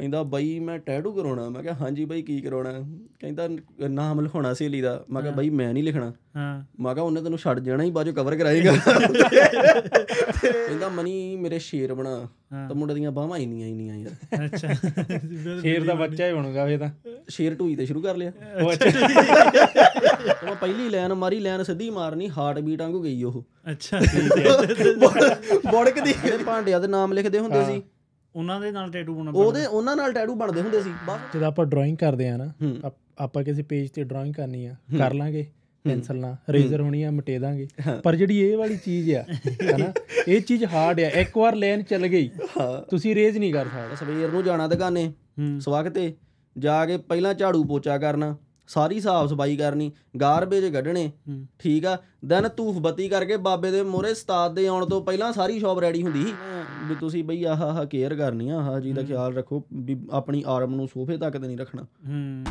ਕਹਿੰਦਾ ਬਾਈ ਮੈਂ ਟੈਟੂ ਕਰਾਉਣਾ ਮੈਂ ਕਿਹਾ ਹਾਂਜੀ ਬਾਈ ਕੀ ਕਰਾਉਣਾ ਕਹਿੰਦਾ ਨਾਮ ਲਿਖਾਉਣਾ ਸਹੇਲੀ ਦਾ। ਮੈਂ ਕਿਹਾ ਬਾਈ ਮੈਂ ਨਹੀਂ ਲਿਖਣਾ। ਹਾਂ। ਮੈਂ ਕਿਹਾ ਉਹਨੇ ਤੈਨੂੰ ਛੱਡ ਜਾਣਾ ਹੀ ਬਾਅਦ ਕਵਰ ਕਰਾਏਗਾ। ਕਹਿੰਦਾ ਮਨੀ ਮੇਰੇ ਸ਼ੇਰ ਬਣਾ। ਤਾਂ ਮੁੰਡੇ ਦੀਆਂ ਬਾਹਾਂ ਇੰਨੀਆਂ ਇੰਨੀਆਂ ਯਾਰ। ਅੱਛਾ। ਸ਼ੇਰ ਦਾ ਬੱਚਾ ਹੀ ਬਣੂਗਾ ਫੇ ਤਾਂ। ਸ਼ੇਰ ਢੂਈ ਤੇ ਸ਼ੁਰੂ ਕਰ ਲਿਆ। ਉਹ ਅੱਛਾ। ਉਹ ਪਹਿਲੀ ਲਾਈਨ ਮਾਰੀ ਲਾਈਨ ਸਿੱਧੀ ਮਾਰਨੀ ਹਾਰਟ ਬੀਟ ਵਾਂਗੂ ਗਈ ਉਹ। ਅੱਛਾ। ਬੜਕਦੀ ਜਿਹੜੇ ਭਾਂਡਿਆਂ ਦੇ ਨਾਮ ਲਿਖਦੇ ਹੁੰਦੇ ਸੀ। ਉਹਨਾਂ ਦੇ ਨਾਲ ਟੈਟੂ ਬਣਾ ਉਹਦੇ ਉਹਨਾਂ ਨਾਲ ਟੈਟੂ ਬਣਦੇ ਹੁੰਦੇ ਸੀ। ਬਸ। ਜਦੋਂ ਆਪਾਂ ਡਰਾਇੰਗ ਕਰਦੇ ਆ ਨਾ। ਆਪ- ਕਿਸੇ ਪੇਜ ਤੇ ਡਰਾਇੰਗ ਕਰਨੀ ਆ ਕਰ ਲਾਂਗੇ ਪੈਨਸਲ ਨਾਲ ਰੇਜ਼ਰ ਹੋਣੀ ਆ ਮਟੇ ਦਾਂਗੇ। ਪਰ ਜਿਹੜੀ ਇਹ ਵਾਲੀ ਚੀਜ਼ ਆ ਹਨਾ ਇਹ ਚੀਜ਼ ਹਾਰਡ ਆ। ਇੱਕ ਵਾਰ ਲਾਈਨ ਚੱਲ ਗਈ ਤੁਸੀਂ ਰੇਜ਼ ਨਹੀਂ ਕਰ ਸਕਦੇ। ਸਵੇਰ ਨੂੰ ਜਾਣਾ ਦੁਕਾਨੇ ਸਵਾਗਤ ਜਾ ਕੇ ਪਹਿਲਾਂ ਝਾੜੂ ਪੋਚਾ ਕਰਨਾ। ਸਾਰੀ ਸਾਫ਼ ਸਫ਼ਾਈ ਕਰਨੀ ਗਾਰਬੇਜ ਕੱਢਣੇ। ਠੀਕ ਆ? ਦੈਨ ਧੂਫ ਬੱਤੀ ਕਰਕੇ ਬਾਬੇ ਦੇ ਮੋਰੇ ਉਸਤਾਦ ਦੇ ਆਉਣ ਤੋਂ ਪਹਿਲਾਂ ਸਾਰੀ ਸ਼ਾਪ ਰੈਡੀ ਹੁੰਦੀ ਸੀ। ਵੀ ਤੁਸੀਂ ਬਈ ਆਹ ਆਹ ਕੇਅਰ ਕਰਨੀ ਆ ਆਹ ਜੀ ਦਾ ਖਿਆਲ ਰੱਖੋ ਵੀ ਆਪਣੀ ਆਰਮ ਨੂੰ ਸੋਫੇ ਤੱਕ ਤੇ ਨਹੀਂ ਰੱਖਣਾ। ਹੂੰ।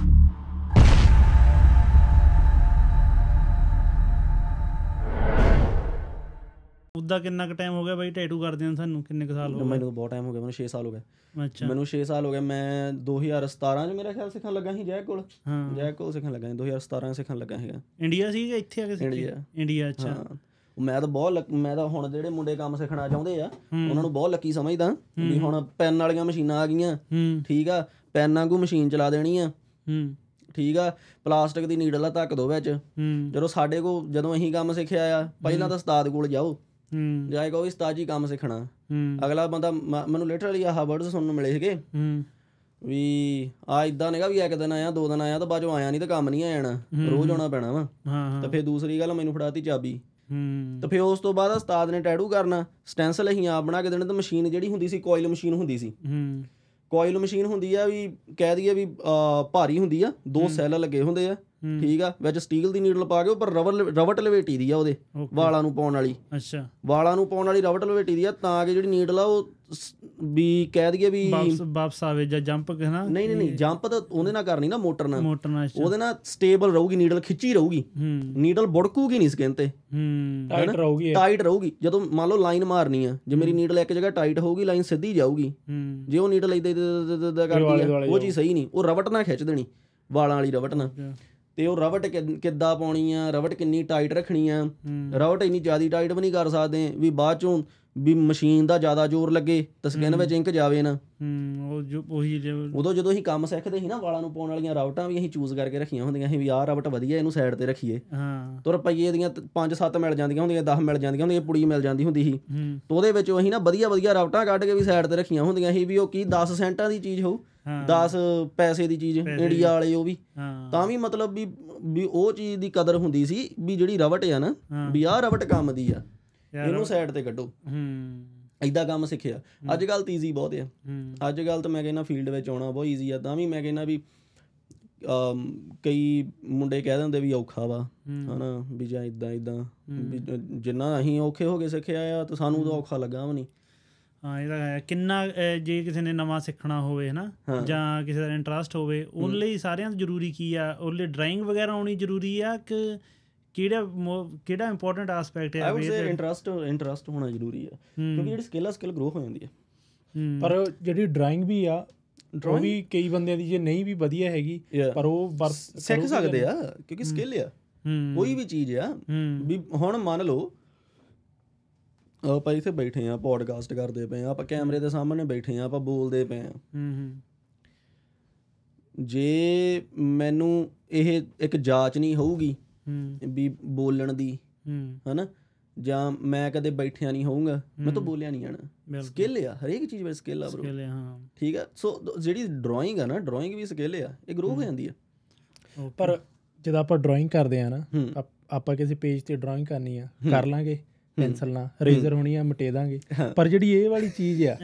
ਉਦਾਂ ਕਿੰਨਾ ਕੁ ਟਾਈਮ ਹੋ ਗਿਆ ਬਾਈ ਟੈਟੂ ਕਰਦੇ ਨੂੰ ਤੁਹਾਨੂੰ ਕਿੰਨੇ ਕੁ ਸਾਲ ਹੋ ਗਏ? ਮੈਨੂੰ ਬਹੁਤ ਟਾਈਮ ਹੋ ਗਿਆ ਮੈਨੂੰ 6 ਸਾਲ ਹੋ ਗਏ। ਅੱਛਾ। ਮੈਨੂੰ 6 ਸਾਲ ਹੋ ਗਏ ਮੈਂ 2017 ਚ ਮੇਰਾ ਖਿਆਲ ਸਿੱਖਣ ਲੱਗਾ ਸੀ ਜੈ ਕੋਲ। ਹਾਂ। ਜੈ ਕੋਲ ਸਿੱਖਣ ਲੱਗਾ ਸੀ 2017 ਸਿੱਖਣ ਲੱਗਾ ਸੀਗਾ। ਇੰਡੀਆ ਸੀ ਕਿ ਇੱਥੇ ਆ ਕੇ ਸਿੱਖੀ? ਇੰਡੀਆ। ਅੱਛਾ। ਮੈਂ ਤਾਂ ਬਹੁਤ ਮੈਂ ਤਾਂ ਹੁਣ ਜਿਹੜੇ ਮੁੰਡੇ ਕੰਮ ਸਿੱਖਣਾ ਚਾਹੁੰਦੇ ਆ ਉਹਨਾਂ ਨੂੰ ਬਹੁਤ ਲੱਕੀ ਸਮਝਦਾ ਵੀ ਹੁਣ ਪੈਨ ਵਾਲੀਆਂ ਮਸ਼ੀਨਾਂ ਆ ਗਈਆਂ। ਠੀਕ ਆ ਪੈਨ ਵਾਂਗੂ ਮਸ਼ੀਨ ਚਲਾ ਦੇਣੀ ਆ। ਠੀਕ ਆ ਪਲਾਸਟਿਕ ਦੀ ਨੀਡਲ ਆ ਧੱਕ ਦੋ ਵਿੱਚ। ਜਦੋਂ ਸਾਡੇ ਕੋਲ ਜਦੋਂ ਅਸੀਂ ਕੰਮ ਸਿੱਖਿਆ ਆ ਪਹਿਲਾਂ ਤਾਂ ਉਸਤਾਦ ਕੋਲ ਜਾਓ। ਹੂੰ। ਜਾਏ ਕਹੋ ਵੀ ਉਸਤਾਦ ਜੀ ਕੰਮ ਸਿੱਖਣਾ। ਹੂੰ। ਅਗਲਾ ਬੰਦਾ ਮੈਨੂੰ ਲਿਟਰਲੀ ਆਹ ਵਰਡਸ ਸੁਣਨ ਨੂੰ ਮਿਲੇ ਸੀਗੇ। ਹੂੰ। ਵੀ ਆ ਇਦਾਂ ਨੇਗਾ ਵੀ ਇੱਕ ਦਿਨ ਆਇਆ ਦੋ ਦਿਨ ਆਇਆ ਤਾਂ ਬਾਅਦ ਆਇਆ ਨਹੀਂ ਤਾਂ ਕੰਮ ਨਹੀਂ ਆ ਜਾਣਾ। ਰੋਜ਼ ਆਉਣਾ ਪੈਣਾ ਵਾ। ਹਾਂ ਹਾਂ। ਤਾਂ ਫਿਰ ਦੂਸਰੀ ਗੱਲ ਮੈਨੂੰ ਫੜਾਤੀ ਚਾਬੀ। ਹੂੰ। ਤਾਂ ਫਿਰ ਉਸ ਤੋਂ ਬਾਅਦ ਉਸਤਾਦ ਨੇ ਟੈਟੂ ਕਰਨਾ। ਸਟੈਂਸਲ ਅਸੀਂ ਆਪ ਬਣਾ ਕੇ ਦੇਣੇ ਤਾਂ ਮਸ਼ੀਨ ਜਿਹੜੀ ਹੁੰਦੀ ਸੀ ਕੋਇਲ ਮਸ਼ੀਨ ਹੁੰਦੀ ਸੀ। ਹੂੰ। ਕੋਇਲ ਮਸ਼ੀਨ ਹੁੰਦੀ ਆ ਵੀ ਕਹਿ ਦਈਏ ਵੀ ਭਾਰੀ ਹੁੰਦੀ ਆ। ਦੋ ਸੈੱਲ ਲੱਗੇ ਹੁੰਦੇ ਆ। ਠੀਕ ਆ ਵਿੱਚ ਸਟੀਲ ਦੀ ਨੀਡਲ ਪਾ ਕੇ ਉੱਪਰ ਰਬਰ ਰਵਟ ਲਵੇਟੀ ਦੀ ਆ ਉਹਦੇ. ਵਾਲਾਂ ਨੂੰ ਪਾਉਣ ਵਾਲੀ। ਅੱਛਾ। ਵਾਲਾਂ ਨੂੰ ਪਾਉਣ ਵਾਲੀ ਰਵਟ ਲਵੇਟੀ ਦੀ ਆ ਤਾਂ ਕਿ ਜਿਹੜੀ ਨੀਡਲ ਆ ਉਹ ਵੀ ਕਹਿ ਦਈਏ ਵੀ ਵਾਪਸ ਵਾਪਸ ਆਵੇ ਜਾਂ ਜੰਪ ਕਰਨਾ ਨਹੀਂ ਨਹੀਂ ਨਹੀਂ ਜੰਪ ਤਾਂ ਉਹਦੇ ਨਾਲ ਕਰਨੀ ਨਾ ਮੋਟਰ ਨਾਲ। ਮੋਟਰ ਨਾਲ ਉਹਦੇ ਨਾਲ ਸਟੇਬਲ ਰਹੂਗੀ ਨੀਡਲ ਖਿੱਚੀ ਰਹੂਗੀ। ਹੂੰ। ਨੀਡਲ ਬੁੜਕੂਗੀ ਨਹੀਂ ਸਕਿਨ ਤੇ। ਹੂੰ। ਟਾਈਟ ਰਹੂਗੀ ਟਾਈਟ ਰਹੂਗੀ। ਜਦੋਂ ਮੰਨ ਲਓ ਲਾਈਨ ਮਾਰਨੀ ਆ ਜੇ ਮੇਰੀ ਨੀਡਲ ਇੱਕ ਜਗ੍ਹਾ ਟਾਈਟ ਹੋਊਗੀ ਲਾਈਨ ਸਿੱਧੀ ਜਾਊਗੀ। ਹੂੰ। ਜੇ ਉਹ ਨੀਡਲ ਇਦਾਂ ਇਦਾਂ ਕਰਦੀ ਆ ਉਹ ਚੀਜ਼ ਸਹੀ ਨਹੀਂ ਉਹ ਰਵਟ ਨਾਲ ਖਿੱਚ ਦੇਣੀ ਵਾਲਾਂ ਵਾਲੀ ਰਵਟ ਨਾਲ। ਤੇ ਉਹ ਰਵਟ ਕਿੱਦਾਂ ਪਾਉਣੀ ਆ ਰਵਟ ਕਿੰਨੀ ਟਾਈਟ ਰੱਖਣੀ ਆ। ਰਵਟ ਇੰਨੀ ਜ਼ਿਆਦਾ ਟਾਈਟ ਵੀ ਨਹੀਂ ਕਰ ਸਕਦੇ ਵੀ ਬਾਅਦ ਚੋਂ ਵੀ ਮਸ਼ੀਨ ਦਾ ਜ਼ਿਆਦਾ ਜ਼ੋਰ ਲੱਗੇ ਤਾਂ ਸਕਿਨ ਵਿੱਚ ਇੰਕ ਜਾਵੇ ਨਾ। ਹੂੰ ਉਹ ਜੋ ਉਹੀ ਜੋ ਉਦੋਂ ਜਦੋਂ ਅਸੀਂ ਕੰਮ ਸਿੱਖਦੇ ਸੀ ਨਾ ਵਾਲਾਂ ਨੂੰ ਪਾਉਣ ਵਾਲੀਆਂ ਰਾਵਟਾਂ ਵੀ ਅਸੀਂ ਚੂਜ਼ ਕਰਕੇ ਰੱਖੀਆਂ ਹੁੰਦੀਆਂ ਸੀ ਵੀ ਆਹ ਰਵਟ ਵਧੀਆ ਇਹਨੂੰ ਸਾਈਡ ਤੇ ਰੱਖੀਏ। ਹਾਂ। ਤੋ ਰੁਪਈਏ ਦੀਆਂ 5-7 ਮਿਲ ਜਾਂਦੀਆਂ ਹੁੰਦੀਆਂ 10 ਮਿਲ ਜਾਂਦੀਆਂ ਹੁੰਦੀਆਂ ਪੁੜੀ ਮਿਲ ਜਾਂਦੀ ਹੁੰਦੀ ਸੀ। ਹੂੰ। ਤੋ ਉਹਦੇ ਵਿੱਚ ਅਸੀਂ ਨਾ ਵਧੀਆ ਵਧੀਆ ਰਾਵਟਾਂ ਕੱਢ ਕੇ ਵੀ ਸਾਈਡ ਤੇ ਰੱਖੀਆਂ ਹੁੰਦੀਆਂ ਸੀ ਵੀ ਉਹ ਕੀ 10 ਸੈਂਟਾਂ ਦੀ ਚੀਜ਼ ਹੋਊ। ਹਾਂ 10 ਪੈਸੇ ਦੀ ਚੀਜ਼ ਇੰਡੀਆ ਵਾਲੇ ਉਹ ਵੀ। ਤਾਂ ਵੀ ਮਤਲਬ ਵੀ ਵੀ ਉਹ ਚੀਜ਼ ਦੀ ਕਦਰ ਹੁੰਦੀ ਸੀ ਵੀ ਜਿਹੜੀ ਰਵਟ ਆ ਨਾ ਵੀ ਆਹ ਰਵਟ ਕੰਮ ਦੀ ਆ ਇਹਨੂੰ ਸਾਈਡ ਤੇ ਕੱਢੋ। ਹੂੰ। ਐਦਾਂ ਕੰਮ ਸਿੱਖਿਆ। ਅੱਜ ਕੱਲ ਤਾਂ ਈਜ਼ੀ ਬਹੁਤ ਆ। ਅੱਜ ਕੱਲ ਤਾਂ ਮੈਂ ਕਹਿੰਦਾ ਫੀਲਡ ਵਿੱਚ ਆਉਣਾ ਬਹੁਤ ਈਜ਼ੀ ਆ। ਤਾਂ ਵੀ ਮੈਂ ਕਹਿੰਦਾ ਵੀ ਅਮ, ਕਈ ਮੁੰਡੇ ਕਹਿ ਦਿੰਦੇ ਵੀ ਔਖਾ ਵਾ। ਹਨਾ ਵੀ ਜਾਂ ਇਦਾਂ ਇਦਾਂ ਜਿੰਨਾ ਅਸੀਂ ਔਖੇ ਹੋ ਕੇ ਸਿੱਖਿਆ ਆ ਤਾਂ ਸਾਨੂੰ ਤਾਂ ਔਖਾ ਲੱਗਾ ਵੀ ਨਹੀਂ। ਹਾਂ ਇਹ ਤਾਂ ਹੈ। ਕਿੰਨਾ ਜੇ ਕਿਸੇ ਨੇ ਨਵਾਂ ਸਿੱਖਣਾ ਹੋਵੇ ਹਨਾ ਜਾਂ ਕਿਸੇ ਦਾ ਇੰਟਰਸਟ ਹੋਵੇ ਉਹਦੇ ਲਈ ਸਾਰਿਆਂ ਤੋਂ ਜ਼ਰੂਰੀ ਕੀ ਆ? ਉਹਦੇ ਲਈ ਡਰਾਇੰਗ ਵਗੈਰਾ ਆਉਣੀ ਜ਼ਰੂਰੀ ਆ ਕਿ ਕਿਹੜਾ ਕਿਹੜਾ ਇੰਪੋਰਟੈਂਟ ਐਸਪੈਕਟ ਹੈ I would say interest interest ਹੋਣਾ ਜ਼ਰੂਰੀ ਆ। ਕਿਉਂਕਿ ਜਿਹੜੀ ਸਕਿੱਲ ਆ ਸਕਿੱਲ ਗਰੋ ਹੋ ਜਾਂਦੀ ਆ। ਪਰ ਜਿਹੜੀ ਡਰਾਇੰਗ ਵੀ ਆ ਉਹ ਵੀ ਕਈ ਬੰਦਿਆਂ ਦੀ ਜੇ ਨਹੀਂ ਵੀ ਵਧੀਆ ਹੈਗੀ. ਪਰ ਉਹ ਸਿੱਖ ਸਕਦੇ ਆ ਕਿਉਂਕਿ ਸਕਿੱਲ ਆ। ਕੋਈ ਵੀ ਚੀਜ਼ ਆ ਵੀ ਹੁਣ ਮੰਨ ਲਓ ਆਪਾਂ ਇੱਥੇ ਬੈਠੇ ਆ ਪੋਡਕਾਸਟ ਕਰਦੇ ਪਏ ਆ ਆਪਾਂ ਕੈਮਰੇ ਦੇ ਸਾਹਮਣੇ ਬੈਠੇ ਆ ਆਪਾਂ ਬੋਲਦੇ ਪਏ ਆ। ਹੂੰ ਹੂੰ। ਜੇ ਮੈਨੂੰ ਇਹ ਇੱਕ ਜਾਂਚ ਨਹੀਂ ਹੋਊਗੀ ਹੂੰ। ਵੀ ਬੋਲਣ ਦੀ ਹੂੰ। ਹਨਾ? ਜਾਂ ਮੈਂ ਕਦੇ ਬੈਠਿਆ ਨਹੀਂ ਹੋਊਗਾ ਮੈਂ ਤਾਂ ਬੋਲਿਆ ਨਹੀਂ ਜਾਣਾ। ਸਕਿੱਲ ਆ ਹਰੇਕ ਚੀਜ਼ ਵਿੱਚ ਸਕਿੱਲ ਆ ਬ్రో ਸਕਿੱਲ ਹਾਂ। ਠੀਕ ਆ? ਸੋ ਜਿਹੜੀ ਡਰਾਇੰਗ ਆ ਨਾ ਡਰਾਇੰਗ ਵੀ ਸਕਿੱਲ ਆ ਇਹ ਗਰੋ ਹੋ ਜਾਂਦੀ ਆ। ਪਰ ਜਦੋਂ ਆਪਾਂ ਡਰਾਇੰਗ ਕਰਦੇ ਆ ਨਾ ਆਪਾਂ ਕਿਸੇ ਪੇਜ ਤੇ ਡਰਾਇੰਗ ਕਰਨੀ ਆ ਕਰ ਲਾਂਗੇ। ਪੈਨਸਲ ਨਾਲ ਰੇਜ਼ਰ ਹੋਣੀ ਆ ਮਟੇ ਦਾਂਗੇ। ਪਰ ਜਿਹੜੀ ਇਹ ਵਾਲੀ ਚੀਜ਼ ਆ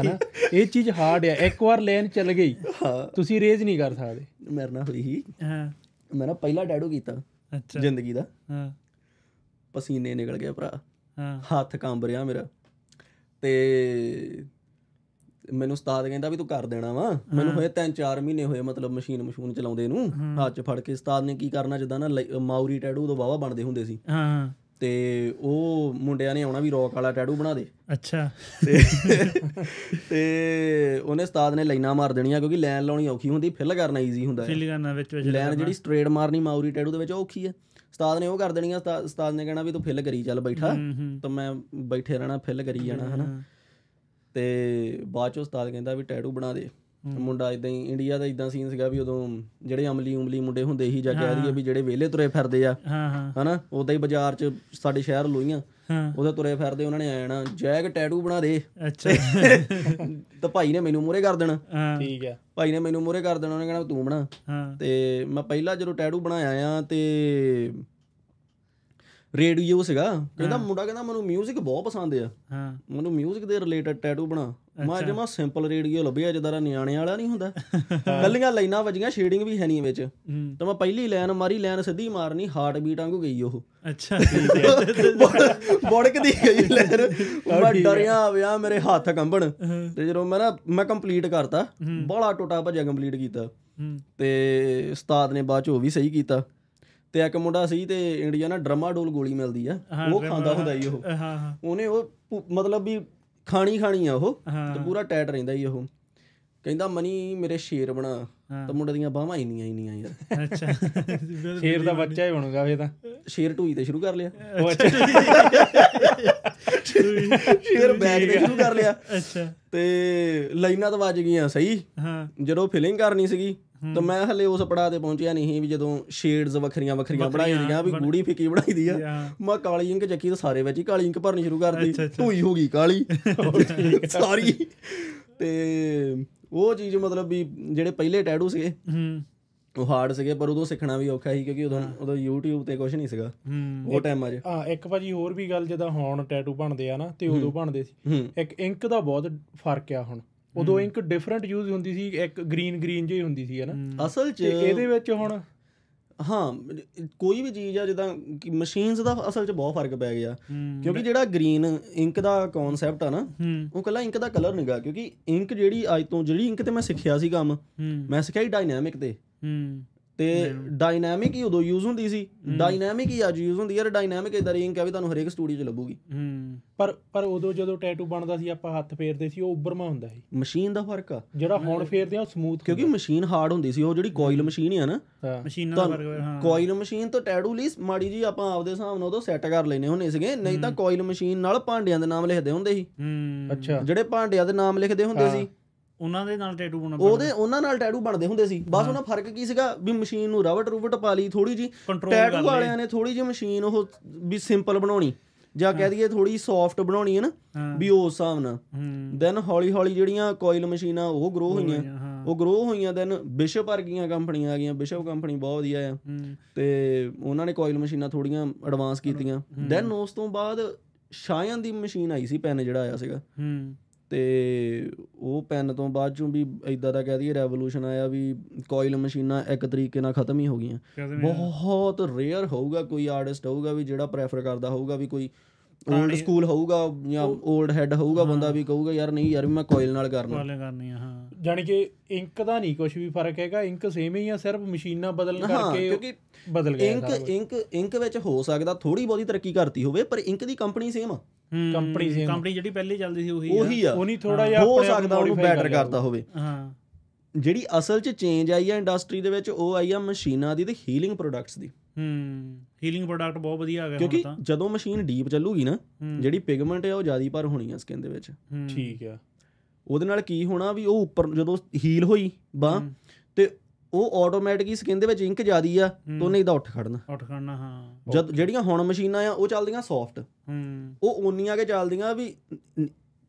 ਹਨਾ ਇਹ ਚੀਜ਼ ਹਾਰਡ ਆ। ਇੱਕ ਵਾਰ ਲਾਈਨ ਚੱਲ ਗਈ ਹਾਂ। ਤੁਸੀਂ ਰੇਜ਼ ਨਹੀਂ ਕਰ ਸਕਦੇ। ਮੇਰੇ ਨਾਲ ਹੋਈ ਸੀ। ਹਾਂ। ਮੈਂ ਨਾ ਪਹਿਲਾ ਟੈਟੂ ਕੀਤਾ ਅੱਛਾ। ਜ਼ਿੰਦਗੀ ਦਾ। ਹਾਂ। ਪਸੀਨੇ ਨਿਕਲ ਗਏ ਭਰਾ। ਹਾਂ। ਹੱਥ ਕੰਬ ਰਿਹਾ ਮੇਰਾ। ਤੇ ਮੈਨੂੰ ਉਸਤਾਦ ਕਹਿੰਦਾ ਵੀ ਤੂੰ ਕਰ ਦੇਣਾ ਵਾ। ਮੈਨੂੰ ਹੋਏ 3-4 ਮਹੀਨੇ ਹੋਏ ਮਤਲਬ ਮਸ਼ੀਨ ਮਸ਼ੂਨ ਚਲਾਉਂਦੇ ਨੂੰ। ਹੱਥ 'ਚ ਫੜ ਕੇ ਉਸਤਾਦ ਨੇ ਕੀ ਕਰਨਾ ਜਿੱਦਾਂ ਨਾ ਲ- ਮਾਊਰੀ ਟੈਟੂ ਤੋਂ ਵਾਵਾ ਬਣਦੇ ਹੁੰਦੇ ਸੀ। ਹਾਂ। ਤੇ ਉਹ ਮੁੰਡਿਆਂ ਨੇ ਆਉਣਾ ਵੀ ਰੌਕ ਵਾਲਾ ਟੈਟੂ ਬਣਾ ਦੇ। ਅੱਛਾ। ਤੇ ਉਹਨੇ ਉਸਤਾਦ ਨੇ ਲਾਈਨਾਂ ਮਾਰ ਦੇਣੀਆਂ ਕਿਉਂਕਿ ਲਾਈਨ ਲਾਉਣੀ ਔਖੀ ਹੁੰਦੀ ਫਿਲ ਕਰਨਾ ਈਜ਼ੀ ਹੁੰਦਾ ਹੈ। ਫਿਲ ਕਰਨਾ ਵਿੱਚ ਵਿੱਚ ਲਾਈਨ ਜਿਹੜੀ ਸਟ੍ਰੇਟ ਮਾਰਨੀ ਮਾਊਰੀ ਟੈਟੂ ਦੇ ਵਿੱਚ ਔਖੀ ਹੈ। ਉਸਤਾਦ ਨੇ ਉਹ ਕਰ ਦੇਣੀਆਂ ਉਸਤਾ- ਉਸਤਾਦ ਨੇ ਕਹਿਣਾ ਵੀ ਤੂੰ ਫਿਲ ਕਰੀ ਚੱਲ ਬੈਠਾ ਤਾਂ ਮੈਂ ਬੈਠੇ ਰਹਿਣਾ ਫਿਲ ਕਰੀ ਜਾਣਾ ਹਨਾ। ਤੇ ਬਾਅਦ ਚ ਉਸਤਾਦ ਕਹਿੰਦਾ ਵੀ ਟੈਟੂ ਬਣਾ ਦੇ। ਮੁੰਡਾ ਇਦਾਂ ਹੀ ਇੰਡੀਆ ਦਾ ਇਦਾਂ ਸੀਨ ਸੀਗਾ ਵੀ ਉਦੋਂ ਜਿਹੜੇ ਅਮਲੀ ਉਮਲੀ ਮੁੰਡੇ ਹੁੰਦੇ ਸੀ ਜਾਂ ਕਹਿ ਦਈਏ ਵੀ ਜਿਹੜੇ ਵਿਹਲੇ ਤੁਰੇ ਫਿਰਦੇ ਆ ਹਾਂ ਹਾਂ ਹਨਾ ਉਦਾਂ ਹੀ ਬਾਜ਼ਾਰ 'ਚ ਸਾਡੇ ਸ਼ਹਿਰ ਲੋਈਆਂ ਹਾਂ ਉਹਦੇ ਤੁਰੇ ਫਿਰਦੇ ਉਹਨਾਂ ਨੇ ਆ ਜਾਣਾ ਜੈਕ ਟੈਟੂ ਬਣਾ ਦੇ ਅੱਛਾ ਤਾਂ ਭਾਈ ਨੇ ਮੈਨੂੰ ਮੂਰੇ ਕਰ ਦੇਣਾ ਹਾਂ ਠੀਕ ਆ ਭਾਈ ਨੇ ਮੈਨੂੰ ਮੂਰੇ ਕਰ ਦੇਣਾ ਉਹਨੇ ਕਹਿਣਾ ਤੂੰ ਬਣਾ ਹਾਂ ਤੇ ਮੈਂ ਪਹਿਲਾਂ ਜਦੋਂ ਟੈਟੂ ਬਣਾਇਆ ਆ ਤੇ ਰੇਡੀਓ ਸੀਗਾ ਕਹਿੰਦਾ ਮੁੰਡਾ ਕਹਿੰਦਾ ਮੈਨੂੰ 뮤직 ਬਹੁਤ ਪਸੰਦ ਆ ਹਾਂ ਮੈਨੂੰ 뮤직 ਦੇ ਰਿਲੇਟਡ ਟੈਟੂ ਬਣਾ ਮੈਂ ਜਮਾ ਸਿੰਪਲ ਰੇਡੀਓ ਲੱਭਿਆ ਜਿੱਦਾਂ ਨਿਆਣੇ ਵਾਲਾ ਨਹੀਂ ਹੁੰਦਾ। ਕੱਲੀਆਂ ਲਾਈਨਾਂ ਵੱਜੀਆਂ ਸ਼ੇਡਿੰਗ ਵੀ ਹੈ ਨਹੀਂ ਵਿੱਚ। ਹੂੰ। ਤਾਂ ਮੈਂ ਪਹਿਲੀ ਲਾਈਨ ਮਾਰੀ ਲਾਈਨ ਸਿੱਧੀ ਮਾਰਨੀ ਹਾਰਟ ਬੀਟ ਵਾਂਗੂ ਗਈ ਉਹ। ਅੱਛਾ ਬੜਕਦੀ ਗਈ ਲਾਈਨ। ਮੈਂ ਡਰਿਆ ਵਿਆ ਮੇਰੇ ਹੱਥ ਕੰਬਣ। ਤੇ ਜਦੋਂ ਮੈਂ ਨਾ ਮੈਂ ਕੰਪਲੀਟ ਕਰਤਾ। ਬੜਾ ਟੋਟਾ ਭੱਜਿਆ ਕੰਪਲੀਟ ਕੀਤਾ। ਹੂੰ। ਤੇ ਉਸਤਾਦ ਨੇ ਬਾਅਦ ਚ ਉਹ ਵੀ ਸਹੀ ਕੀਤਾ। ਤੇ ਇੱਕ ਮੁੰਡਾ ਸੀ ਤੇ ਇੰਡੀਆ ਨਾ ਡਰਮਾਡੋਲ ਗੋਲੀ ਮਿਲਦੀ ਆ। ਉਹ ਖਾਂਦਾ ਹੁੰਦਾ ਉਹ। ਹਾਂ ਹਾਂ। ਉਹਨੇ ਉਹ ਮਤਲਬ ਵੀ ਖਾਣੀ ਖਾਣੀ ਆ ਉਹ। ਤੇ ਪੂਰਾ ਟਾਈਟ ਰਹਿੰਦਾ ਹੀ ਉਹ। ਕਹਿੰਦਾ ਮਨੀ ਮੇਰੇ ਸ਼ੇਰ ਬਣਾ। ਤਾਂ ਮੁੰਡੇ ਦੀਆਂ ਬਾਹਾਂ ਇੰਨੀਆਂ ਇੰਨੀਆਂ ਯਾਰ। ਅੱਛਾ। ਸ਼ੇਰ ਦਾ ਬੱਚਾ ਹੀ ਬਣੂਗਾ ਫੇ ਤਾਂ। ਸ਼ੇਰ ਢੂਈ ਤੇ ਸ਼ੁਰੂ ਕਰ ਲਿਆ। ਉਹ ਅੱਛਾ। ਸ਼ੇਰ ਬੈਗ ਤੇ ਸ਼ੁਰੂ ਕਰ ਲਿਆ। ਅੱਛਾ। ਤੇ ਲਾਈਨਾਂ ਤਾਂ ਵੱਜ ਗਈਆਂ ਸਹੀ। ਹਾਂ। ਜਦੋਂ ਫਿਲਿੰਗ ਕਰਨੀ ਸੀਗੀ ਤਾਂ ਮੈਂ ਹਲੇ ਉਸ ਪੜਾਅ ਤੇ ਪਹੁੰਚਿਆ ਨਹੀਂ ਵੀ ਜਦੋਂ ਸ਼ੇਡਸ ਵੱਖਰੀਆਂ ਵੱਖਰੀਆਂ ਬਣਾਈ ਦੀਆਂ ਵੀ ਗੂੜੀ ਫਿੱਕੀ ਬਣਾਈ ਦੀ ਆ। ਮੈਂ ਕਾਲੀ ਇੰਕ ਚੱਕੀ ਤਾਂ ਸਾਰੇ ਵਿੱਚ ਹੀ ਕਾਲੀ ਇੰਕ ਭਰਨੀ ਸ਼ੁਰੂ ਕਰਤੀ। ਢੂਈ ਹੋ ਗਈ ਕਾਲੀ। ਸਾਰੀ। ਤੇ ਉਹ ਚੀਜ਼ ਮਤਲਬ ਵੀ ਜਿਹੜੇ ਪਹਿਲੇ ਟੈਟੂ ਸੀਗੇ ਹੂੰ। ਉਹ ਹਾਰਡ ਸੀਗੇ ਪਰ ਉਦੋਂ ਸਿੱਖਣਾ ਵੀ ਔਖਾ ਸੀ ਕਿਉਂਕਿ ਉਦੋਂ ਉਦੋਂ YouTube ਤੇ ਕੁਝ ਨਹੀਂ ਸੀਗਾ। ਉਹ ਟਾਈਮ ਅਜ ਹਾਂ ਇੱਕ ਭਾਜੀ ਹੋਰ ਵੀ ਗੱਲ ਜਦੋਂ ਹੁਣ ਟੈਟੂ ਬਣਦੇ ਆ ਨਾ ਤੇ ਉਦੋਂ ਬਣਦੇ ਸੀ। ਇੱਕ ਇੰਕ ਦਾ ਬਹੁਤ ਫ਼ਰਕ ਆ ਹੁਣ। ਉਦੋਂ ਇੰਕ ਡਿਫਰੈਂਟ ਯੂਜ਼ ਹੁੰਦੀ ਸੀ ਇੱਕ ਗ੍ਰੀਨ ਗ੍ਰੀਨ ਜਿਹੀ ਹੁੰਦੀ ਸੀ ਹਨਾ ਅਸਲ 'ਚ ਇਹਦੇ ਵਿੱਚ ਹੁਣ? ਹਾਂ ਕੋਈ ਵੀ ਚੀਜ਼ ਆ ਜਿੱਦਾਂ ਮਸ਼ੀਨਸ ਦਾ ਅਸਲ 'ਚ ਬਹੁਤ ਫ਼ਰਕ ਪੈ ਗਿਆ। ਕਿਉਂਕਿ ਜਿਹੜਾ ਗ੍ਰੀਨ ਇੰਕ ਦਾ ਕਨਸੈਪਟ ਆ ਨਾ ਉਹ ਕੱਲਾ ਇੰਕ ਦਾ ਕਲਰ ਨਹੀਂਗਾ ਕਿਉਂਕਿ ਇੰਕ ਜਿਹੜੀ ਅੱਜ ਤੋਂ ਜਿਹੜੀ ਇੰਕ ਤੇ ਮੈਂ ਸਿੱਖਿਆ ਸੀ ਕੰਮ ਮੈਂ ਸਿੱਖਿਆ ਹੀ ਡਾਇਨਾਮਿਕ ਤੇ। ਹੂੰ। ਤੇ ਡਾਇਨਾਮਿਕ ਹੀ ਉਦੋਂ ਯੂਜ਼ ਹੁੰਦੀ ਸੀ। ਡਾਇਨਾਮਿਕ ਹੀ ਅੱਜ ਯੂਜ਼ ਹੁੰਦੀ ਹੈ ਡਾਇਨਾਮਿਕ ਇਦਾਂ ਆ ਵੀ ਤੁਹਾਨੂੰ ਹਰੇਕ ਸਟੂਡੀਓ 'ਚ ਲੱਭੂਗੀ। ਹੂੰ। ਪਰ ਪਰ ਉਦੋਂ ਜਦੋਂ ਟੈਟੂ ਬਣਦਾ ਸੀ ਆਪਾਂ ਹੱਥ ਫੇਰਦੇ ਸੀ ਉਹ ਉੱਭਰਮਾ ਹੁੰਦਾ ਸੀ। ਮਸ਼ੀਨ ਦਾ ਫ਼ਰਕ ਆ। ਜਿਹੜਾ ਹੁਣ ਫੇਰਦੇ ਆ ਉਹ ਸਮੂਥ ਕਿਉਂਕਿ ਮਸ਼ੀਨ ਹਾਰਡ ਹੁੰਦੀ ਸੀ ਉਹ ਜਿਹੜੀ ਕੋਇਲ ਮਸ਼ੀਨ ਆ ਨਾ। ਮਸ਼ੀਨਾਂ ਦਾ ਫ਼ਰਕ ਹਾਂ। ਕੋਇਲ ਮਸ਼ੀਨ ਤੋਂ ਟੈਟੂ ਲਈ ਮਾੜੀ ਜੀ ਆਪਾਂ ਆਪਦੇ ਹਿਸਾਬ ਨਾਲ ਉਦੋਂ ਸੈੱਟ ਕਰ ਲੈਨੇ ਹੁੰਦੇ ਸੀਗੇ। ਨਹੀਂ ਤਾਂ ਕੋਇਲ ਮਸ਼ੀਨ ਨਾਲ ਭਾਂਡਿਆਂ ਦੇ ਨਾਮ ਲਿਖਦੇ ਹੁੰਦੇ ਸੀ। ਹੂੰ। ਅੱਛਾ। ਜਿਹੜੇ ਭਾਂਡਿਆਂ ਦੇ ਨਾਮ ਲਿਖਦੇ ਹੁੰਦੇ ਸੀ ਉਹਨਾਂ ਦੇ ਨਾਲ ਟੈਟੂ ਬਣਾ ਉਹਦੇ ਉਹਨਾਂ ਨਾਲ ਟੈਟੂ ਬਣਦੇ ਹੁੰਦੇ ਸੀ। ਬਸ ਉਹਨਾਂ ਫ਼ਰਕ ਕੀ ਸੀਗਾ? ਵੀ ਮਸ਼ੀਨ ਨੂੰ ਰਬਟ ਰੂਬਟ ਪਾ ਲਈ ਥੋੜੀ ਜੀ ਟੈਟੂ ਵਾਲਿਆਂ ਨੇ ਥੋੜੀ ਜੀ ਮਸ਼ੀਨ ਉਹ ਵੀ ਸਿੰਪਲ ਬਣਾਉਣੀ। ਜਾਂ ਕਹਿ ਦਈਏ ਥੋੜੀ ਸੌਫਟ ਬਣਾਉਣੀ ਹੈ ਨਾ। ਵੀ ਉਸ ਹਿਸਾਬ ਨਾਲ। ਦੈਨ ਹੌਲੀ ਹੌਲੀ ਜਿਹੜੀਆਂ ਕੋਇਲ ਮਸ਼ੀਨਾਂ ਉਹ ਗਰੋ ਹੋਈਆਂ। ਉਹ ਗਰੋ ਹੋਈਆਂ ਦੈਨ ਬਿਸ਼ਪ ਵਰਗੀਆਂ ਕੰਪਨੀਆਂ ਆ ਗਈਆਂ। ਬਿਸ਼ਪ ਕੰਪਨੀ ਬਹੁਤ ਵਧੀਆ ਆ। ਤੇ ਉਹਨਾਂ ਨੇ ਕੋਇਲ ਮਸ਼ੀਨਾਂ ਥੋੜੀਆਂ ਐਡਵਾਂਸ ਕੀਤੀਆਂ। ਦੈਨ ਉਸ ਤੋਂ ਬਾਅਦ ਸ਼ਾਇਨ ਦੀ ਮਸ਼ੀਨ ਆਈ ਸੀ ਪੈਨ ਜਿਹੜਾ ਆਇਆ ਸੀਗਾ। ਹੂੰ। ਤੇ ਉਹ ਪੈਨ ਤੋਂ ਬਾਅਦ ਚੋਂ ਵੀ ਇਦਾਂ ਦਾ ਕਹਿ ਦਈਏ ਰੈਵੋਲੂਸ਼ਨ ਆਇਆ ਵੀ ਕੋਇਲ ਮਸ਼ੀਨਾਂ ਇੱਕ ਤਰੀਕੇ ਨਾਲ ਖਤਮ ਹੀ ਹੋ ਗਈਆਂ। ਬਹੁਤ ਰੇਅਰ ਹੋਊਗਾ ਕੋਈ ਆਰਟਿਸਟ ਹੋਊਗਾ ਵੀ ਜਿਹੜਾ ਪ੍ਰੈਫਰ ਕਰਦਾ ਹੋਊਗਾ ਵੀ ਕੋਈ 올ਡ ਸਕੂਲ ਹੋਊਗਾ ਜਾਂ 올ਡ ਹੈਡ ਹੋਊਗਾ ਬੰਦਾ ਵੀ ਕਹੂਗਾ ਯਾਰ ਨਹੀਂ ਯਾਰ ਵੀ ਮੈਂ ਕੋਇਲ ਨਾਲ ਕਰਨਾ। ਵਾਲੇ ਕਰਨੀਆਂ ਹਾਂ। ਜਾਣੀ ਕਿ ਇੰਕ ਦਾ ਨਹੀਂ ਕੁਝ ਵੀ ਫ਼ਰਕ ਹੈਗਾ ਇੰਕ ਸੇਮ ਹੀ ਆ ਸਿਰਫ ਮਸ਼ੀਨਾਂ ਬਦਲਣ ਹਾਂ ਕਰਕੇ ਕਿਉਂਕਿ ਬਦਲ ਗਿਆ ਇੰਕ ਇੰਕ ਇੰਕ ਵਿੱਚ ਹੋ ਸਕਦਾ ਥੋੜੀ ਬਹੁਤੀ ਤਰੱਕੀ ਕਰਤੀ ਹੋਵੇ ਪਰ ਇੰਕ ਦੀ ਕੰਪਨੀ ਸੇਮ ਆ। Company same। ਕੰਪਨੀ ਜਿਹੜੀ ਪਹਿਲੇ ਚੱਲਦੀ ਸੀ ਉਹੀ ਆ। ਉਹੀ ਆ। ਉਹ ਨਹੀਂ ਥੋੜਾ ਜਿਹਾ ਹੋ। ਸਕਦਾ ਉਹਨੂੰ ਬੈਟਰ ਕਰਤਾ ਹੋਵੇ। ਹਾਂ। ਜਿਹੜੀ ਅਸਲ 'ਚ ਚੇਂਜ ਆਈ ਆ ਇੰਡਸਟਰੀ ਦੇ ਵਿੱਚ ਉਹ ਆਈ ਆ ਮਸ਼ੀਨਾਂ ਦੀ ਤੇ ਹੀਲਿੰਗ ਪ੍ਰੋਡਕਟਸ ਦੀ। ਹੂੰ ਹੀਲਿੰਗ ਪ੍ਰੋਡਕਟ ਬਹੁਤ ਵਧੀਆ ਆ ਗਿਆ ਹੁਣ ਕਿਉਂਕਿ ਤਾਂ। ਜਦੋਂ ਮਸ਼ੀਨ ਡੀਪ ਚੱਲੂਗੀ ਨਾ ਜਿਹੜੀ ਪਿਗਮੈਂਟ ਹੈ ਉਹ ਜ਼ਿਆਦਾ ਭਰ ਹੋਣੀ ਆ ਸਕਿਨ ਦੇ ਵਿੱਚ। ਠੀਕ ਆ। ਉਹਦੇ ਨਾਲ ਕੀ ਹੋਣਾ ਵੀ ਉਹ ਉੱਪਰ ਜਦੋਂ ਹੀਲ ਹੋਈ ਬਾਹ ਤੇ ਉਹ ਆਟੋਮੈਟਿਕਲੀ ਸਕਿਨ ਦੇ ਵਿੱਚ ਇੰਕ ਜ਼ਿਆਦੀ ਆ ਤਾਂ ਉਹਨੇ ਇਦਾਂ ਉੱਠ ਖੜਨਾ। ਉੱਠ ਖੜਨਾ ਹਾਂ। ਜਦ ਜਿਹੜੀਆਂ ਹੁਣ ਮਸ਼ੀਨਾਂ ਆ ਉਹ ਚੱਲਦੀਆਂ ਸੌਫਟ ਹੂੰ। ਉਹ ਓਨੀਆਂ ਕੇ ਚੱਲਦੀਆਂ ਵੀ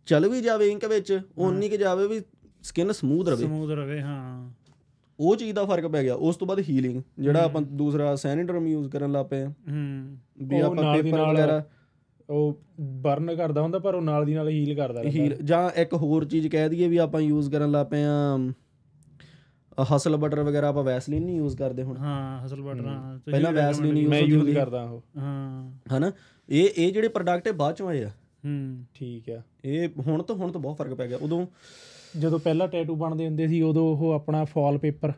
ਚੱਲ ਵੀ ਜਾਵੇ ਇੰਕ ਵਿੱਚ ਓਨੀ ਕੇ ਜਾਵੇ ਵੀ ਸਕਿਨ ਸਮੂਥ ਰਵੇ। ਸਮੂਥ ਰਵੇ ਹਾਂ। ਉਹ ਚੀਜ਼ ਦਾ ਫ਼ਰਕ ਪੈ ਗਿਆ। ਉਸ ਤੋਂ ਬਾਅਦ ਹੀਲਿੰਗ ਜਿਹੜਾ ਆਪਾਂ ਦੂਸਰਾ ਸੈਨੀਟਰਮ ਯੂਜ਼ ਕਰਨ ਲੱਗ ਪਏ ਹੂੰ। ਵੀ ਆਪਾਂ ਪੇਪਰ ਵਗੈਰਾ। ਉਹ ਬਰਨ ਕਰਦਾ ਹੁੰਦਾ ਪਰ ਉਹ ਨਾਲ ਦੀ ਨਾਲ ਹੀਲ ਕਰਦਾ ਹੀਲ ਜਾਂ ਇੱਕ ਹੋਰ ਚੀਜ਼ ਕਹਿ ਦਈਏ ਵੀ ਆਪਾਂ ਯੂਜ਼ ਕਰਨ ਲੱਗ ਪਏ ਆ ਹਸਲ ਬਟਰ ਵਗੈਰਾ ਆਪਾਂ ਵੈਸਲੀਨ ਨਹੀਂ ਯੂਜ਼ ਕਰਦੇ ਹੁਣ। ਹਾਂ ਹਸਲ ਬਟਰ ਹਾਂ। ਪਹਿਲਾਂ ਵੈਸਲੀਨ ਯੂਜ਼ ਮੈਂ ਕਰਦਾ ਉਹ। ਹਾਂ। ਹਨਾ? ਇਹ ਇਹ ਜਿਹੜੇ ਪ੍ਰੋਡਕਟ ਹੈ ਬਾਅਦ ਚੋਂ ਆਏ ਆ। ਹੂੰ। ਠੀਕ ਆ। ਇਹ ਹੁਣ ਤੋਂ ਹੁਣ ਤੋਂ ਬਹੁਤ ਫ਼ਰਕ ਪੈ ਗਿਆ। ਉਦੋਂ ਜਦੋਂ ਪਹਿਲਾਂ ਟੈਟੂ ਬਣਦੇ ਹੁੰਦੇ ਸੀ ਉਦੋਂ ਉਹ ਆਪਣਾ ਫਾਲ ਪੇਪਰ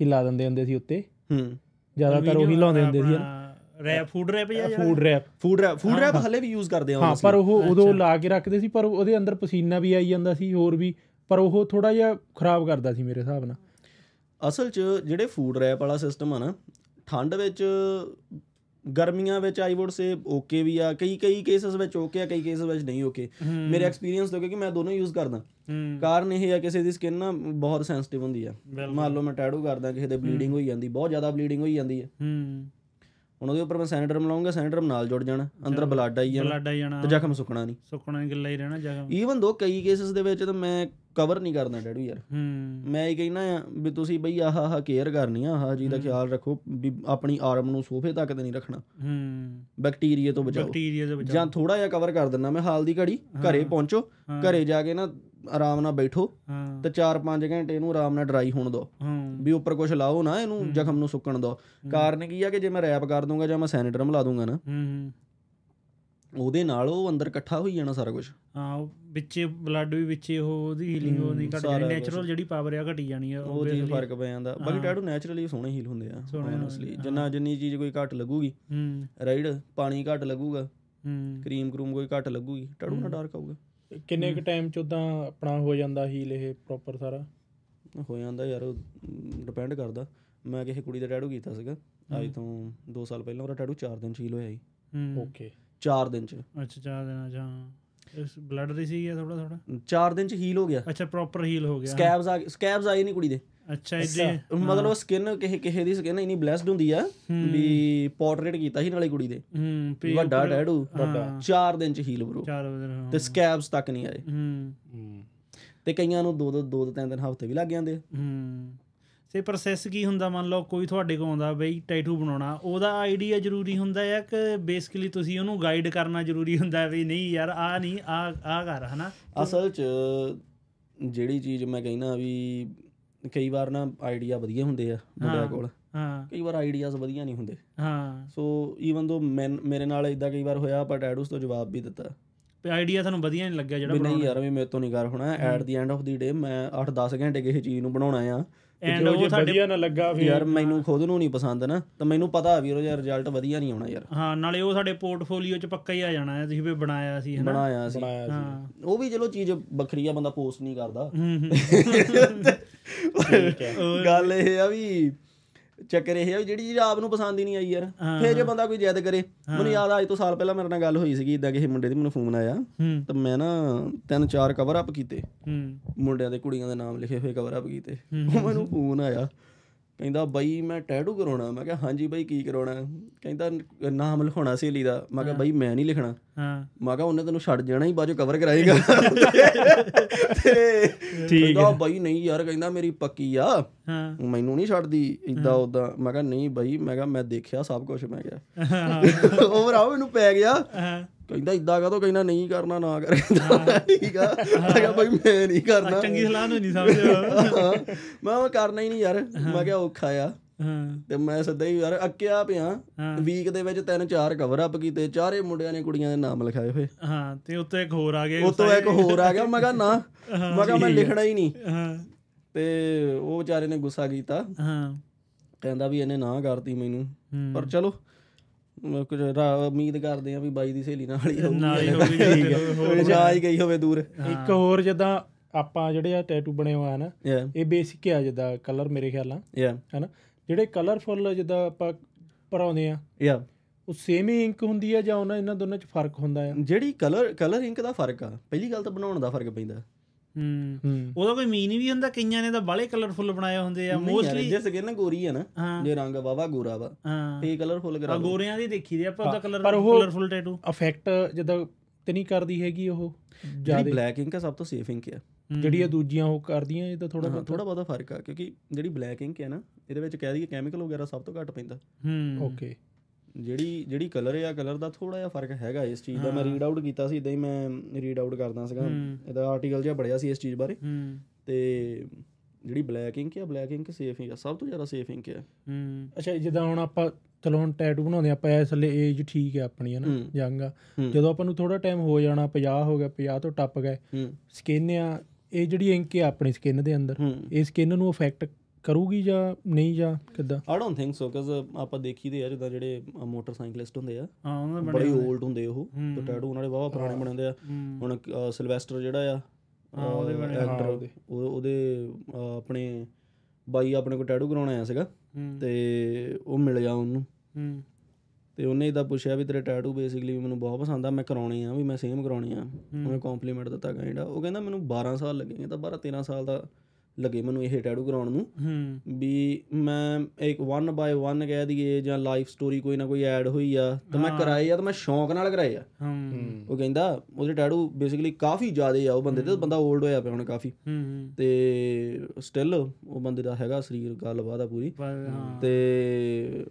ਹਿਲਾ ਦਿੰਦੇ ਹੁੰਦੇ ਸੀ ਉੱਤੇ। ਹੂੰ। ਜ਼ਿਆਦਾਤਰ ਉਹੀ ਲਾਉਂਦੇ ਹੁੰਦੇ ਸੀ। ਹਨਾ। ਰੈਪ ਫੂਡ ਰੈਪ ਜਾਂ food wrap food wrap food wrap ਹਲੇ ਵੀ ਯੂਜ਼ ਕਰਦੇ ਆ ਹਾਂ ਪਰ ਉਹ ਉਦੋਂ ਲਾ ਕੇ ਰੱਖਦੇ ਸੀ ਪਰ ਉਹਦੇ ਅੰਦਰ ਪਸੀਨਾ ਵੀ ਆਈ ਜਾਂਦਾ ਸੀ ਹੋਰ ਵੀ। ਪਰ ਉਹ ਥੋੜਾ ਜਿਹਾ ਖਰਾਬ ਕਰਦਾ ਸੀ ਮੇਰੇ ਹਿਸਾਬ ਨਾਲ। ਅਸਲ 'ਚ ਜਿਹੜੇ ਫੂਡ ਰੈਪ ਵਾਲਾ ਸਿਸਟਮ ਆ ਨਾ ਠੰਡ ਵਿੱਚ ਗਰਮੀਆਂ ਵਿੱਚ ਆਈ ਊਡ ਸੇ ਓਕੇ ਵੀ ਆ ਕਈ ਕਈ ਕੇਸਸ ਵਿੱਚ ਓਕੇ ਆ ਕਈ ਕੇਸਸ ਵਿੱਚ ਨਹੀਂ ਓਕੇ ਮੇਰੇ ਐਕਸਪੀਰੀਅੰਸ ਤੋਂ ਕਿਉਂਕਿ ਮੈਂ ਦੋਨੋਂ ਯੂਜ਼ ਕਰਦਾ। ਕਾਰਨ ਇਹ ਆ ਕਿਸੇ ਦੀ ਸਕਿਨ ਨਾ ਬਹੁਤ ਸੈਂਸਿਟਿਵ ਹੁੰਦੀ ਆ। ਮੰਨ ਲਓ ਮੈਂ ਟੈਟੂ ਕਰਦਾ ਕਿਸੇ ਦੇ ਬਲੀਡਿੰਗ ਹੋਈ ਜਾਂਦੀ ਬਹੁਤ ਜ਼ਿਆਦਾ ਬਲੀਡਿੰਗ ਹੋਈ ਜਾਂਦੀ ਆ। ਹੁਣ ਉਹਦੇ ਉੱਪਰ ਮੈਂ ਸੈਨੀਟਰਮ ਲਾਉਂਗਾ ਸੈਨੀਟਰਮ ਨਾਲ ਜੁੜ ਜਾਣਾ ਅੰਦਰ ਬਲੱਡ ਆਈ ਜਾਣਾ ਬਲੱਡ ਆ ਜਾਣਾ। ਤੇ ਜ਼ਖਮ ਸੁੱਕਣਾ ਨਹੀਂ। ਸੁੱਕਣਾ ਗਿੱਲਾ ਹੀ ਰਹਿਣਾ ਜਗ੍ਹਾ ਈਵਨ ਦੋ ਕਈ ਕੇਸਸ ਦੇ ਵਿੱਚ ਤਾਂ ਮੈਂ ਕਵਰ ਨਹੀਂ ਕਰਦਾ ਡੈਡੂ ਯਾਰ। ਹੂੰ। ਮੈਂ ਇਹ ਕਹਿਣਾ ਆ ਵੀ ਤੁਸੀਂ ਬਈ ਆਹ ਆਹ ਕੇਅਰ ਕਰਨੀ ਆ ਆਹ ਜੀ ਦਾ ਖਿਆਲ ਰੱਖੋ ਵੀ ਆਪਣੀ ਆਰਮ ਨੂੰ ਸੋਫੇ ਤੱਕ ਤੇ ਨਹੀਂ ਰੱਖਣਾ। ਹੂੰ। ਬੈਕਟੀਰੀਆ ਤੋਂ ਬਚਾਓ। ਬੈਕਟੀਰੀਆ ਦੇ ਵਿੱਚ ਜਾਂ ਥੋੜਾ ਜਿਹਾ ਕਵਰ ਕਰ ਦਿੰਦਾ ਮੈਂ ਹਾਲ ਦੀ ਘੜੀ ਘਰੇ ਪਹੁੰਚੋ ਘਰੇ ਜਾ ਕੇ ਨਾ ਆਰਾਮ ਨਾਲ ਬੈਠੋ ਤੇ 4-5 ਘੰਟੇ ਇਹਨੂੰ ਆਰਾਮ ਨਾਲ ਡਰਾਈ ਹੋਣ ਦਿਓ। ਵੀ ਉੱਪਰ ਕੁਝ ਲਾਓ ਨਾ ਇਹਨੂੰ ਜ਼ਖਮ ਨੂੰ ਸੁੱਕਣ ਦਿਓ। ਕਾਰਨ ਕੀ ਆ ਕਿ ਜੇ ਮੈਂ ਰੈਪ ਕਰ ਦੂੰਗਾ ਜਾਂ ਮੈਂ ਸੈਨੀਟਰਮ ਲਾ ਦੂੰਗਾ ਨਾ ਉਹਦੇ ਨਾਲ ਉਹ ਅੰਦਰ ਇਕੱਠਾ ਹੋਈ ਜਾਣਾ ਸਾਰਾ ਕੁਝ ਹਾਂ ਵਿੱਚੇ ਬਲੱਡ ਵੀ ਵਿੱਚੇ ਉਹ ਉਹਦੀ ਹੀਲਿੰਗ ਉਹਦੀ ਘਟ ਜਾਣੀ ਨੈਚੁਰਲ ਜਿਹੜੀ ਪਾਵਰ ਆ ਘਟੀ ਜਾਣੀ ਆ ਉਹ ਚੀਜ਼ ਫ਼ਰਕ ਪੈ ਜਾਂਦਾ। ਬਾਕੀ ਟੈਟੂ ਨੈਚੁਰਲੀ ਸੋਹਣੇ ਹੀਲ ਹੁੰਦੇ ਆ honestly ਜਿੰਨਾ ਜਿੰਨੀ ਚੀਜ਼ ਕੋਈ ਘੱਟ ਲੱਗੂਗੀ ਹੂੰ। ਰਾਈਟ ਪਾਣੀ ਘੱਟ ਲੱਗੂਗਾ। ਕਰੀਮ ਕਰੂਮ ਕੋਈ ਘੱਟ ਲੱਗੂਗੀ ਟੈਟੂ ਨਾ ਡਾਰਕ ਆਊਗਾ। ਕਿੰਨੇ ਕੁ ਟਾਈਮ ਚ ਉਦਾਂ ਆਪਣਾ ਹੋ ਜਾਂਦਾ ਹੀਲ ਇਹ ਪ੍ਰੋਪਰ ਸਾਰਾ? ਹੋ ਜਾਂਦਾ ਯਾਰ ਡਿਪੈਂਡ ਕਰਦਾ। ਮੈਂ ਕਿਸੇ ਕੁੜੀ ਦਾ ਟੈਟੂ ਕੀਤਾ ਸੀਗਾ ਅੱਜ ਤੋਂ 2 ਸਾਲ ਪਹਿਲਾਂ ਉਹਦਾ ਟੈਟੂ 4 ਦਿਨ ਚ ਹੀਲ ਹੋਇਆ ਸੀ। ਹੂੰ। ਓਕੇ 4 ਦਿਨ ਚ। ਅੱਛਾ ਚਾਹ ਦੇਣਾ ਜਾਂ ਇਸ ਬਲੱਡ ਦੀ ਸੀ ਥੋੜਾ ਥੋੜਾ 4 ਦਿਨ ਚ ਹੀਲ ਹੋ ਗਿਆ। ਅੱਛਾ ਪ੍ਰੋਪਰ ਹੀਲ ਹੋ ਗਿਆ। ਸਕੈਬਸ ਆ ਸਕੈਬਸ ਆਏ ਨਹੀਂ ਕੁੜੀ ਦੇ। ਅੱਛਾ ਇਹਦੇ ਮਤਲਬ ਸਕਿਨ ਕਿਸੇ ਕਿਸੇ ਦੀ ਸਕਿਨ ਇੰਨੀ ਬlesed ਹੁੰਦੀ ਆ ਵੀ ਪੋਰਟਰੇਟ ਕੀਤਾ ਸੀ ਨਾਲੇ ਕੁੜੀ ਦੇ। ਹੂੰ ਵੱਡਾ ਟੈਟੂ ਵੱਡਾ। 4 ਦਿਨ ਚ ਹੀਲ ਬਰੋ ਚਾਰ ਵਜੇ ਤੇ ਸਕੈਬਸ ਤੱਕ ਨਹੀਂ ਆਏ। ਹੂੰ। ਤੇ ਕਈਆਂ ਨੂੰ ਦੋ ਦੋ ਦੋ ਤਿੰਨ ਤਿੰਨ ਹਫ਼ਤੇ ਵੀ ਲੱਗ ਜਾਂਦੇ ਹੂੰ। ਤੇ ਪ੍ਰੋਸੈਸ ਕੀ ਹੁੰਦਾ? ਮੰਨ ਲਓ ਕੋਈ ਤੁਹਾਡੇ ਕੋਲ ਆਉਂਦਾ ਬਈ ਟੈਟੂ ਬਣਾਉਣਾ ਉਹਦਾ ਆਈਡੀਆ ਜ਼ਰੂਰੀ ਹੁੰਦਾ ਹੈ ਕਿ ਬੇਸਿਕਲੀ ਤੁਸੀਂ ਉਹਨੂੰ ਗਾਈਡ ਕਰਨਾ ਜ਼ਰੂਰੀ ਹੁੰਦਾ ਵੀ ਨਹੀਂ ਯਾਰ ਆ ਨਹੀਂ ਆ ਆ ਕਰ ਹਨਾ? ਅਸਲ 'ਚ ਜਿਹੜੀ ਚੀਜ਼ ਮੈਂ ਕਹਿਣਾ ਵੀ ਕਈ ਵਾਰ ਨਾ ਆਈਡੀਆ ਵਧੀਆ ਹੁੰਦੇ ਆ ਮੁੰਡਿਆਂ ਕੋਲ। ਹਾਂ। ਕਈ ਵਾਰ ਆਈਡੀਆਜ਼ ਵਧੀਆ ਨਹੀਂ ਹੁੰਦੇ। ਹਾਂ। ਸੋ ਈਵਨ ਦੋ ਮੇਰੇ ਨਾਲ ਇਦਾਂ ਕਈ ਵਾਰ ਹੋਇਆ ਪਰ ਟੈਟੂਸ ਤੋਂ ਜਵਾਬ ਵੀ ਦਿੱਤਾ। ਤੇ ਆਈਡੀਆ ਤੁਹਾਨੂੰ ਵਧੀਆ ਨਹੀਂ ਲੱਗਿਆ ਜਿਹੜਾ ਨਹੀਂ ਯਾਰ ਵੀ ਮੇਰੇ ਤੋਂ ਨਹੀਂ ਕਰ ਹੋਣਾ। At the end of the day ਮੈਂ 8-10 ਘੰਟੇ ਕਿਸੇ ਚੀਜ਼ ਨੂੰ ਬਣਾਉਣਾ ਆ। ਐਂਡ ਉਹ ਉਹ ਵਧੀਆ ਨਾ ਲੱਗਾ ਫਿਰ ਯਾਰ ਮੈਨੂੰ ਖੁਦ ਨੂੰ ਨਹੀਂ ਪਸੰਦ ਨਾ। ਤਾਂ ਮੈਨੂੰ ਪਤਾ ਵੀ ਉਹਦਾ ਰਿਜ਼ਲਟ ਵਧੀਆ ਨਹੀਂ ਆਉਣਾ ਯਾਰ। ਹਾਂ ਨਾਲੇ ਉਹ ਸਾਡੇ ਪੋਰਟਫੋਲੀਓ ਚ ਪੱਕਾ ਹੀ ਆ ਜਾਣਾ ਹੈ ਤੁਸੀਂ ਵੀ ਬਣਾਇਆ ਸੀ ਹਨਾ? ਬਣਾਇਆ ਸੀ। ਉਹ ਵੀ ਚਲੋ ਚੀਜ਼ ਵੱਖਰੀ ਆ ਬੰਦਾ ਪੋਸਟ ਨਹੀਂ ਕਰਦਾ। ਗੱਲ ਇਹ ਆ ਵੀ ਚੱਕਰ ਇਹ ਆ ਵੀ ਜਿਹੜੀ ਚੀਜ਼ ਆਪ ਨੂੰ ਪਸੰਦ ਹੀ ਨਹੀਂ ਆਈ ਯਾਰ। ਫੇਰ ਜੇ ਬੰਦਾ ਕੋਈ ਜਿੱਦ ਕਰੇ ਮੈਨੂੰ ਯਾਦ ਆ ਅੱਜ ਤੋਂ ਸਾਲ ਪਹਿਲਾਂ ਮੇਰੇ ਨਾਲ ਗੱਲ ਹੋਈ ਸੀਗੀ ਇਦਾਂ ਕਿਸੇ ਮੁੰਡੇ ਦੀ ਮੈਨੂੰ ਫੋਨ ਆਇਆ। ਤਾਂ ਮੈਂ ਨਾ ਤਿੰਨ ਚਾਰ ਕਵਰ ਅਪ ਕੀਤੇ। ਮੁੰਡਿਆਂ ਦੇ ਕੁੜੀਆਂ ਦੇ ਨਾਮ ਲਿਖੇ ਹੋਏ ਕਵਰ ਅਪ ਕੀਤੇ। ਉਹ ਮੈਨੂੰ ਫੋਨ ਆਇਆ। ਕਹਿੰਦਾ ਬਾਈ ਮੈਂ ਟੈਟੂ ਕਰਾਉਣਾ। ਮੈਂ ਕਿਹਾ ਹਾਂਜੀ ਬਾਈ ਕੀ ਕਰਾਉਣਾ? ਕਹਿੰਦਾ ਨਾਮ ਲਿਖਾਉਣਾ ਸਹੇਲੀ ਦਾ। ਮੈਂ ਕਿਹਾ ਬਾਈ ਮੈਂ ਨਹੀਂ ਲਿਖਣਾ। ਹਾਂ। ਮੈਂ ਕਿਹਾ ਉਹਨੇ ਤੈਨੂੰ ਛੱਡ ਜਾਣਾ ਹੀ ਬਾਅਦ ਕਵਰ ਕਰਾਏਗਾ। ਤੇ ਕਹਿੰਦਾ ਬਾਈ ਨਹੀਂ ਯਾਰ ਕਹਿੰਦਾ ਮੇਰੀ ਪੱਕੀ ਆ। ਹਾਂ। ਮੈਨੂੰ ਨਹੀਂ ਛੱਡਦੀ ਇਦਾਂ ਉਦਾਂ ਮੈਂ ਕਿਹਾ ਨਹੀਂ ਬਾਈ ਮੈਂ ਕਿਹਾ ਮੈਂ ਦੇਖਿਆ ਸਭ ਕੁਝ ਮੈਂ ਕਿਹਾ। ਹਾਂ। ਓਵਰ ਆਉ ਮੈਨੂੰ ਪੈ ਗਿਆ। ਹਾਂ। ਕਹਿੰਦਾ ਇਦਾਂ ਕਾ ਕਹਿੰਦਾ ਨਹੀਂ ਕਰਨਾ ਨਾ ਕਰ। ਠੀਕ ਆ। ਮੈਂ ਕਿਹਾ ਬਾਈ ਮੈਂ ਨਹੀਂ ਕਰਨਾ। ਚੰਗੀ ਸਲਾਹ ਨੂੰ ਨਹੀਂ ਸਮਝਿਆ। ਹਾਂ। ਮੈਂ ਕਰਨਾ ਹੀ ਨਹੀਂ ਯਾਰ। ਮੈਂ ਕਿਹਾ ਔਖਾ ਆ। ਹਾਂ। ਤੇ ਮੈਂ ਸਿੱਧਾ ਹੀ ਯਾਰ ਅੱਕਿਆ ਪਿਆ। ਵੀਕ ਦੇ ਵਿੱਚ ਤਿੰਨ ਚਾਰ ਕਵਰ ਅਪ ਕੀਤੇ। ਚਾਰੇ ਮੁੰਡਿਆਂ ਨੇ ਕੁੜੀਆਂ ਦੇ ਨਾਮ ਲਿਖਾਏ ਹੋਏ। ਹਾਂ ਤੇ ਉੱਤੇ ਇੱਕ ਹੋਰ ਆ ਗਿਆ ਉਹ ਤੋਂ ਇੱਕ ਹੋਰ ਆ ਗਿਆ। ਮੈਂ ਕਿਹਾ ਨਾ। ਮੈਂ ਕਿਹਾ ਮੈਂ ਲਿਖਣਾ ਹੀ ਨਹੀਂ। ਹਾਂ। ਤੇ ਉਹ ਵਿਚਾਰੇ ਨੇ ਗੁੱਸਾ ਕੀਤਾ। ਹਾਂ। ਕਹਿੰਦਾ ਵੀ ਇਹਨੇ ਨਾ ਕਰਤੀ ਮੈਨੂੰ। ਪਰ ਚਲੋ ਕੁਝ ਉਮੀਦ ਕਰਦੇ ਆ ਵੀ ਬਾਈ ਦੀ ਸਹੇਲੀ ਨਾਲ ਹੀ ਹੋਊਗੀ। ਨਾਲ ਹੀ ਹੋ। ਗਈ ਠੀਕ ਜਾ ਹੀ ਗਈ ਹੋਵੇ ਦੂਰ। ਇੱਕ ਹੋਰ ਜਿੱਦਾਂ ਆਪਾਂ ਜਿਹੜੇ ਆ ਟੈਟੂ ਬਣੇ ਹੋਏ ਆ ਨਾ ਇਹ ਬੇਸਿਕ ਆ ਜਿੱਦਾਂ ਕਲਰ ਮੇਰੇ ਖਿਆਲ। ਨਾਲ ਯਾ ਹੈਨਾ? ਜਿਹੜੇ ਕਲਰਫੁੱਲ ਜਿੱਦਾਂ ਆਪਾਂ ਭਰਾਉਂਦੇ ਆ ਯਾ ਉਹ ਸੇਮ ਹੀ ਇੰਕ ਹੁੰਦੀ ਆ ਜਾਂ ਉਹਨਾਂ ਇਹਨਾਂ ਦੋਨਾਂ 'ਚ ਫ਼ਰਕ ਹੁੰਦਾ ਆ? ਜਿਹੜੀ ਕਲਰ ਕਲਰ ਇੰਕ ਦਾ ਫ਼ਰਕ ਆ ਪਹਿਲੀ ਗੱਲ ਤਾਂ ਬਣਾਉਣ ਦਾ ਫ਼ਰਕ ਪੈਂਦਾ। ਹੂੰ। ਉਹਦਾ ਕੋਈ ਮੀਨ ਵੀ ਹੁੰਦਾ? ਕਈਆਂ ਨੇ ਤਾਂ ਬਾਲੇ ਕਲਰਫੁੱਲ ਬਣਾਏ ਹੁੰਦੇ ਆ। ਮੋਸਟਲੀ ਜੇ ਸਕਿਨ ਗੋਰੀ ਆ ਨਾ ਜੇ ਰੰਗ ਵਾਵਾ ਗੋਰਾ ਵਾ ਤੇ ਕਲਰਫੁਲ ਕਰਾ ਗੋਰਿਆਂ ਦੀ ਦੇਖੀ ਦੀ ਆਪਾਂ ਉਹਦਾ ਕਲਰ ਪਰ ਉਹ- ਕਲਰਫੁਲ ਟੈਟੂ ਅਫੈਕਟ ਜਿੱਦਾਂ ਤੇ ਨਹੀਂ ਕਰਦੀ ਹੈਗੀ ਉਹ ਜਿਹੜੀ ਜ਼ਿਆਦਾ। ਬਲੈਕ ਇੰਕ ਸਭ ਤੋਂ ਸੇਫ ਇੰਕ ਆ। ਜਿਹੜੀਆਂ ਦੂਜੀਆਂ ਉਹ ਕਰਦੀਆਂ ਇਹ ਤਾਂ ਥੋੜਾ ਥੋੜਾ ਬਹੁਤਾ। ਫ਼ਰਕ ਆ ਕਿਉਂਕਿ ਜਿਹੜੀ ਬਲੈਕ ਇੰਕ ਹੈ ਨਾ ਇਹਦੇ ਵਿੱਚ ਕਹਿ ਦਈਏ ਕੈਮੀਕਲ ਵਗੈਰਾ ਸਭ ਤੋਂ ਘੱਟ ਪੈਂਦਾ। ਹੂੰ। ਓਕੇ ਜਿਹੜੀ ਜਿਹੜੀ ਕਲਰ ਆ ਕਲਰ ਦਾ ਥੋੜਾ ਜਿਹਾ ਫ਼ਰਕ ਹੈਗਾ ਇਸ ਚੀਜ਼ ਦਾ। ਮੈਂ ਰੀਡ ਆਊਟ ਕੀਤਾ ਸੀ ਇਦਾਂ ਹੀ ਮੈਂ ਰੀਡ ਆਊਟ ਕਰਦਾ ਸੀਗਾ। ਇਹਦਾ ਆਰਟੀਕਲ ਜਿਹਾ ਪੜਿਆ ਸੀ ਇਸ ਚੀਜ਼ ਬਾਰੇ। ਹੂੰ। ਤੇ ਜਿਹੜੀ ਬਲੈਕ ਇੰਕ ਆ ਬਲੈਕ ਇੰਕ ਸੇਫ ਇੰਕ ਆ ਸਭ ਤੋਂ ਜ਼ਿਆਦਾ ਸੇਫ ਇੰਕ ਆ। ਹੂੰ। ਅੱਛਾ ਜਿੱਦਾਂ ਹੁਣ ਆਪਾਂ ਚਲੋ ਹੁਣ ਟੈਟੂ ਬਣਾਉਂਦੇ ਆਪਾਂ ਇਸ ਥੱਲੇ ਏਜ ਠੀਕ ਹੈ ਆਪਣੀ ਹੈ ਨਾ ਹੂੰ। ਯੰਗ ਆ। ਹੂੰ। ਜਦੋਂ ਆਪਾਂ ਨੂੰ ਥੋੜਾ ਟਾਈਮ ਹੋ ਜਾਣਾ 50 ਹੋ ਗਿਆ 50 ਤੋਂ ਟੱਪ ਗਏ ਹੂੰ। ਸਕਿਨ ਆ ਇਹ ਜਿਹੜੀ ਇੰਕ ਆ ਆਪਣੀ ਸਕਿਨ ਦੇ ਅੰਦਰ ਹੂੰ। ਇਹ ਸਕਿਨ ਨੂੰ ਅਫੈਕਟ ਕਰੂਗੀ ਜਾਂ ਨਹੀਂ ਜਾਂ ਕਿੱਦਾਂ? ਆਈ ਡੋਨਟ ਥਿੰਕ ਸੋ ਕਿਉਂਕਿ ਆਪਾਂ ਦੇਖੀਦੇ ਆ ਜਿੱਦਾਂ ਜਿਹੜੇ ਮੋਟਰਸਾਈਕਲਿਸਟ ਹੁੰਦੇ ਆ। ਹਾਂ ਉਹਨਾਂ ਦੇ ਬੜੇ 올ਡ ਹੁੰਦੇ ਉਹ ਤੇ ਟੈਟੂ ਉਹਨਾਂ ਦੇ ਵਾਵਾ ਪੁਰਾਣੇ ਬਣਾਉਂਦੇ ਆ। ਹੁਣ ਸਿਲਵੈਸਟਰ ਜਿਹੜਾ ਆ ਉਹਦੇ ਐਕਟਰ ਉਹਦੇ। ਆਪਣੇ ਬਾਈ ਆਪਣੇ ਕੋਲ ਟੈਟੂ ਕਰਾਉਣ ਆਇਆ ਸੀਗਾ ਤੇ ਉਹ ਮਿਲ ਗਿਆ ਉਹਨੂੰ। ਹੂੰ। ਤੇ ਉਹਨੇ ਇਦਾਂ ਪੁੱਛਿਆ ਵੀ ਤੇਰੇ ਟੈਟੂ ਬੇਸਿਕਲੀ ਮੈਨੂੰ ਬਹੁਤ ਪਸੰਦ ਆ ਮੈਂ ਕਰਾਉਣੇ ਆ ਵੀ ਮੈਂ ਸੇਮ ਕਰਾਉਣੇ ਆ। ਉਹਨੇ ਕੰਪਲੀਮੈਂਟ ਦਿੱਤਾ ਕਾਈਂਡਾ ਉਹ ਕਹਿੰਦਾ ਮੈਨੂੰ 12 ਸਾਲ ਲੱਗੇ ਤਾਂ 12 13 ਸਾਲ ਦਾ ਲੱਗੇ ਮੈਨੂੰ ਇਹ ਟੈਟੂ ਕਰਾਉਣ ਨੂੰ। ਹੂੰ। ਵੀ ਮੈਂ ਇੱਕ 1 ਬਾਈ 1 ਕਹਿ ਦਈਏ ਜਾਂ ਲਾਈਫ ਸਟੋਰੀ ਕੋਈ ਨਾ ਕੋਈ ਐਡ ਹੋਈ ਆ ਤਾਂ ਮੈਂ ਕਰਾਏ ਆ ਤਾਂ ਮੈਂ ਸ਼ੌਂਕ ਨਾਲ ਕਰਾਏ ਆ। ਹੂੰ। ਉਹ ਕਹਿੰਦਾ ਉਹਦੇ ਟੈਟੂ ਬੇਸਿਕਲੀ ਕਾਫੀ ਜ਼ਿਆਦੇ ਆ ਉਹ ਬੰਦੇ ਤੇ ਬੰਦਾ 올ਡ ਹੋਇਆ ਪਿਆ ਹੁਣ ਕਾਫੀ। ਹੂੰ ਤੇ ਸਟਿਲ ਉਹ ਬੰਦੇ ਦਾ ਹੈਗਾ ਸਰੀਰ ਗੱਲਬਾਤ ਆ ਪੂਰੀ। ਤੇ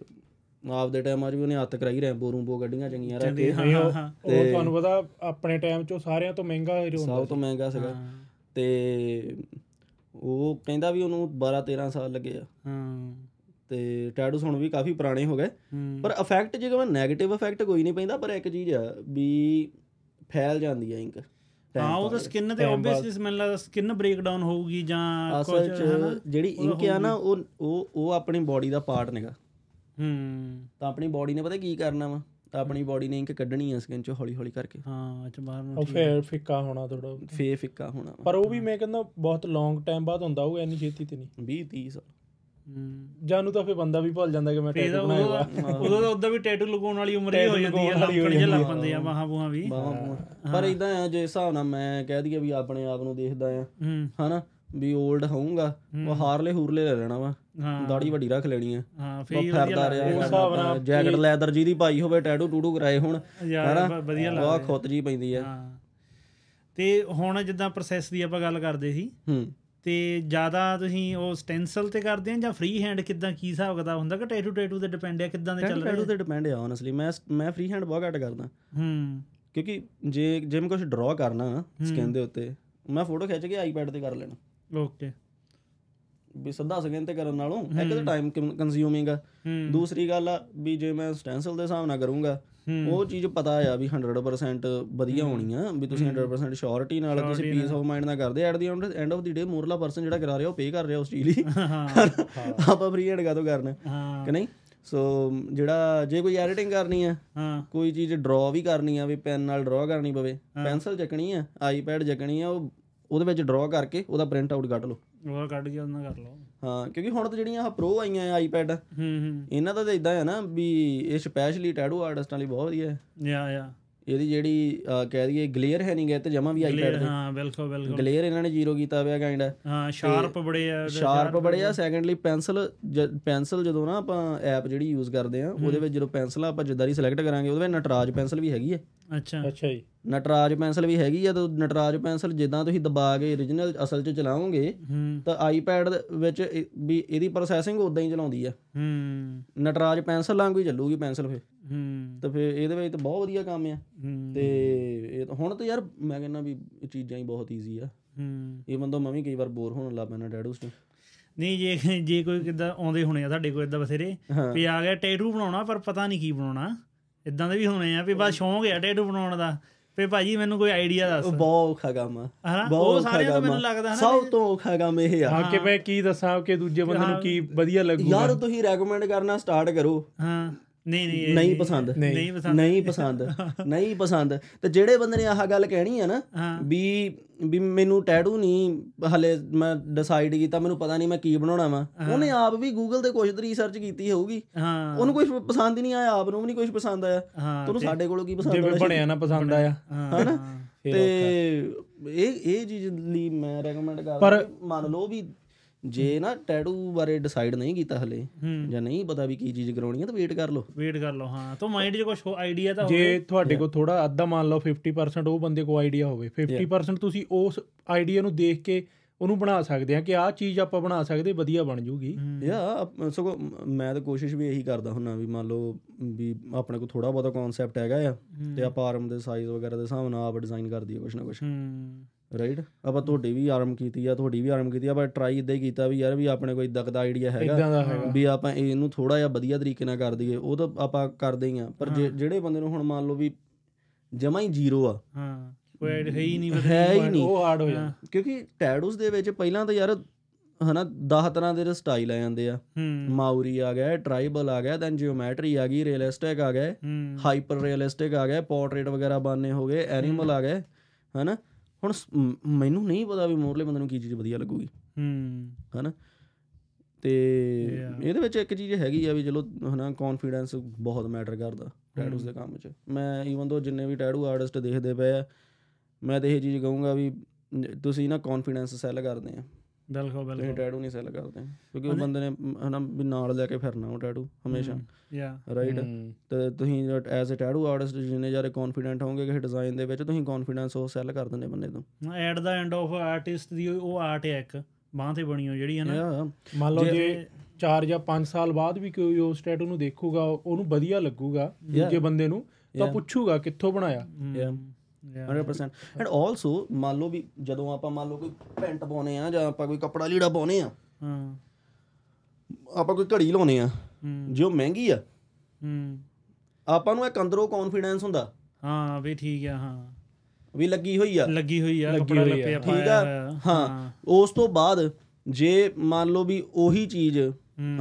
ਆਪਦੇ ਟਾਈਮ ਅੱਜ ਵੀ ਉਹਨੇ ਹੱਥ ਕਰਾਈ ਰੈਂਬੋ ਰੂੰਬੋ ਗੱਡੀਆਂ ਚੰਗੀਆਂ ਰੱਖ ਕੇ। ਉਹ ਤੁਹਾਨੂੰ ਪਤਾ ਆਪਣੇ ਟਾਈਮ 'ਚੋਂ ਸਾਰਿਆਂ ਤੋਂ ਮਹਿੰਗਾ ਹੀਰੋ ਹੁੰਦਾ ਸਭ ਤੋਂ ਮਹਿੰਗਾ ਸੀਗਾ। ਤੇ ਉਹ ਕਹਿੰਦਾ ਵੀ ਉਹਨੂੰ 12 13 ਸਾਲ ਲੱਗੇ ਆ। ਹਾਂ। ਤੇ ਟੈਟੂਸ ਹੁਣ ਵੀ ਕਾਫੀ ਪੁਰਾਣੇ ਹੋ ਗਏ। ਪਰ ਇਫੈਕਟ ਜੇ ਕਹਾਂ 네ਗੇਟਿਵ ਇਫੈਕਟ ਕੋਈ ਨਹੀਂ ਪੈਂਦਾ ਪਰ ਇੱਕ ਚੀਜ਼ ਆ ਵੀ ਫੈਲ ਜਾਂਦੀ ਆ ਇੰਕ ਹਾਂ ਉਹ ਤਾਂ ਸਕਿਨ ਤੇ ਆਬਵੀਅਸਲੀ ਮੈਨੂੰ ਲੱਗਦਾ ਸਕਿਨ ਬ੍ਰੇਕਡਾਊਨ ਹੋਊਗੀ ਜਾਂ ਕੁਝ ਅਸਲ ਚ ਜਿਹੜੀ ਇੰਕ ਆ ਨਾ ਉਹ ਉਹ ਉਹ ਆਪਣੀ ਬਾਡੀ ਦਾ ਪਾਰਟ ਨੇਗਾ। ਹੂੰ। ਤਾਂ ਆਪਣੀ ਬਾਡੀ ਨੇ ਪਤਾ ਕੀ ਕਰਨਾ ਵਾ? ਤਾਂ ਆਪਣੀ ਬਾਡੀ ਨੇ ਇੰਕ ਕੱਢਣੀ ਆ ਸਕਿਨ ਚੋਂ ਹੌਲੀ ਹੌਲੀ ਕਰਕੇ। ਹਾਂ ਅੱਛਾ ਬਾਹਰ ਨੂੰ ਉਹ ਫੇਰ ਫਿੱਕਾ ਹੋਣਾ ਥੋੜਾ ਫੇ ਫਿੱਕਾ ਹੋਣਾ। ਪਰ ਉਹ ਵੀ ਮੈਂ ਕਹਿੰਦਾ ਬਹੁਤ ਲੌਂਗ ਟਾਈਮ ਬਾਅਦ ਹੁੰਦਾ ਹੋਊਗਾ ਇੰਨੀ ਛੇਤੀ ਤੇ ਨਹੀਂ। 20 30 ਸਾਲ। ਹੂੰ। ਜਾਨੂੰ ਤਾਂ ਫੇ ਬੰਦਾ ਵੀ ਭੁੱਲ ਜਾਂਦਾ ਕਿ ਮੈਂ ਫੇਰ ਟੈਟੂ ਬਣਾਇਆ ਉਹਦਾ ਉਹਦਾ ਤਾਂ ਉਦਾਂ ਵੀ ਟੈਟੂ ਲਗਾਉਣ ਵਾਲੀ ਉਮਰ ਹੀ ਹੋ ਜਾਂਦੀ ਹੈ ਲੱਪੜ ਜਿਹਾ ਲੱਗ ਪੰਦੇ ਆ ਬਾਹਾਂ ਬੂਹਾਂ ਵੀ। ਬਾਹਾਂ ਬੂਹਾਂ। ਪਰ ਇਦਾਂ ਆ ਜੇ ਹਿਸਾਬ ਨਾਲ ਮੈਂ ਕਹਿ ਦਈਏ ਵੀ ਆਪਣੇ ਆਪ ਨੂੰ ਦੇਖਦਾ ਆ ਹੂੰ। ਹਨਾ? ਵੀ 올ਡ ਹੋਊਗਾ ਉਹ ਹਾਰਲੇ ਹੂਰਲੇ ਲੈ ਲੈਣਾ ਵਾ। ਹਾਂ। ਦਾੜੀ ਵੱਡੀ ਰੱਖ ਲੈਣੀ ਆ। ਹਾਂ ਫੇਰ ਫਿਰਦਾ ਰਿਹਾ ਜੈਕਟ ਲੈਦਰ ਜਿਹਦੀ ਪਾਈ ਹੋਵੇ ਟੈਟੂ ਟੂਟੂ ਕਰਾਏ ਹੁਣ ਯਾਰ ਵਧੀਆ ਉਹ ਖੁੱਤ ਜੀ ਪੈਂਦੀ ਆ। ਹਾਂ। ਤੇ ਹੁਣ ਜਿੱਦਾਂ ਪ੍ਰੋਸੈਸ ਦੀ ਆਪਾਂ ਗੱਲ ਕਰਦੇ ਸੀ ਹੂੰ। ਤੇ ਜ਼ਿਆਦਾ ਤੁਸੀਂ ਉਹ ਸਟੈਂਸਲ ਤੇ ਕਰਦੇ ਆ ਜਾਂ ਫ੍ਰੀ ਹੈਂਡ ਕਿਦਾਂ ਕੀ ਹਿਸਾਬ ਕਿਤਾਬ ਹੁੰਦਾ? ਕਿ ਟੈਟੂ ਟੈਟੂ ਤੇ ਡਿਪੈਂਡ ਆ ਕਿਦਾਂ ਦੇ ਚੱਲ ਰਹੇ? ਟੈਟੂ ਤੇ ਡਿਪੈਂਡ ਆ ਓਨੈਸਟਲੀ ਮੈਂ ਮੈਂ ਫ੍ਰੀ ਹੈਂਡ ਬਹੁਤ ਘੱਟ ਕਰਦਾ। ਹੂੰ। ਕਿਉਂਕਿ ਜੇ ਜੇ ਮੈਂ ਕੁਝ ਡਰਾ ਕਰਨਾ ਸਕਿਨ ਦੇ ਉੱਤੇ ਮੈਂ ਫੋਟੋ ਖਿੱਚ ਕੇ ਆਈਪੈਡ ਤੇ ਕਰ ਲੈਣਾ। ਓਕੇ ਵੀ ਸਿੱਧਾ ਸਕਿਨ ਤੇ ਕਰਨ ਨਾਲੋਂ ਇੱਕ ਤਾਂ ਟਾਈਮ ਕੰਜ਼ਿਊਮਿੰਗ ਆ। ਦੂਸਰੀ ਗੱਲ ਆ ਵੀ ਜੇ ਮੈਂ ਸਟੈਂਸਲ ਦੇ ਹਿਸਾਬ ਨਾਲ ਕਰੂੰਗਾ ਉਹ ਚੀਜ਼ ਪਤਾ ਆ ਵੀ 100% ਵਧੀਆ ਹੋਣੀ ਆ ਵੀ ਤੁਸੀਂ 100% ਸ਼ੋਰਿਟੀ ਨਾਲ ਤੁਸੀਂ ਪੀਸ ਆਫ ਮਾਈਂਡ ਨਾਲ ਕਰਦੇ at the end of the day ਮੋਰਲਾ person ਜਿਹੜਾ ਕਰਾ ਰਿਹਾ ਉਹ ਪੇ ਕਰ ਰਿਹਾ ਉਸ ਚੀਜ਼ ਲਈ। ਆਪਾਂ ਫ੍ਰੀ ਹੈਂਡ ਕਾਹਤੋਂ ਕਰਨਾ ਹਾਂ? ਕਿ ਨਹੀਂ? ਸੋ ਜਿਹੜਾ ਜੇ ਕੋਈ ਐਡੀਟਿੰਗ ਕਰਨੀ ਆ ਕੋਈ ਚੀਜ਼ ਡਰਾ ਵੀ ਕਰਨੀ ਆ ਵੀ ਪੈਨ ਨਾਲ ਡਰਾ ਕਰਨੀ ਪਵੇ ਪੈਨਸਲ ਚੱਕਣੀ ਆ ਆਈਪੈਡ ਚੱਕਣੀ ਆ ਉਹ ਉਹਦੇ ਵਿੱਚ ਡਰਾ ਕਰਕੇ ਉਹਦਾ ਪ੍ਰਿੰਟ ਆਊਟ ਕੱਢ ਲਓ। ਉਹ ਕੱਢ ਕੇ ਉਹਨਾਂ ਕਰ ਲਓ। ਹਾਂ ਕਿਉਂਕਿ ਹੁਣ ਤਾਂ ਜਿਹੜੀਆਂ ਆਹ ਪ੍ਰੋ ਆਈਆਂ ਆ ਆਈਪੈਡ ਹੂੰ ਹੂੰ। ਇਹਨਾਂ ਦਾ ਤਾਂ ਇਦਾਂ ਆ ਨਾ ਵੀ ਇਹ ਸਪੈਸ਼ਲੀ ਟੈਟੂ ਆਰਟਿਸਟਾਂ ਲਈ ਬਹੁਤ ਵਧੀਆ ਹੈ। ਯਾ ਯਾ। ਇਹਦੀ ਜਿਹੜੀ ਕਹਿ ਦਈਏ ਗਲੇਅਰ ਹੈ ਨਹੀਂ ਗਏ ਤੇ ਜਮਾ ਵੀ ਆਈਪੈਡ ਤੇ ਹਾਂ ਬਿਲਕੁਲ ਬਿਲਕੁਲ। ਗਲੇਅਰ ਇਹਨਾਂ ਨੇ ਜ਼ੀਰੋ ਕੀਤਾ ਹੋਇਆ ਕਾਈਂਡ ਹਾਂ। ਸ਼ਾਰਪ ਬੜੇ ਆ ਸ਼ਾਰਪ ਬੜੇ ਆ। ਸੈਕੰਡਲੀ ਪੈਨਸਲ ਪੈਨਸਲ ਜਦੋਂ ਨਾ ਆਪਾਂ ਐਪ ਜਿਹੜੀ ਯੂਜ਼ ਕਰਦੇ ਆ ਉਹਦੇ ਵਿੱਚ ਜਦੋਂ ਪੈਨਸਲ ਆਪਾਂ ਜਿੱਦਾਂ ਦੀ ਸਿਲੈਕਟ ਕਰਾਂਗੇ ਉਹਦੇ ਵਿੱਚ ਨਟਰਾਜ ਪੈਨਸਲ ਵੀ ਹੈਗੀ ਹੈ। ਅੱਛਾ। ਅੱਛਾ ਜੀ। ਨਟਰਾਜ ਪੈਨਸਲ ਵੀ ਹੈਗੀ ਆ ਤਾਂ ਨਟਰਾਜ ਪੈਨਸਲ ਜਿੱਦਾਂ ਤੁਸੀਂ ਦਬਾ ਕੇ origignal ਅਸਲ 'ਚ ਚਲਾਓਗੇ ਤਾਂ ਆਈਪੈਡ ਵਿੱਚ ਵੀ ਇਹਦੀ ਪ੍ਰੋਸੈਸਿੰਗ ਉਦਾਂ ਹੀ ਚਲਾਉਂਦੀ ਆ। ਹੂੰ। ਨਟਰਾਜ ਪੈਨਸਲ ਵਾਂਗੂ ਹੀ ਚੱਲੂਗੀ ਪੈਨਸਲ ਫੇ ਹੂੰ। ਤਾਂ ਫੇ ਇਹਦੇ ਵਿੱਚ ਤਾਂ ਬਹੁਤ ਵਧੀਆ ਕੰਮ ਆ। ਤੇ ਇਹ ਤਾਂ- ਹੁਣ ਤਾਂ ਯਾਰ ਮੈਂ ਕਹਿੰਦਾ ਵੀ ਇਹ ਚੀਜ਼ਾਂ ਹੀ ਬਹੁਤ ਈਜ਼ੀ ਆ। ਹੂੰ। ਇਹ ਬੰਦਾ ਮੈਂ ਵੀ ਕਈ ਵਾਰ ਬੋਰ ਹੋਣ ਲੱਗ ਪੈਣਾ ਟੈਟੂਸ ਤੋਂ ਨਹੀਂ ਜੇ ਜੇ ਕੋਈ ਕਿੱਦਾਂ ਆਉਂਦੇ ਹੋਣੇ ਆ ਤੁਹਾਡੇ ਕੋਲ ਇਦਾਂ ਬਥੇਰੇ। ਵੀ ਆ ਗਿਆ ਟੈਟੂ ਬਣਾਉਣਾ ਪਰ ਪਤਾ ਨਹੀਂ ਕੀ ਬਣਾਉਣਾ। ਇਦਾਂ ਦੇ ਵੀ ਹੋਣੇ ਆ ਵੀ ਬਸ ਸ਼ੌਂਕ ਆ ਟੈਟੂ ਬਣਾਉਣ ਦਾ। ਵੀ ਭਾਜੀ ਮੈਨੂੰ ਕੋਈ ਆਈਡੀਆ ਦੱਸ। ਉਹ ਬਹੁਤ ਔਖਾ ਕੰਮ ਆ। ਬਹੁਤ ਸਾਰਿਆਂ ਤੋਂ। ਮੈਨੂੰ ਲੱਗਦਾ ਹਨਾ ਸਭ ਤੋਂ ਔਖਾ ਕੰਮ ਇਹ ਆ। ਹਾਂ ਕਿ ਮੈਂ ਕੀ ਦੱਸਾਂ ਕਿ ਦੂਜੇ ਬੰਦੇ ਨੂੰ ਕੀ ਵਧੀਆ ਲੱਗੂਗਾ। ਯਾਰ ਤੁਸੀਂ ਰეკਮੈਂਡ ਕਰਨਾ ਸਟਾਰਟ ਕਰੋ। ਹਾਂ। ਨਹੀਂ ਨਹੀਂ ਪਸੰਦ। ਨਹੀਂ। ਪਸੰਦ। ਨਹੀਂ ਪਸੰਦ। ਨਹੀਂ ਪਸੰਦ। ਤੇ ਜਿਹੜੇ ਬੰਦੇ ਨੇ ਆਹ ਗੱਲ ਕਹਿਣੀ ਆ ਨਾ ਵੀ ਵੀ ਮੈਨੂੰ ਟੈਟੂ ਨਹੀਂ ਹਲੇ ਮੈਂ ਡਿਸਾਈਡ ਕੀਤਾ ਮੈਨੂੰ ਪਤਾ ਨਹੀਂ ਮੈਂ ਕੀ ਬਣਾਉਣਾ ਵਾ। ਉਹਨੇ ਆਪ ਵੀ ਗੂਗਲ ਤੇ ਕੁਝ ਰਿਸਰਚ ਕੀਤੀ ਹੋਊਗੀ। ਹਾਂ। ਉਹਨੂੰ ਕੁਝ ਪਸੰਦ ਹੀ ਨਹੀਂ ਆਇਆ ਆਪ ਨੂੰ ਵੀ ਨਹੀਂ ਕੁਝ ਪਸੰਦ ਆਇਆ। ਹਾਂ ਤੁਹਾਨੂੰ ਸਾਡੇ ਕੋਲੋਂ ਕੀ ਪਸੰਦ ਜਿਵੇਂ ਬਣਿਆ ਨਾ ਪਸੰਦ ਆਇਆ। ਹਾਂ। ਤੇ ਇਹ ਇਹ ਚੀਜ਼ ਲਈ ਮੈਂ ਰეკਮੈਂਡ ਕਰਦਾ ਕਿ ਮੰਨ ਲਓ ਵੀ ਜੇ ਨਾ ਟੈਟੂ ਬਾਰੇ ਡਿਸਾਈਡ ਨਹੀਂ ਕੀਤਾ ਹਲੇ ਜਾਂ ਨਹੀਂ ਪਤਾ ਵੀ ਕੀ ਚੀਜ਼ ਕਰਾਉਣੀ ਹੈ ਤਾਂ ਵੇਟ ਕਰ ਲਓ। ਵੇਟ ਕਰ ਲਓ ਹਾਂ। ਤਾਂ ਮਾਈਂਡ 'ਚ ਕੁਝ ਆਈਡੀਆ ਤਾਂ ਹੋਵੇ। ਜੇ ਤੁਹਾਡੇ ਕੋਲ ਥੋੜਾ ਅੱਧਾ ਮੰਨ ਲਓ 50% ਉਹ ਬੰਦੇ ਕੋਲ ਆਈਡੀਆ ਹੋਵੇ 50% ਤੁਸੀਂ ਉਸ ਆਈਡੀਆ ਨੂੰ ਦੇਖ ਕੇ ਉਹਨੂੰ ਬਣਾ ਸਕਦੇ ਆ ਕਿ ਆਹ ਚੀਜ਼ ਆਪਾਂ ਬਣਾ ਸਕਦੇ ਵਧੀਆ ਬਣ ਜੂਗੀ। ਯਾ ਸਗੋਂ ਮ- ਮੈਂ ਤਾਂ ਕੋਸ਼ਿਸ਼ ਵੀ ਇਹੀ ਕਰਦਾ ਹੁੰਨਾ ਵੀ ਮੰਨ ਲਓ ਵੀ ਆਪਣੇ ਕੋਲ ਥੋੜਾ ਬਹੁਤਾ ਕਨਸੈਪਟ ਹੈਗਾ ਆ ਤੇ ਆਪਾਂ ਆਰਮ ਦੇ ਸਾਈਜ਼ ਵਗੈਰਾ ਦੇ ਹਿਸਾਬ ਨਾਲ ਆਪ ਡਿਜ਼ਾਈਨ ਕਰ ਦਈਏ ਕੁਛ ਨਾ ਕੁਛ। ਹੂੰ। ਰਾਈਟ ਆਪਾਂ ਤੁਹਾਡੀ ਵੀ ਆਰਮ ਕੀਤੀ ਆ ਤੁਹਾਡੀ ਵੀ ਆਰਮ ਕੀਤੀ ਆ ਆਪਾਂ ਟਰਾਈ ਇਦਾਂ ਹੀ ਕੀਤਾ ਵੀ ਯਾਰ ਵੀ ਆਪਣੇ ਕੋਈ ਦਕ ਦਾ ਆਈਡੀਆ ਹੈਗਾ ਇਦਾਂ ਵੀ ਆਪਾਂ ਇਹਨੂੰ ਥੋੜਾ ਜਿਹਾ ਵਧੀਆ ਤਰੀਕੇ ਨਾਲ ਕਰ ਦਈਏ ਉਹ ਤਾਂ ਆਪਾਂ ਕਰਦੇ ਹੀ ਆ। ਪਰ ਜਿਹੜੇ ਬੰਦੇ ਨੂੰ ਹੁਣ ਮੰਨ ਲਓ ਵੀ ਜਮਾ ਹੀ ਜ਼ੀਰੋ ਆ। ਹਾਂ ਕੋਈ ਹੈ ਹੀ ਨਹੀਂ ਹੈ ਹੀ ਨਹੀਂ। ਉਹ ਹਾਰਡ ਹੋ ਜਾਂਦਾ। ਕਿਉਂਕਿ ਟੈਟੂਸ ਦੇ ਵਿੱਚ ਪਹਿਲਾਂ ਤਾਂ ਯਾਰ ਹਨਾ 10 ਤਰ੍ਹਾਂ ਦੇ ਸਟਾਈਲ ਆ ਜਾਂਦੇ ਆ। ਮਾਉਰੀ ਆ ਗਿਆ ਟ੍ਰਾਈਬਲ ਆ ਗਿਆ ਦੈਨ ਜਿਓਮੈਟਰੀ ਆ ਗਈ ਰੀਅਲਿਸਟਿਕ ਆ ਹੂੰ। ਹਾਈਪਰ ਰੀਅਲਿਸਟਿਕ ਆ ਗਏ ਪੋਰਟਰੇਟ ਵਗੈਰਾ ਬਣਨੇ ਹੋ ਗਏ ਐਨੀਮਲ ਆ ਗਏ ਹਨਾ। ਹੁਣ ਮੈਨੂੰ ਨਹੀਂ ਪਤਾ ਵੀ ਮੋਰਲੇ ਬੰਦੇ ਨੂੰ ਕੀ ਚੀਜ਼ ਵਧੀਆ ਲੱਗੂਗੀ। ਹੂੰ। ਹਨਾ? ਤੇ ਇਹਦੇ ਵਿੱਚ ਇੱਕ ਚੀਜ਼ ਹੈਗੀ ਆ ਵੀ ਚਲੋ ਹਨਾ ਕੌਨਫੀਡੈਂਸ ਬਹੁਤ ਮੈਟਰ ਕਰਦਾ ਟੈਟੂਸ ਦੇ ਕੰਮ 'ਚ। ਮੈਂ ਈਵਨ ਦੋ ਜਿੰਨੇ ਵੀ ਟੈਟੂ ਆਰਟਿਸਟ ਦੇਖਦੇ ਪਏ ਆ ਮੈਂ ਤਾਂ ਇਹ ਚੀਜ਼ ਕਹੂੰਗਾ ਵੀ ਤੁਸੀਂ ਨਾ ਕੌਨਫੀਡੈਂਸ ਸੈੱਲ ਕਰਦੇ ਆ। ਬਿਲਕੁਲ ਤੁਸੀਂ ਬਿਲਕੁਲ। ਟੈਟੂ ਨਹੀਂ ਸੈੱਲ ਕਰਦੇ। ਕਿਉਂਕਿ ਉਹ ਬੰਦੇ ਨੇ ਹਨਾ ਵੀ ਨਾਲ ਲੈ ਕੇ ਫਿਰਨਾ ਉਹ ਟੈਟੂ ਹਮੇਸ਼ਾ। ਯਾ ਰਾਈਟ ਤੇ ਤੁਸੀਂ ਐਜ਼ ਅ ਟੈਟੂ ਆਰਟਿਸਟ ਜਿੰਨੇ ਜ਼ਿਆਦਾ ਕੌਨਫੀਡੈਂਟ ਹੋਵੋਗੇ ਕਿਸੇ ਡਿਜ਼ਾਈਨ ਦੇ ਵਿੱਚ ਤੁਸੀਂ ਕੌਨਫੀਡੈਂਸ ਉਹ ਸੈੱਲ ਕਰ ਦਿੰਦੇ ਬੰਦੇ ਤੋਂ। At the end of artist ਦੀ ਉਹ ਆਰਟ ਹੈ ਇੱਕ। ਬਾਹ ਤੇ ਬਣੀ ਹੋ ਜਿਹੜੀ ਹੈ ਨਾ। ਮੰਨ ਲਓ ਜੇ 4 ਜਾਂ 5 ਸਾਲ ਬਾਅਦ ਵੀ ਕੋਈ ਉਸ ਟੈਟੂ ਨੂੰ ਦੇਖੂਗਾ ਉਹਨੂੰ ਵਧੀਆ ਲੱਗੂਗਾ ਦੂਜੇ ਬੰਦੇ ਨੂੰ ਤਾਂ ਪੁੱਛੂਗਾ ਕਿੱਥੋਂ ਬਣਾਇਆ। ਯਾ 100% ਐਂਡ ਆਲਸੋ ਮੰਨ ਲਓ ਵੀ ਜਦੋਂ ਆਪਾਂ ਮੰਨ ਲਓ ਕੋਈ ਪੈਂਟ ਪਾਉਨੇ ਆ ਜਾਂ ਆਪਾਂ ਕੋਈ ਕੱਪੜਾ ਲੀੜਾ ਪਾਉਨੇ ਆ ਹਾਂ। ਆਪਾਂ ਕੋਈ ਘੜੀ ਲਾਉਨੇ ਆ ਜੇ ਉਹ ਮਹਿੰਗੀ ਆ ਹੂੰ। ਆਪਾਂ ਨੂੰ ਇੱਕ ਅੰਦਰੋਂ ਕੌਨਫੀਡੈਂਸ ਹੁੰਦਾ। ਹਾਂ ਵੀ ਠੀਕ ਆ ਹਾਂ। ਵੀ ਲੱਗੀ ਹੋਈ ਆ। ਲੱਗੀ ਹੋਈ ਆ ਕੱਪੜਾ ਲੱਪਿਆ ਠੀਕ ਆ। ਹਾਂ। ਉਸ ਤੋਂ ਬਾਅਦ ਜੇ ਮੰਨ ਲਓ ਵੀ ਉਹੀ ਚੀਜ਼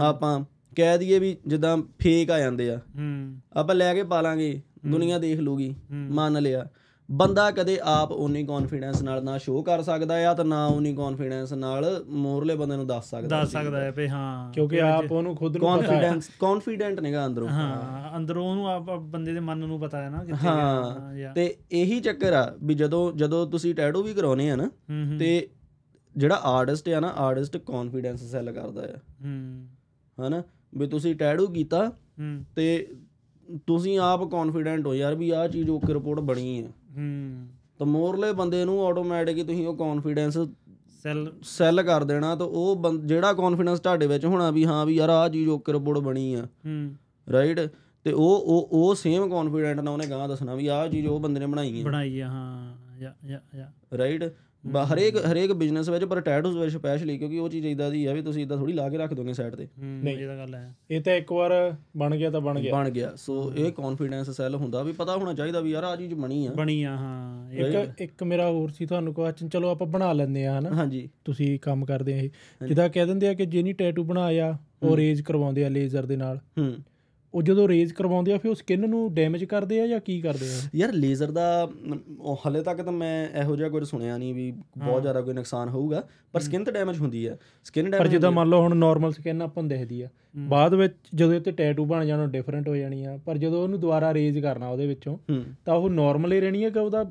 ਆਪਾਂ ਕਹਿ ਦਈਏ ਵੀ ਜਿੱਦਾਂ ਫੇਕ ਆ ਜਾਂਦੇ ਆ। ਹੂੰ। ਆਪਾਂ ਲੈ ਕੇ ਪਾ ਲਾਂਗੇ ਦੁਨੀਆ ਦੇਖ ਲੂਗੀ ਮੰਨ ਲਿਆ। ਬੰਦਾ ਕਦੇ ਆਪ ਉਨੀ ਕੌਨਫੀਡੈਂਸ ਨਾਲ ਨਾ ਸ਼ੋਅ ਕਰ ਸਕਦਾ ਆ ਤੇ ਨਾ ਉਨੀ ਕੌਨਫੀਡੈਂਸ ਨਾਲ ਮੋਰਲੇ ਬੰਦੇ ਨੂੰ ਦੱਸ ਸਕਦਾ ਦੱਸ ਸਕਦਾ ਹੈ ਵੀ ਹਾਂ ਕਿਉਂਕਿ ਆਪ ਉਹਨੂੰ ਖੁਦ ਨੂੰ ਕੌਨਫੀਡੈਂਸ ਕੌਨਫੀਡੈਂਟ ਨਹੀਂਗਾ ਅੰਦਰੋਂ। ਹਾਂ ਅੰਦਰੋਂ ਉਹਨੂੰ ਆਪ ਬੰਦੇ ਦੇ ਮਨ ਨੂੰ ਪਤਾ ਹੈ ਨਾ ਕਿੱਥੇ ਹਾਂ ਤੇ ਇਹੀ ਚੱਕਰ ਆ ਵੀ ਜਦੋਂ ਜਦੋਂ ਤੁਸੀਂ ਟੈਟੂ ਵੀ ਕਰਾਉਨੇ ਆ ਨਾ ਹੂੰ ਹੂੰ। ਤੇ ਜਿਹੜਾ ਆਰਟਿਸਟ ਆ ਨਾ ਆਰਟਿਸਟ ਕੌਨਫੀਡੈਂਸ ਸੈੱਲ ਕਰਦਾ ਆ। ਹੂੰ। ਹਨਾ? ਵੀ ਤੁਸੀਂ ਟੈਟੂ ਕੀਤਾ ਹੂੰ। ਤੇ ਤੁਸੀਂ ਆਪ ਕੌਨਫੀਡੈਂਟ ਹੋ ਯਾਰ ਵੀ ਆਹ ਚੀਜ਼ ਓਕੇ ਰਿਪੋਰਟ ਬਣੀ ਆ। ਹੂੰ। ਤਾਂ ਮੋਰਲੇ ਬੰਦੇ ਨੂੰ ਆਟੋਮੈਟਿਕ ਤੁਸੀਂ ਉਹ ਕੌਨਫੀਡੈਂਸ ਸੈਲ ਸੈੱਲ ਕਰ ਦੇਣਾ ਤਾਂ ਉਹ ਜਿਹੜਾ ਕੌਨਫੀਡੈਂਸ ਤੁਹਾਡੇ ਵਿੱਚ ਹੋਣਾ ਵੀ ਹਾਂ ਵੀ ਯਾਰ ਆਹ ਚੀਜ਼ ਓਕੇ ਰਿਪੋਰਟ ਬਣੀ ਆ। ਹੂੰ। ਰਾਈਟ ਤੇ ਉਹ ਉਹ ਉਹ ਸੇਮ ਕੌਨਫੀਡੈਂਟ ਨਾਲ ਉਹਨੇ ਗਾਂ ਦੱਸਣਾ ਵੀ ਆਹ ਚੀਜ਼ ਉਹ ਬੰਦੇ ਨੇ ਬਣਾਈ ਹੈ ਬਣਾਈ ਆ ਹਾਂ। ਯਾ ਯਾ ਯਾ। ਰਾਈਟ ਹਰੇਕ ਹਰੇਕ ਬਿਜ਼ਨਸ ਵਿੱਚ ਪਰ ਟੈਟੂਸ ਵਿੱਚ ਸਪੈਸ਼ਲੀ ਕਿਉਂਕਿ ਉਹ ਚੀਜ਼ ਇਦਾਂ ਦੀ ਆ ਵੀ ਤੁਸੀਂ ਇਦਾਂ ਥੋੜੀ ਲਾ ਕੇ ਰੱਖ ਦੋਗੇ ਸਾਈਡ ਤੇ। ਹੂੰ ਇਹ ਤਾਂ ਗੱਲ ਹੈ। ਇਹ ਤਾਂ ਇੱਕ ਵਾਰ ਬਣ ਗਿਆ ਤਾਂ ਬਣ ਗਿਆ। ਬਣ ਗਿਆ। ਸੋ ਇਹ ਕੌਨਫੀਡੈਂਸ ਸੈੱਲ ਹੁੰਦਾ ਵੀ ਪਤਾ ਹੋਣਾ ਚਾਹੀਦਾ ਵੀ ਯਾਰ ਆਹ ਚੀਜ਼ ਬਣੀ ਆ। ਬਣੀ ਆ ਹਾਂ। ਇੱਕ ਇੱਕ ਮੇਰਾ ਹੋਰ ਸੀ ਤੁਹਾਨੂੰ ਕੁਐਸਚਨ ਚਲੋ ਆਪਾਂ ਬਣਾ ਲੈਂਦੇ ਆ ਹਨਾ? ਹਾਂਜੀ। ਤੁਸੀਂ ਕੰਮ ਕਰਦੇ ਆ ਇਹ। ਜਿੱਦਾਂ ਕਹਿ ਦਿੰਦੇ ਆ ਕਿ ਜੇ ਨਹੀਂ ਟੈਟੂ ਬਣਾਇਆ ਉਹ ਰੇਜ਼ ਕਰਵਾਉਂਦੇ ਆ ਲੇਜ਼ਰ ਦੇ ਨਾਲ। ਹੂੰ। ਉਹ ਜਦੋਂ ਰੇਜ਼ ਕਰਵਾਉਂਦੇ ਆ ਫਿਰ ਉਹ ਸਕਿਨ ਨੂੰ ਡੈਮੇਜ ਕਰਦੇ ਆ ਜਾਂ ਕੀ ਕਰਦੇ ਆ? ਯਾਰ ਲੇਜ਼ਰ ਦਾ ਹਲੇ ਤੱਕ ਤਾਂ ਮੈਂ ਇਹੋ ਜਿਹਾ ਕੁਝ ਸੁਣਿਆ ਨਹੀਂ ਵੀ ਬਹੁਤ ਜ਼ਿਆਦਾ ਕੋਈ ਨੁਕਸਾਨ ਹੋਊਗਾ ਪਰ ਸਕਿਨ ਤੇ ਡੈਮੇਜ ਹੁੰਦੀ ਆ। ਸਕਿਨ ਪਰ ਡੈਮੇਜ ਜਿੱਦਾਂ ਮੰਨ ਲਓ ਹੁਣ ਨਾਰਮਲ ਸਕਿਨ ਆਪਾਂ ਨੂੰ ਦਿਖਦੀ ਆ। ਬਾਅਦ ਵਿੱਚ ਜਦੋਂ ਇਹ ਤੇ ਟੈਟੂ ਬਣ ਜਾਣਾ ਡਿਫਰੈਂਟ ਹੋ ਜਾਣੀ ਆ। ਪਰ ਜਦੋਂ ਉਹਨੂੰ ਦੁਬਾਰਾ ਰੇਜ਼ ਕਰਨਾ ਉਹਦੇ ਵਿੱਚੋਂ ਹੂੰ। ਤਾਂ ਉਹ ਨਾਰਮਲ ਹੀ ਰਹਿਣੀ ਆ ਕਿ ਉਹਦਾ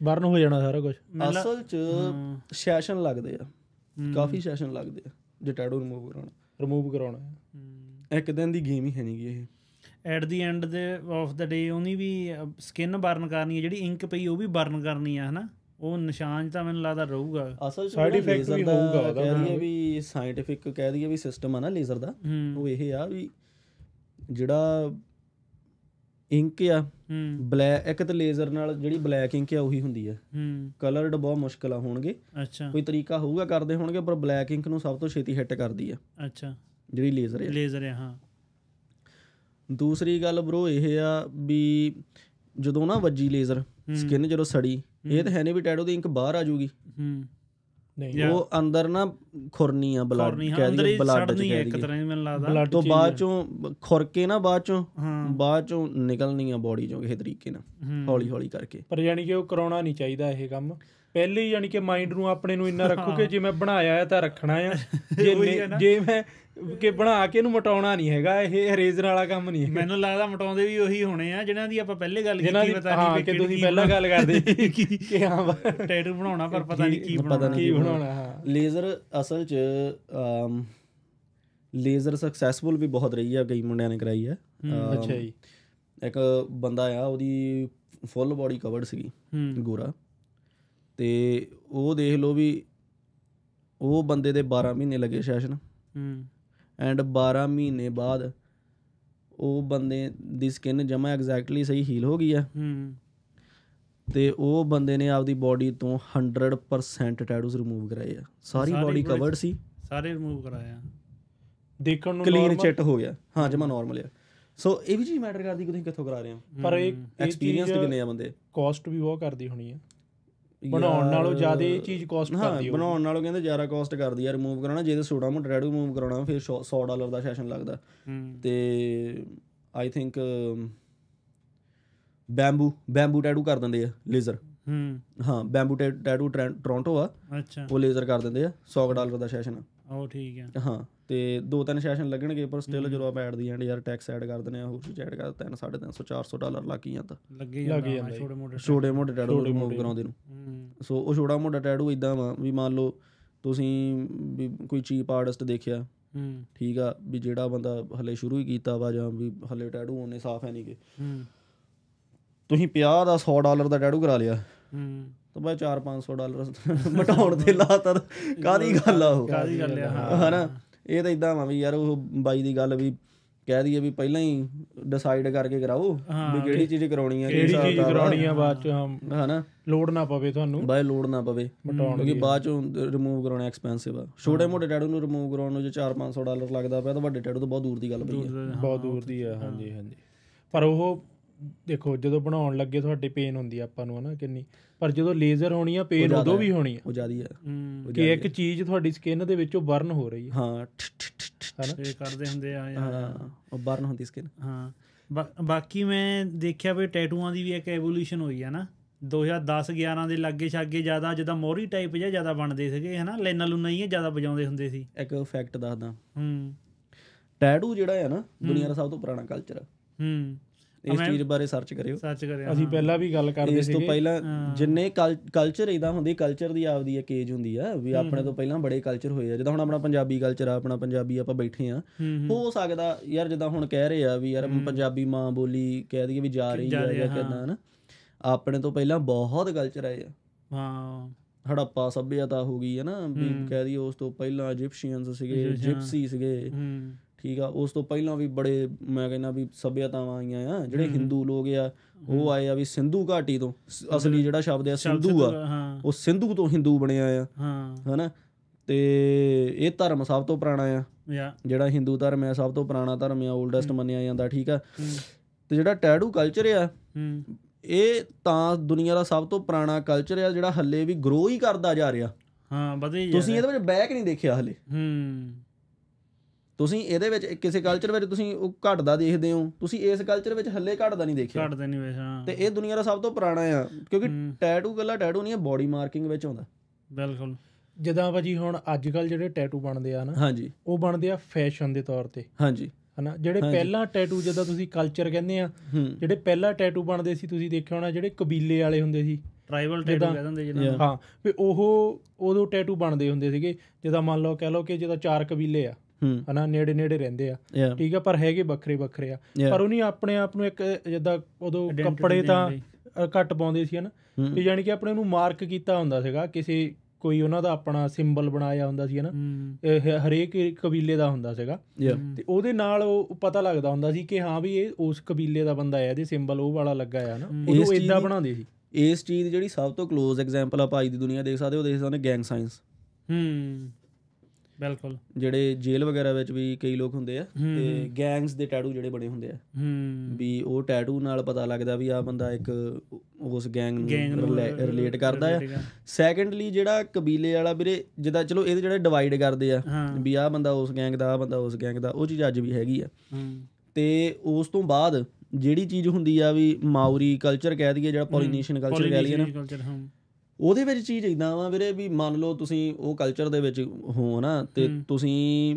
ਬਰਨ ਹੋ ਜਾਣਾ ਸਾਰਾ ਕੁਝ ਅਸਲ ਚ ਸੈਸ਼ਨ ਲੱਗਦੇ ਆ। ਕਾਫੀ ਸੈਸ਼ਨ ਲੱਗਦੇ ਆ ਜੇ ਟੈਟੂ ਰਿਮੂਵ ਕਰਾਉਣਾ। ਰਿਮੂਵ ਕਰਾਉਣਾ। ਇੱਕ ਦਿਨ ਦੀ ਗੇਮ ਹੀ ਹੈ ਨਹੀਂਗੀ ਇਹ। ਐਟ ਦੀ ਐਂਡ ਦੇ ਆਫ ਦਾ ਡੇ ਉਹਨੀ ਵੀ ਸਕਿਨ ਬਰਨ ਕਰਨੀ ਹੈ ਜਿਹੜੀ ਇੰਕ ਪਈ ਉਹ ਵੀ ਬਰਨ ਕਰਨੀ ਆ ਹਨਾ? ਉਹ ਨਿਸ਼ਾਨ ਤਾਂ ਮੈਨੂੰ ਲੱਗਦਾ ਰਹੂਗਾ। ਅਸਲ effect laser ਵੀ ਦਾ ਹੋਊਗਾ ਉਹਦਾ ਕਹਿ ਦਈਏ ਵੀ ਸਾਇੰਟਿਫਿਕ ਕਹਿ ਦਈਏ ਵੀ ਸਿਸਟਮ ਆ ਨਾ ਲੇਜ਼ਰ ਦਾ ਹੂੰ। ਉਹ ਇਹ ਆ ਵੀ ਜਿਹੜਾ ਇੰਕ ਆ ਹੂੰ। ਬਲੈਕ ਇੱਕ ਤਾਂ ਲੇਜ਼ਰ ਨਾਲ ਜਿਹੜੀ ਬਲੈਕ ਇੰਕ ਆ ਉਹੀ ਹੁੰਦੀ ਆ। ਹੂੰ। ਕਲਰਡ ਬਹੁਤ ਮੁਸ਼ਕਲ ਆ ਹੋਣਗੇ। ਅੱਛਾ। ਕੋਈ ਤਰੀਕਾ ਹੋਊਗਾ ਕਰਦੇ ਹੋਣਗੇ ਪਰ ਬਲੈਕ ਇੰਕ ਨੂੰ ਸਭ ਤੋਂ ਛੇਤੀ ਹਿੱਟ ਕਰਦੀ ਆ। ਅੱਛਾ। ਜਿਹੜੀ ਲੇਜ਼ਰ ਆ। ਲੇਜ਼ਰ ਹੈ ਹਾਂ। ਦੂਸਰੀ ਗੱਲ ਬ్రో ਇਹ ਆ ਵੀ ਜਦੋਂ ਨਾ ਵੱਜੀ ਲੇਜ਼ਰ ਸਕਿਨ ਜਦੋਂ ਸੜੀ ਇਹ ਤਾਂ ਹੈ ਨਹੀਂ ਵੀ ਟੈਟੂ ਦੀ ਇੰਕ ਬਾਹਰ ਆ ਜੂਗੀ ਹੂੰ। ਨਹੀਂ। ਉਹ ਅੰਦਰ ਨਾ ਖੁਰਨੀ ਆ ਬਲੱਡ ਖੁਰਨੀ, ਹਾਂ, ਕਹਿ ਅੰਦਰ ਦਈਏ ਹੀ ਬਲੱਡ ਚ ਸੜਨੀ ਹੈ ਕਹਿ ਇੱਕ ਦਈਏ। ਤਰ੍ਹਾਂ ਦੀ ਮੈਨੂੰ ਲੱਗਦਾ। ਬਲੱਡ ਤੋਂ ਬਾਅਦ ਚੋਂ ਖੁਰ ਕੇ ਨਾ ਬਾਅਦ ਚੋਂ ਹਾਂ। ਬਾਅਦ ਚੋਂ ਨਿਕਲਣੀ ਆ ਬੋਡੀ ਚੋਂ ਕਿਸੇ ਤਰੀਕੇ ਨਾਲ ਹੂੰ। ਹੌਲੀ ਹੌਲੀ ਕਰਕੇ। ਪਰ ਯਾਨੀ ਕਿ ਉਹ ਕਰਾਉਣਾ ਨਹੀਂ ਚਾਹੀਦਾ ਇਹ ਕੰਮ। ਪਹਿਲੇ ਹੀ ਯਾਨੀ ਕਿ ਮਾਈਂਡ ਨੂੰ ਆਪਣੇ ਨੂੰ ਇੰਨਾ ਰੱਖੋ ਕਿ ਜੇ ਮੈਂ ਬਣਾਇਆ ਹੈ ਤਾਂ ਰੱਖਣਾ ਆ। ਜੇ ਜੇ ਮੈਂ ਕਿ ਬਣਾ ਕੇ ਇਹਨੂੰ ਮਟਾਉਣਾ ਨਹੀਂ ਹੈਗਾ ਇਹ ਰੇਜ਼ਰ ਵਾਲਾ ਕੰਮ ਨਹੀਂ ਹੈ ਮੈਨੂੰ ਲੱਗਦਾ ਮਟਾਉਂਦੇ ਵੀ ਉਹੀ ਹੋਣੇ ਆ ਜਿਨ੍ਹਾਂ ਦੀ ਆਪਾਂ ਪਹਿਲੇ ਗੱਲ ਕੀਤੀ ਪਤਾ ਹਾਂ ਨਹੀਂ ਕਿ ਤੁਸੀਂ ਪਹਿਲਾਂ ਗੱਲ ਕਰਦੇ ਕਿ ਹਾਂ ਟੈਟੂ ਬਣਾਉਣਾ ਪਰ ਪਤਾ ਨਹੀਂ ਕੀ ਬਣਾਉਣਾ। ਕੀ ਬਣਾਉਣਾ ਹਾਂ। ਲੇਜ਼ਰ ਅਸਲ ਚ ਅਮ ਲੇਜ਼ਰ ਸਕਸੈਸਫੁਲ ਵੀ ਬਹੁਤ ਰਹੀ ਆ ਕਈ ਮੁੰਡਿਆਂ ਨੇ ਕਰਾਈ ਆ। ਅੱਛਾ ਜੀ। ਇੱਕ ਬੰਦਾ ਆ ਉਹਦੀ ਫੁੱਲ ਬਾਡੀ ਕਵਰਡ ਸੀਗੀ ਹੂੰ। ਗੋਰਾ। ਤੇ ਉਹ ਦੇਖ ਲਓ ਵੀ ਉਹ ਬੰਦੇ ਦੇ 12 ਮਹੀਨੇ ਲੱਗੇ ਸੈਸ਼ਨ। ਹੂੰ। ਐਂਡ 12 ਮਹੀਨੇ ਬਾਅਦ ਉਹ ਬੰਦੇ ਦੀ ਸਕਿਨ ਜਮਾ ਐਗਜ਼ੈਕਟਲੀ ਸਹੀ ਹੀਲ ਹੋ ਗਈ ਆ। ਹੂੰ। ਤੇ ਉਹ ਬੰਦੇ ਨੇ ਆਪਦੀ ਬਾਡੀ ਤੋਂ 100% ਟੈਟੂਸ ਰਿਮੂਵ ਕਰਾਏ ਆ। ਸਾਰੀ ਬਾਡੀ ਕਵਰਡ ਸੀ। ਸਾਰੇ ਰਿਮੂਵ ਕਰਾਇਆ ਦੇਖਣ ਨੂੰ ਕਲੀਨ ਚਿੱਟ ਹੋ ਗਿਆ। ਹਾਂ ਜਮਾ ਨਾਰਮਲ ਆ। ਸੋ ਇਹ ਵੀ ਚੀਜ਼ ਮੈਟਰ ਕਰਦੀ ਕਿ ਤੁਸੀਂ ਕਿੱਥੋਂ ਕਰਾ ਰਹੇ ਹੋ? ਪਰ ਇਹ ਐਕਸਪੀਰੀਅੰਸ ਕਿੰਨੇ ਆ ਬੰਦੇ? ਕਾਸਟ ਵੀ ਬਹੁਤ ਕਰਦੀ ਹੋਣੀ ਹੈ ਬਣਾਉਣ ਨਾਲੋਂ ਜ਼ਿਆਦਾ ਇਹ ਚੀਜ਼ ਕਾਸਟ ਹਾਂ ਕਰਦੀ ਬਣਾਉਣ ਨਾਲੋਂ ਕਹਿੰਦੇ ਜ਼ਿਆਦਾ ਕਾਸਟ ਕਰਦੀ ਆ ਰਿਮੂਵ ਕਰਾਉਣਾ ਜੇ ਤੇ ਛੋਟਾ ਮੋਟਾ ਟੈਟੂ ਰਿਮੂਵ ਕਰਾਉਣਾ ਫਿਰ 100 ਡਾਲਰ ਦਾ ਸੈਸ਼ਨ ਲੱਗਦਾ। ਹੂੰ। ਤੇ I think bamboo bamboo tattoo ਕਰ ਦਿੰਦੇ ਆ ਲੇਜ਼ਰ ਹੂੰ। ਹਾਂ ਬੈਂਬੂ ਟੈਟੂ ਟ੍ਰੈਂ- ਟੋਰਾਂਟੋ ਆ। ਅੱਛਾ। ਉਹ ਲੇਜ਼ਰ ਕਰ ਦਿੰਦੇ ਆ 100 ਡਾਲਰ ਦਾ ਸੈਸ਼ਨ ਉਹ ਠੀਕ ਆ। ਹਾਂ। ਤੇ ਦੋ ਤਿੰਨ ਸੈਸ਼ਨ ਲੱਗਣਗੇ ਪਰ ਸਟਿਲ ਜਦੋਂ ਆਪਾਂ ਐਡ ਦੀ ਐਂਡ ਯਾਰ ਟੈਕਸ ਐਡ ਕਰ ਦਿੰਦੇ ਆ ਹੋਰ ਚੀਜ਼ ਐਡ ਕਰ 3 350 400 ਡਾਲਰ ਲੱਗ ਹੀ ਜਾਂਦਾ ਲੱਗੇ ਜਾਂਦਾ ਛੋਟੇ ਮੋਟੇ ਛੋਟੇ ਮੋਟੇ ਟੈਟੂ ਰਿਮੂਵ ਕਰਾਉਂਦੇ ਨੂੰ। ਸੋ ਉਹ ਛੋਟਾ ਮੋਟਾ ਟੈਟੂ ਇਦਾਂ ਵਾ ਵੀ ਮੰਨ ਲਓ ਤੁਸੀਂ ਵੀ ਕੋਈ ਚੀਪ ਆਰਟਿਸਟ ਦੇਖਿਆ ਹੂੰ। ਠੀਕ ਆ ਵੀ ਜਿਹੜਾ ਬੰਦਾ ਹਲੇ ਸ਼ੁਰੂ ਹੀ ਕੀਤਾ ਵਾ ਜਾਂ ਵੀ ਹਲੇ ਟੈਟੂ ਉਹਨੇ ਸਾਫ਼ ਹੈ ਨਹੀਂਗੇ ਹੂੰ। ਤੁਸੀਂ 50 ਦਾ 100 ਡਾਲਰ ਦਾ ਟੈਟੂ ਕਰਾ ਲਿਆ। ਹੂੰ। ਤਾਂ ਬਾਈ 4-500 ਡਾਲਰ ਮਟਾਉਣ ਦੇ ਲਾਤਾ ਕਾਦੀ ਗੱਲ ਆ ਉਹ? ਕਾਦੀ ਗੱਲ ਆ ਹਾਂ। ਹਨਾ? ਇਹ ਤਾਂ ਇਦਾਂ ਵਾ ਵੀ ਯਾਰ ਉਹ ਬਾਈ ਦੀ ਗੱਲ ਵੀ ਕਹਿ ਦਈਏ ਵੀ ਪਹਿਲਾਂ ਹੀ ਡਿਸਾਈਡ ਕਰਕੇ ਕਰਾਓ ਵੀ ਕਿਹੜੀ ਚੀਜ਼ ਕਰਾਉਣੀ ਆ ਕਿਹੜੀ ਚੀਜ਼ ਕਰਾਉਣੀ ਆ ਬਾਅਦ ਚ ਹਨਾ? ਲੋੜ ਨਾ ਪਵੇ ਤੁਹਾਨੂੰ। ਬਾਈ ਲੋਡ ਨਾ ਪਵੇ। ਕਿਉਂਕਿ ਬਾਅਦ ਚੋਂ ਰਿਮੂਵ ਕਰਾਉਣਾ ਐਕਸਪੈਂਸਿਵ ਆ। ਛੋਟੇ ਮੋਟੇ ਟੈਟੂ ਨੂੰ ਰਿਮੂਵ ਕਰਾਉਣ ਨੂੰ ਜੇ 4-500 ਡਾਲਰ ਲੱਗਦਾ ਪਿਆ ਤਾਂ ਵੱਡੇ ਟੈਟੂ ਤੋਂ ਬਹੁਤ ਦੂਰ ਦੀ ਗੱਲ ਪਈ ਆ। ਬਹੁਤ ਦੂਰ ਦੀ ਆ ਹਾਂਜੀ ਹਾਂਜੀ। ਪਰ ਉਹ ਦੇਖੋ ਜਦੋਂ ਬਣਾਉਣ ਲੱਗੇ ਤੁਹਾਡੇ ਪੇਨ ਹੁੰਦੀ ਆ ਆਪਾਂ ਨੂੰ ਹਨਾ ਕਿੰਨੀ। ਪਰ ਜਦੋਂ ਲੇਜ਼ਰ ਹੋਣੀ ਆ ਪੇਨ ਉਦੋਂ ਵੀ ਹੋਣੀ ਆ। ਉਹ ਜਿਆਦੀ ਆ। ਹੂੰ। ਕਿ ਇੱਕ ਚੀਜ਼ ਤੁਹਾਡੀ ਸਕਿਨ ਦੇ ਵਿੱਚੋਂ ਬਰਨ ਹੋ ਰਹੀ ਆ। ਹਾਂ ਹਨਾ? ਇਹ ਕਰਦੇ ਹੁੰਦੇ ਆ ਹਾਂ ਉਹ ਬਰਨ ਹੁੰਦੀ ਸਕਿਨ ਹਾਂ। ਬਾਕੀ ਮੈਂ ਦੇਖਿਆ ਵੀ ਟੈਟੂਆਂ ਦੀ ਵੀ ਇੱਕ ਐਵੋਲੂਸ਼ਨ ਹੋਈ ਆ ਨਾ। 2010 11 ਦੇ ਲਾਗੇ ਛਾਗੇ ਜ਼ਿਆਦਾ ਜਿੱਦਾਂ ਮੋਰੀ ਟਾਈਪ ਜਿਹਾ ਜ਼ਿਆਦਾ ਬਣਦੇ ਸੀਗੇ ਹਨਾ? ਲੈਨਾ ਲੂਨਾ ਹੀ ਜ਼ਿਆਦਾ ਵਜਾਉਂਦੇ ਹੁੰਦੇ ਸੀ। ਇੱਕ ਫੈਕਟ ਦੱਸਦਾ। ਹੂੰ। ਟੈਟੂ ਜਿਹੜਾ ਹੈ ਨਾ ਦੁਨੀਆ ਦਾ ਸਭ ਤੋਂ ਪੁਰਾਣਾ ਕਲਚਰ ਆ ਹੂੰ। ਇਸ ਚੀਜ਼ ਬਾਰੇ ਸਰਚ ਕਰਿਓ। ਸੱਚ ਕਰਿਆ ਅਸੀਂ ਪਹਿਲਾਂ ਵੀ ਗੱਲ ਕਰਦੇ ਇਸ ਤੋਂ ਸੀਗੇ। ਪਹਿਲਾਂ ਜਿੰਨੇ ਕਲਚਰ ਇਦਾਂ ਹੁੰਦੀ ਕਲਚਰ ਦੀ ਆਪਦੀ ਇੱਕ ਏਜ ਹੁੰਦੀ ਆ ਵੀ ਆਪਣੇ ਤੋਂ ਪਹਿਲਾਂ ਬੜੇ ਕਲਚਰ ਹੋਏ ਆ। ਜਿੱਦਾਂ ਹੁਣ ਆਪਣਾ ਪੰਜਾਬੀ ਕਲਚਰ ਆ ਆਪਣਾ ਪੰਜਾਬੀ ਆਪਾਂ ਬੈਠੇ ਆ। ਹੂੰ ਸਕਦਾ ਯਾਰ ਜਿੱਦਾਂ ਹੁਣ ਕਹਿ ਰਹੇ ਆ ਵੀ ਯਾਰ ਪੰਜਾਬੀ ਮਾਂ ਬੋਲੀ ਕਹਿ ਦਈਏ ਵੀ ਜਾ ਰਹੀ ਆ ਜਾਂ ਕਿਦਾਂ ਨਾ ਆਪਣੇ ਤੋਂ ਪਹਿਲਾਂ ਬਹੁਤ ਕਲਚਰ ਆਏ ਆ। ਹਾਂ। ਹੜੱਪਾ ਸੱਭਿਅਤਾ ਹੋ ਗਈ ਹੈ ਨਾ ਵੀ ਕਹਿ ਦਈਏ ਉਸ ਤੋਂ ਪਹਿਲਾਂ ਇਜਿਪਸ਼ੀਅਨਸ ਸੀਗੇ ਜਿਪਸੀ ਸੀਗੇ। ਹੂੰ। ਠੀਕ ਆ ਉਸ ਤੋਂ ਪਹਿਲਾਂ ਵੀ ਬੜੇ ਮੈਂ ਕਹਿੰਦਾ ਵੀ ਸੱਭਿਅਤਾਵਾਂ ਆਈਆਂ ਆ ਜਿਹੜੇ ਹਿੰਦੂ ਲੋਕ ਆ ਉਹ ਆਏ ਆ ਵੀ ਸਿੰਧੂ ਘਾਟੀ ਤੋਂ ਅਸਲੀ ਜਿਹੜਾ ਸ਼ਬਦ ਆ ਸਿੰਧੂ ਆ। ਹਾਂ। ਉਹ ਸਿੰਧੂ ਤੋਂ ਹਿੰਦੂ ਬਣਿਆ ਆ ਹਾਂ। ਹਨਾ? ਤੇ ਇਹ ਧਰਮ ਸਭ ਤੋਂ ਪੁਰਾਣਾ ਆ। ਜਿਹੜਾ ਹਿੰਦੂ ਧਰਮ ਆ ਸਭ ਤੋਂ ਪੁਰਾਣਾ ਧਰਮ ਆ 올ਡੈਸਟ ਮੰਨਿਆ ਜਾਂਦਾ ਠੀਕ ਆ? ਹੂੰ। ਤੇ ਜਿਹੜਾ ਟੈਟੂ ਕਲਚਰ ਆ ਹੂੰ। ਇਹ ਤਾਂ ਦੁਨੀਆ ਦਾ ਸਭ ਤੋਂ ਪੁਰਾਣਾ ਕਲਚਰ ਆ ਜਿਹੜਾ ਹੱਲੇ ਵੀ ਗਰੋ ਹੀ ਕਰਦਾ ਜਾ ਰਿਹਾ। ਹਾਂ ਵਧੇ ਹੀ ਤੁਸੀਂ ਇਹਦੇ ਵਿੱਚ ਬੈਕ ਨਹੀਂ ਦੇਖਿਆ ਹੱਲੇ? ਹੂੰ। ਤੁਸੀਂ ਇਹਦੇ ਵਿੱਚ ਕਿਸੇ ਕਲਚਰ ਵਿੱਚ ਤੁਸੀਂ ਉਹ ਘਟਦਾ ਦੇਖਦੇ ਹੋ ਤੁਸੀਂ ਇਸ ਕਲਚਰ ਵਿੱਚ ਹੱਲੇ ਘਟਦਾ ਨਹੀਂ ਦੇਖਿਆ। ਘਟਦੇ ਨਹੀਂ ਵੇ ਹਾਂ। ਤੇ ਇਹ ਦੁਨੀਆ ਦਾ ਸਭ ਤੋਂ ਪੁਰਾਣਾ ਆ ਕਿਉਂਕਿ। ਟੈਟੂ ਗੱਲਾ ਟੈਟੂ ਨਹੀਂ ਹੈ ਬਾਡੀ ਮਾਰਕਿੰਗ ਵਿੱਚ ਆਉਂਦਾ। ਬਿਲਕੁਲ। ਜਦਾਂ ਭਾਜੀ ਹੁਣ ਅੱਜ ਕੱਲ ਜਿਹੜੇ ਟੈਟੂ ਬਣਦੇ ਆ ਨਾ ਹਾਂਜੀ। ਉਹ ਬਣਦੇ ਆ ਫੈਸ਼ਨ ਦੇ ਤੌਰ ਤੇ। ਹਾਂਜੀ। ਹਨਾ ਜਿਹੜੇ ਪਹਿਲਾਂ ਟੈਟੂ ਜਦੋਂ ਤੁਸੀਂ ਕਲਚਰ ਕਹਿੰਦੇ ਆ ਜਿਹੜੇ ਪਹਿਲਾਂ ਟੈਟੂ ਬਣਦੇ ਸੀ ਤੁਸੀਂ ਦੇਖਿਆ ਹੋਣਾ ਜਿਹੜੇ ਕਬੀਲੇ ਵਾਲੇ ਹੁੰਦੇ ਸੀ। ਟ੍ਰਾਈਬਲ ਟੈਟੂ ਕਹਿ ਦਿੰਦੇ ਜਿਹਨਾਂ ਨੂੰ ਹਾਂ ਵੀ ਉਹ ਉਦੋਂ ਟੈਟੂ ਬਣਦੇ ਹੁੰਦੇ ਸੀਗੇ। ਜਿੱਦਾਂ ਮੰਨ ਲਓ ਕਹਿ ਲਓ ਕਿ ਜਿਹਦਾ ਚਾਰ ਕਬੀਲੇ ਆ। ਹਨਾ ਨੇੜੇ ਨੇੜੇ ਰਹਿੰਦੇ ਆ। ਠੀਕ ਆ ਪਰ ਹੈਗੇ ਵੱਖਰੇ ਵੱਖਰੇ ਆ. ਪਰ ਉਹਨੇ ਆਪਣੇ ਆਪ ਨੂੰ ਇੱਕ ਜਿੱਦਾਂ ਉਦੋਂ ਕੱਪੜੇ ਤਾਂ ਘੱਟ ਪਾਉਂਦੇ ਸੀ ਹਨਾ। ਤੇ ਯਾਨੀ ਕਿ ਆਪਣੇ ਨੂੰ ਮਾਰਕ ਕੀਤਾ ਹੁੰਦਾ ਸੀਗਾ ਕਿਸੇ ਕੋਈ ਉਹਨਾਂ ਦਾ ਆਪਣਾ ਸਿੰਬਲ ਬਣਾਇਆ ਹੁੰਦਾ ਸੀ ਹਨਾ। ਹਰੇਕ ਕਬੀਲੇ ਦਾ ਹੁੰਦਾ ਸੀਗਾ। ਤੇ ਉਹਦੇ ਨਾਲ ਉਹ ਪਤਾ ਲੱਗਦਾ ਹੁੰਦਾ ਸੀ ਕਿ ਹਾਂ ਵੀ ਇਹ ਉਸ ਕਬੀਲੇ ਦਾ ਬੰਦਾ ਹੈ ਇਹਦੇ ਸਿੰਬਲ ਉਹ ਵਾਲਾ ਲੱਗਾ ਆ ਨਾ ਉਹਨੂੰ ਇਦਾਂ ਬਣਾਉਂਦੇ ਸੀ। ਇਸ ਚੀਜ਼ ਦੀ ਜਿਹੜੀ ਸਭ ਤੋਂ ক্লোਜ਼ ਐਗਜ਼ਾਮਪਲ ਆਪਾਂ ਅੱਜ ਦੀ ਦੁਨੀਆ ਦੇਖ ਸਕਦੇ ਹੋ ਦੇਖ ਸਕਦੇ ਗੈਂਗ ਸਾਇੰਸ ਹੂੰ। ਬਿਲਕੁਲ। ਜਿਹੜੇ ਜੇਲ੍ਹ ਵਗੈਰਾ ਵਿੱਚ ਵੀ ਕਈ ਲੋਕ ਹੁੰਦੇ ਆ ਤੇ ਗੈਂਗਸ ਦੇ ਟੈਟੂ ਜਿਹੜੇ ਬਣੇ ਹੁੰਦੇ ਆ। ਹੂੰ। ਵੀ ਉਹ ਟੈਟੂ ਨਾਲ ਪਤਾ ਲੱਗਦਾ ਵੀ ਆ ਬੰਦਾ ਇੱਕ ਉਸ ਗੈਂਗ ਨੂੰ ਰਿਲੇਟ ਕਰਦਾ ਆ। ਸੈਕੰਡਲੀ ਜਿਹੜਾ ਕਬੀਲੇ ਵਾਲਾ ਵੀਰੇ ਜਿੱਦਾਂ ਚਲੋ ਇਹਦੇ ਜਿਹੜੇ ਡਿਵਾਈਡ ਕਰਦੇ ਆ ਵੀ ਆ ਬੰਦਾ ਉਸ ਗੈਂਗ ਦਾ ਆ ਬੰਦਾ ਉਸ ਗੈਂਗ ਦਾ ਉਹ ਚੀਜ਼ ਅੱਜ ਵੀ ਹੈਗੀ ਆ। ਹੂੰ। ਤੇ ਉਸ ਤੋਂ ਬਾਅਦ ਜਿਹੜੀ ਚੀਜ਼ ਹੁੰਦੀ ਆ ਵੀ ਮਾਉਰੀ ਕਲਚਰ ਕਹਿ ਦਈਏ ਜਿਹੜਾ ਪੋਲੀਨੇਸ਼ੀਅਨ ਕਲਚਰ ਕਹਿ ਲਈਏ ਨਾ ਉਹਦੇ ਵਿੱਚ ਚੀਜ਼ ਇਦਾਂ ਵਾ ਵੀਰੇ ਵੀ ਮੰਨ ਲਓ ਤੁਸੀਂ ਉਹ ਕਲਚਰ ਦੇ ਵਿੱਚ ਹੋ ਨਾ ਤੇ ਤੁਸੀਂ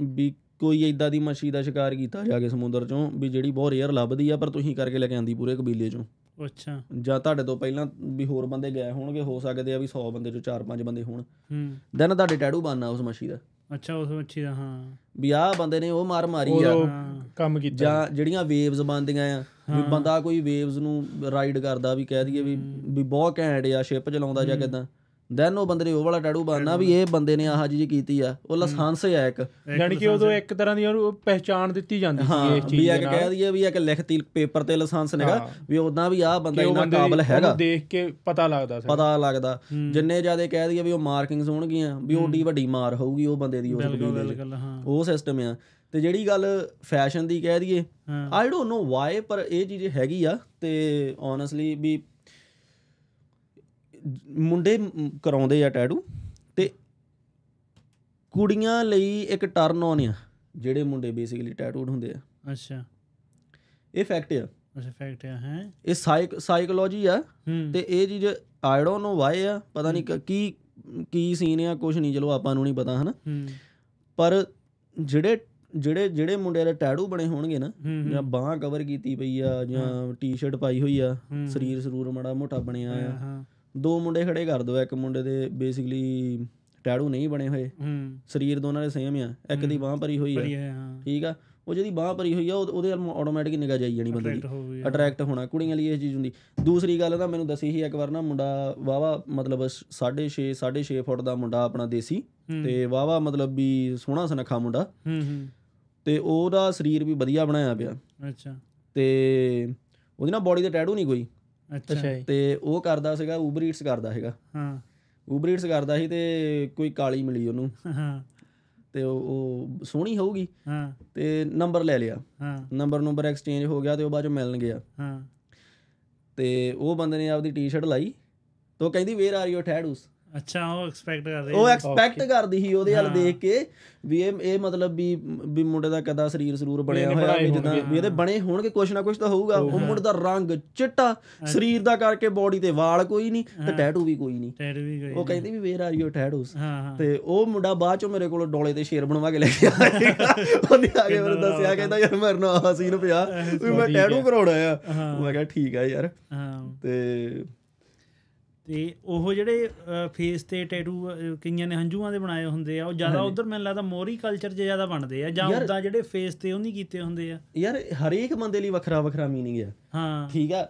ਵੀ ਕੋਈ ਇਦਾਂ ਦੀ ਮੱਛੀ ਦਾ ਸ਼ਿਕਾਰ ਕੀਤਾ ਜਾ ਕੇ ਸਮੁੰਦਰ ਚੋਂ ਵੀ ਜਿਹੜੀ ਬਹੁਤ ਰੇਅਰ ਲੱਭਦੀ ਆ ਪਰ ਤੁਸੀਂ ਕਰਕੇ ਲੈ ਕੇ ਆਂਦੀ ਪੂਰੇ ਕਬੀਲੇ ਚੋਂ। ਅੱਛਾ। ਜਾਂ ਤੁਹਾਡੇ ਤੋਂ ਪਹਿਲਾਂ ਵੀ ਹੋਰ ਬੰਦੇ ਗਏ ਹੋਣਗੇ ਹੋ ਸਕਦੇ ਆ ਵੀ 100 ਬੰਦੇ ਚੋਂ 4-5 ਬੰਦੇ ਹੋਣ। ਹੂੰ। ਦੈਨ ਤੁਹਾਡੇ ਟੈਟੂ ਬਣਨਾ ਉਸ ਮੱਛੀ ਦਾ। ਅੱਛਾ ਉਸ ਮੱਛੀ ਦਾ ਹਾਂ। ਵੀ ਆਹ ਬੰਦੇ ਨੇ ਉਹ ਮਾਰ ਮਾਰੀ ਆ। ਉਹ ਕੰਮ ਕੀਤਾ। ਜਾਂ ਜਿਹੜੀਆਂ ਵੇਵਸ ਬਣਦੀਆਂ ਆ ਵੀ ਬੰਦਾ ਕੋਈ ਵੇਵਸ ਨੂੰ ਰਾਈਡ ਕਰਦਾ ਵੀ ਕਹਿ ਦਈਏ ਵੀ ਵੀ ਬਹੁਤ ਘੈਂਟ ਆ ਸ਼ਿਪ ਚਲਾਉਂਦਾ ਜਾਂ ਕਿਦਾਂ। ਦੈਨ ਉਹ ਬੰਦੇ ਨੇ ਉਹ ਵਾਲਾ ਟੈਟੂ ਬਣਨਾ ਵੀ ਇਹ ਬੰਦੇ ਨੇ ਆਹ ਚੀਜ਼ ਕੀਤੀ ਆ ਉਹ ਲਾਇਸੈਂਸ ਆ ਇੱਕ। ਯਾਨੀ ਕਿ ਉਦੋਂ ਇੱਕ ਤਰ੍ਹਾਂ ਦੀ ਉਹਨੂੰ ਪਹਿਚਾਣ ਦਿੱਤੀ ਜਾਂਦੀ ਸੀ ਹਾਂ ਇਸ ਵੀ ਚੀਜ਼ ਇੱਕ ਕਹਿ ਦਈਏ ਵੀ ਇੱਕ ਲਿਖਤੀ ਪੇਪਰ ਤੇ ਲਾਇਸੈਂਸ ਨੇਗਾ ਵੀ ਉਦਾਂ ਵੀ ਆਹ ਬੰਦਾ ਬੰਦੇ ਕਾਬਲ ਹੈਗਾ। ਦੇਖ ਕੇ ਪਤਾ ਲੱਗਦਾ ਸੀ। ਪਤਾ ਲੱਗਦਾ। ਜਿੰਨੇ ਜਿਆਦੇ ਕਹਿ ਦਈਏ ਵੀ ਉਹ ਮਾਰਕਿੰਗਸ ਹੋਣਗੀਆਂ ਵੀ ਓਡੀ ਵੱਡੀ ਮਾਰ ਹੋਊਗੀ ਉਹ ਬੰਦੇ ਦੀ ਉਸ ਬਿਲਕੁਲ ਹਾਂ। ਉਹ ਸਿਸਟਮ ਆ। ਤੇ ਜਿਹੜੀ ਗੱਲ ਫੈਸ਼ਨ ਦੀ ਕਹਿ ਦਈਏ ਹਾਂ। ਆਈ ਡੋਨਟ ਨੋ ਵਾਈ ਪਰ ਇਹ ਚੀਜ਼ ਹੈਗੀ ਆ ਤੇ ਓਨੈਸਟਲੀ ਵੀ ਮੁੰਡੇ ਕਰਾਉਂਦੇ ਆ ਟੈਟੂ ਤੇ ਕੁੜੀਆਂ ਲਈ ਇੱਕ ਟਰਨ ਔਨ ਆ ਜਿਹੜੇ ਮੁੰਡੇ ਬੇਸਿਕਲੀ ਟੈਟੂਡ ਹੁੰਦੇ ਆ। ਅੱਛਾ। ਇਹ ਫੈਕਟ ਆ। ਅੱਛਾ ਫੈਕਟ ਹੈ ਹੈ। ਇਹ ਸਾਈਕ ਸਾਈਕੋਲੋਜੀ ਆ ਤੇ ਇਹ ਚੀਜ਼ ਆਈ ਡੋਨਟ ਨੋ ਵਾਈ ਆ ਪਤਾ ਨਹੀਂ ਕ- ਕੀ ਸੀਨ ਆ ਕੁਝ ਨਹੀਂ ਚਲੋ ਆਪਾਂ ਨੂੰ ਨਹੀਂ ਪਤਾ ਹਨਾ। ਪਰ ਜਿਹੜੇ ਜਿਹੜੇ ਜਿਹੜੇ ਮੁੰਡਿਆਂ ਦੇ ਟੈਟੂ ਬਣੇ ਹੋਣਗੇ ਨਾ ਜਾਂ ਬਾਹ ਕਵਰ ਕੀਤੀ ਪਈ ਆ ਜਾਂ ਟੀ-ਸ਼ਰਟ ਪਾਈ ਹੋਈ ਆ। ਸਰੀਰ ਸਰੂਰ ਮੜਾ ਮੋਟਾ ਬਣਿਆ ਆ। ਹਾਂ। ਦੋ ਮੁੰਡੇ ਖੜੇ ਕਰ ਦੋ ਇੱਕ ਮੁੰਡੇ ਦੇ ਬੇਸਿਕਲੀ ਟੈਟੂ ਨਹੀਂ ਬਣੇ ਹੋਏ। ਹੂੰ। ਸਰੀਰ ਦੋਨਾਂ ਦੇ ਸੇਮ ਆ ਇੱਕ ਦੀ ਬਾਹ ਭਰੀ ਹੋਈ ਆ। ਠੀਕ ਆ? ਉਹ ਜਿਹਦੀ ਬਾਹ ਭਰੀ ਹੋਈ ਆ ਉਹ- ਉਹਦੇ ਵੱਲ ਆਟੋਮੈਟਿਕ ਨਿਗਾਹ ਜਾਈ ਜਾਣੀ ਬੰਦੇ ਦੀ। ਅਟਰੈਕਟ ਹੋਣਾ। ਕੁੜੀਆਂ ਲਈ ਇਹ ਚੀਜ਼ ਹੁੰਦੀ। ਦੂਸਰੀ ਗੱਲ ਤਾਂ ਮੈਨੂੰ ਦੱਸੀ ਸੀ ਇੱਕ ਵਾਰ ਨਾ ਮੁੰਡਾ ਵਾਵਾ ਮਤਲਬ 6.5 6.5 ਫੁੱਟ ਦਾ ਮੁੰਡਾ ਆਪਣਾ ਦੇਸੀ। ਤੇ ਵਾਵਾ ਮਤਲਬ ਵੀ ਸੋਹਣਾ ਸੁਨੱਖਾ ਮੁੰਡਾ। ਹੂੰ ਹੂੰ। ਤੇ ਉਹਦਾ ਸਰੀਰ ਵੀ ਵਧੀਆ ਬਣਾਇਆ ਪਿਆ। ਅੱਛਾ। ਤੇ ਉਹਦੀ ਨਾ ਬਾਡੀ ਤੇ ਟੈਟੂ ਨਹੀਂ ਕੋਈ। ਅੱਛਾ। ਜੀ ਤੇ ਉਹ ਕਰਦਾ ਸੀਗਾ ਉਬਰ ਈਟਸ ਕਰਦਾ ਸੀਗਾ। ਹਾਂ। ਉਬਰ ਈਟਸ ਕਰਦਾ ਸੀ ਤੇ ਕੋਈ ਕਾਲੀ ਮਿਲੀ ਉਹਨੂੰ। ਹਾਂ। ਤੇ ਉਹ ਸੋਹਣੀ ਹੋਊਗੀ। ਹਾਂ। ਤੇ ਨੰਬਰ ਲੈ ਲਿਆ। ਹਾਂ। ਨੰਬਰ ਨੰਬਰ ਐਕਸਚੇਂਜ ਹੋ ਗਿਆ ਤੇ ਉਹ ਬਾਅਦ ਚ ਮਿਲਣ ਗਿਆ। ਹਾਂ। ਤੇ ਉਹ ਬੰਦੇ ਨੇ ਆਪਦੀ ਟੀ-ਸ਼ਰਟ ਲਾਈ। ਤੇ ਉਹ ਕਹਿੰਦੀ ਵੇਅਰ ਆਰ ਯੂਰ ਟੈਟੂਸ ਅੱਛਾ ਉਹ ਐਕਸਪੈਕਟ ਕਰ ਰਹੇ ਉਹ ਐਕਸਪੈਕਟ ਕਰਦੀ ਸੀ ਉਹਦੇ ਵੱਲ ਦੇਖ ਕੇ ਵੀ ਇਹ ਇਹ ਮਤਲਬ ਵੀ ਵੀ ਮੁੰਡੇ ਦਾ ਕਦਾ ਸਰੀਰ ਸਰੂਰ ਬਣਿਆ ਹੋਇਆ ਵੀ ਜਿੱਦਾਂ ਵੀ ਇਹਦੇ ਬਣੇ ਹੋਣਗੇ ਕੁਛ ਨਾ ਕੁਛ ਤਾਂ ਹੋਊਗਾ। ਉਹ ਮੁੰਡੇ ਦਾ ਰੰਗ ਚਿੱਟਾ ਸਰੀਰ ਦਾ ਕਰਕੇ ਬਾਡੀ ਤੇ ਵਾਲ ਕੋਈ ਨਹੀਂ ਤੇ ਟੈਟੂ ਵੀ ਕੋਈ ਨਹੀਂ। ਟੈਡ ਵੀ ਗਏ ਉਹ ਕਹਿੰਦੀ ਵੀ ਵੇਅਰ ਆਰ ਯੂਰ ਟੈਟੂਸ ਤੇ ਉਹ ਮੁੰਡਾ ਬਾਅਦ ਚੋਂ ਮੇਰੇ ਕੋਲ ਡੋਲੇ ਤੇ ਸ਼ੇਰ ਬਣਵਾ ਕੇ ਲੈ ਕੇ ਆਇਆ। ਉਹਨੇ ਆ ਕੇ ਮੈਨੂੰ ਦੱਸਿਆ ਕਹਿੰਦਾ ਯਾਰ ਮੇਰੇ ਨਾਲ ਆਹ ਸੀਨ ਪਿਆ ਵੀ ਮੈਂ ਟੈਟੂ ਕਰਾਉਣਾ ਆ। ਮੈਂ ਕਿਹਾ ਠੀਕ ਆ ਯਾਰ। ਤੇ ਤੇ ਉਹ ਜਿਹੜੇ ਫੇਸ ਤੇ ਟੈਟੂ ਕਈਆਂ ਨੇ ਹੰਝੂਆਂ ਦੇ ਬਣਾਏ ਹੁੰਦੇ ਆ ਉਹ ਜ਼ਿਆਦਾ ਉਧਰ ਮੈਨੂੰ ਲੱਗਦਾ ਮੋਰੀ ਕਲਚਰ 'ਚ ਜ਼ਿਆਦਾ ਬਣਦੇ ਆ ਜਾਂ ਉਦਾਂ ਜਿਹੜੇ ਫੇਸ ਤੇ ਉਹ ਨਹੀਂ ਕੀਤੇ ਹੁੰਦੇ ਆ। ਯਾਰ ਹਰੇਕ ਬੰਦੇ ਲਈ ਵੱਖਰਾ ਵੱਖਰਾ ਮੀਨਿੰਗ ਆ। ਹਾਂ। ਠੀਕ ਆ?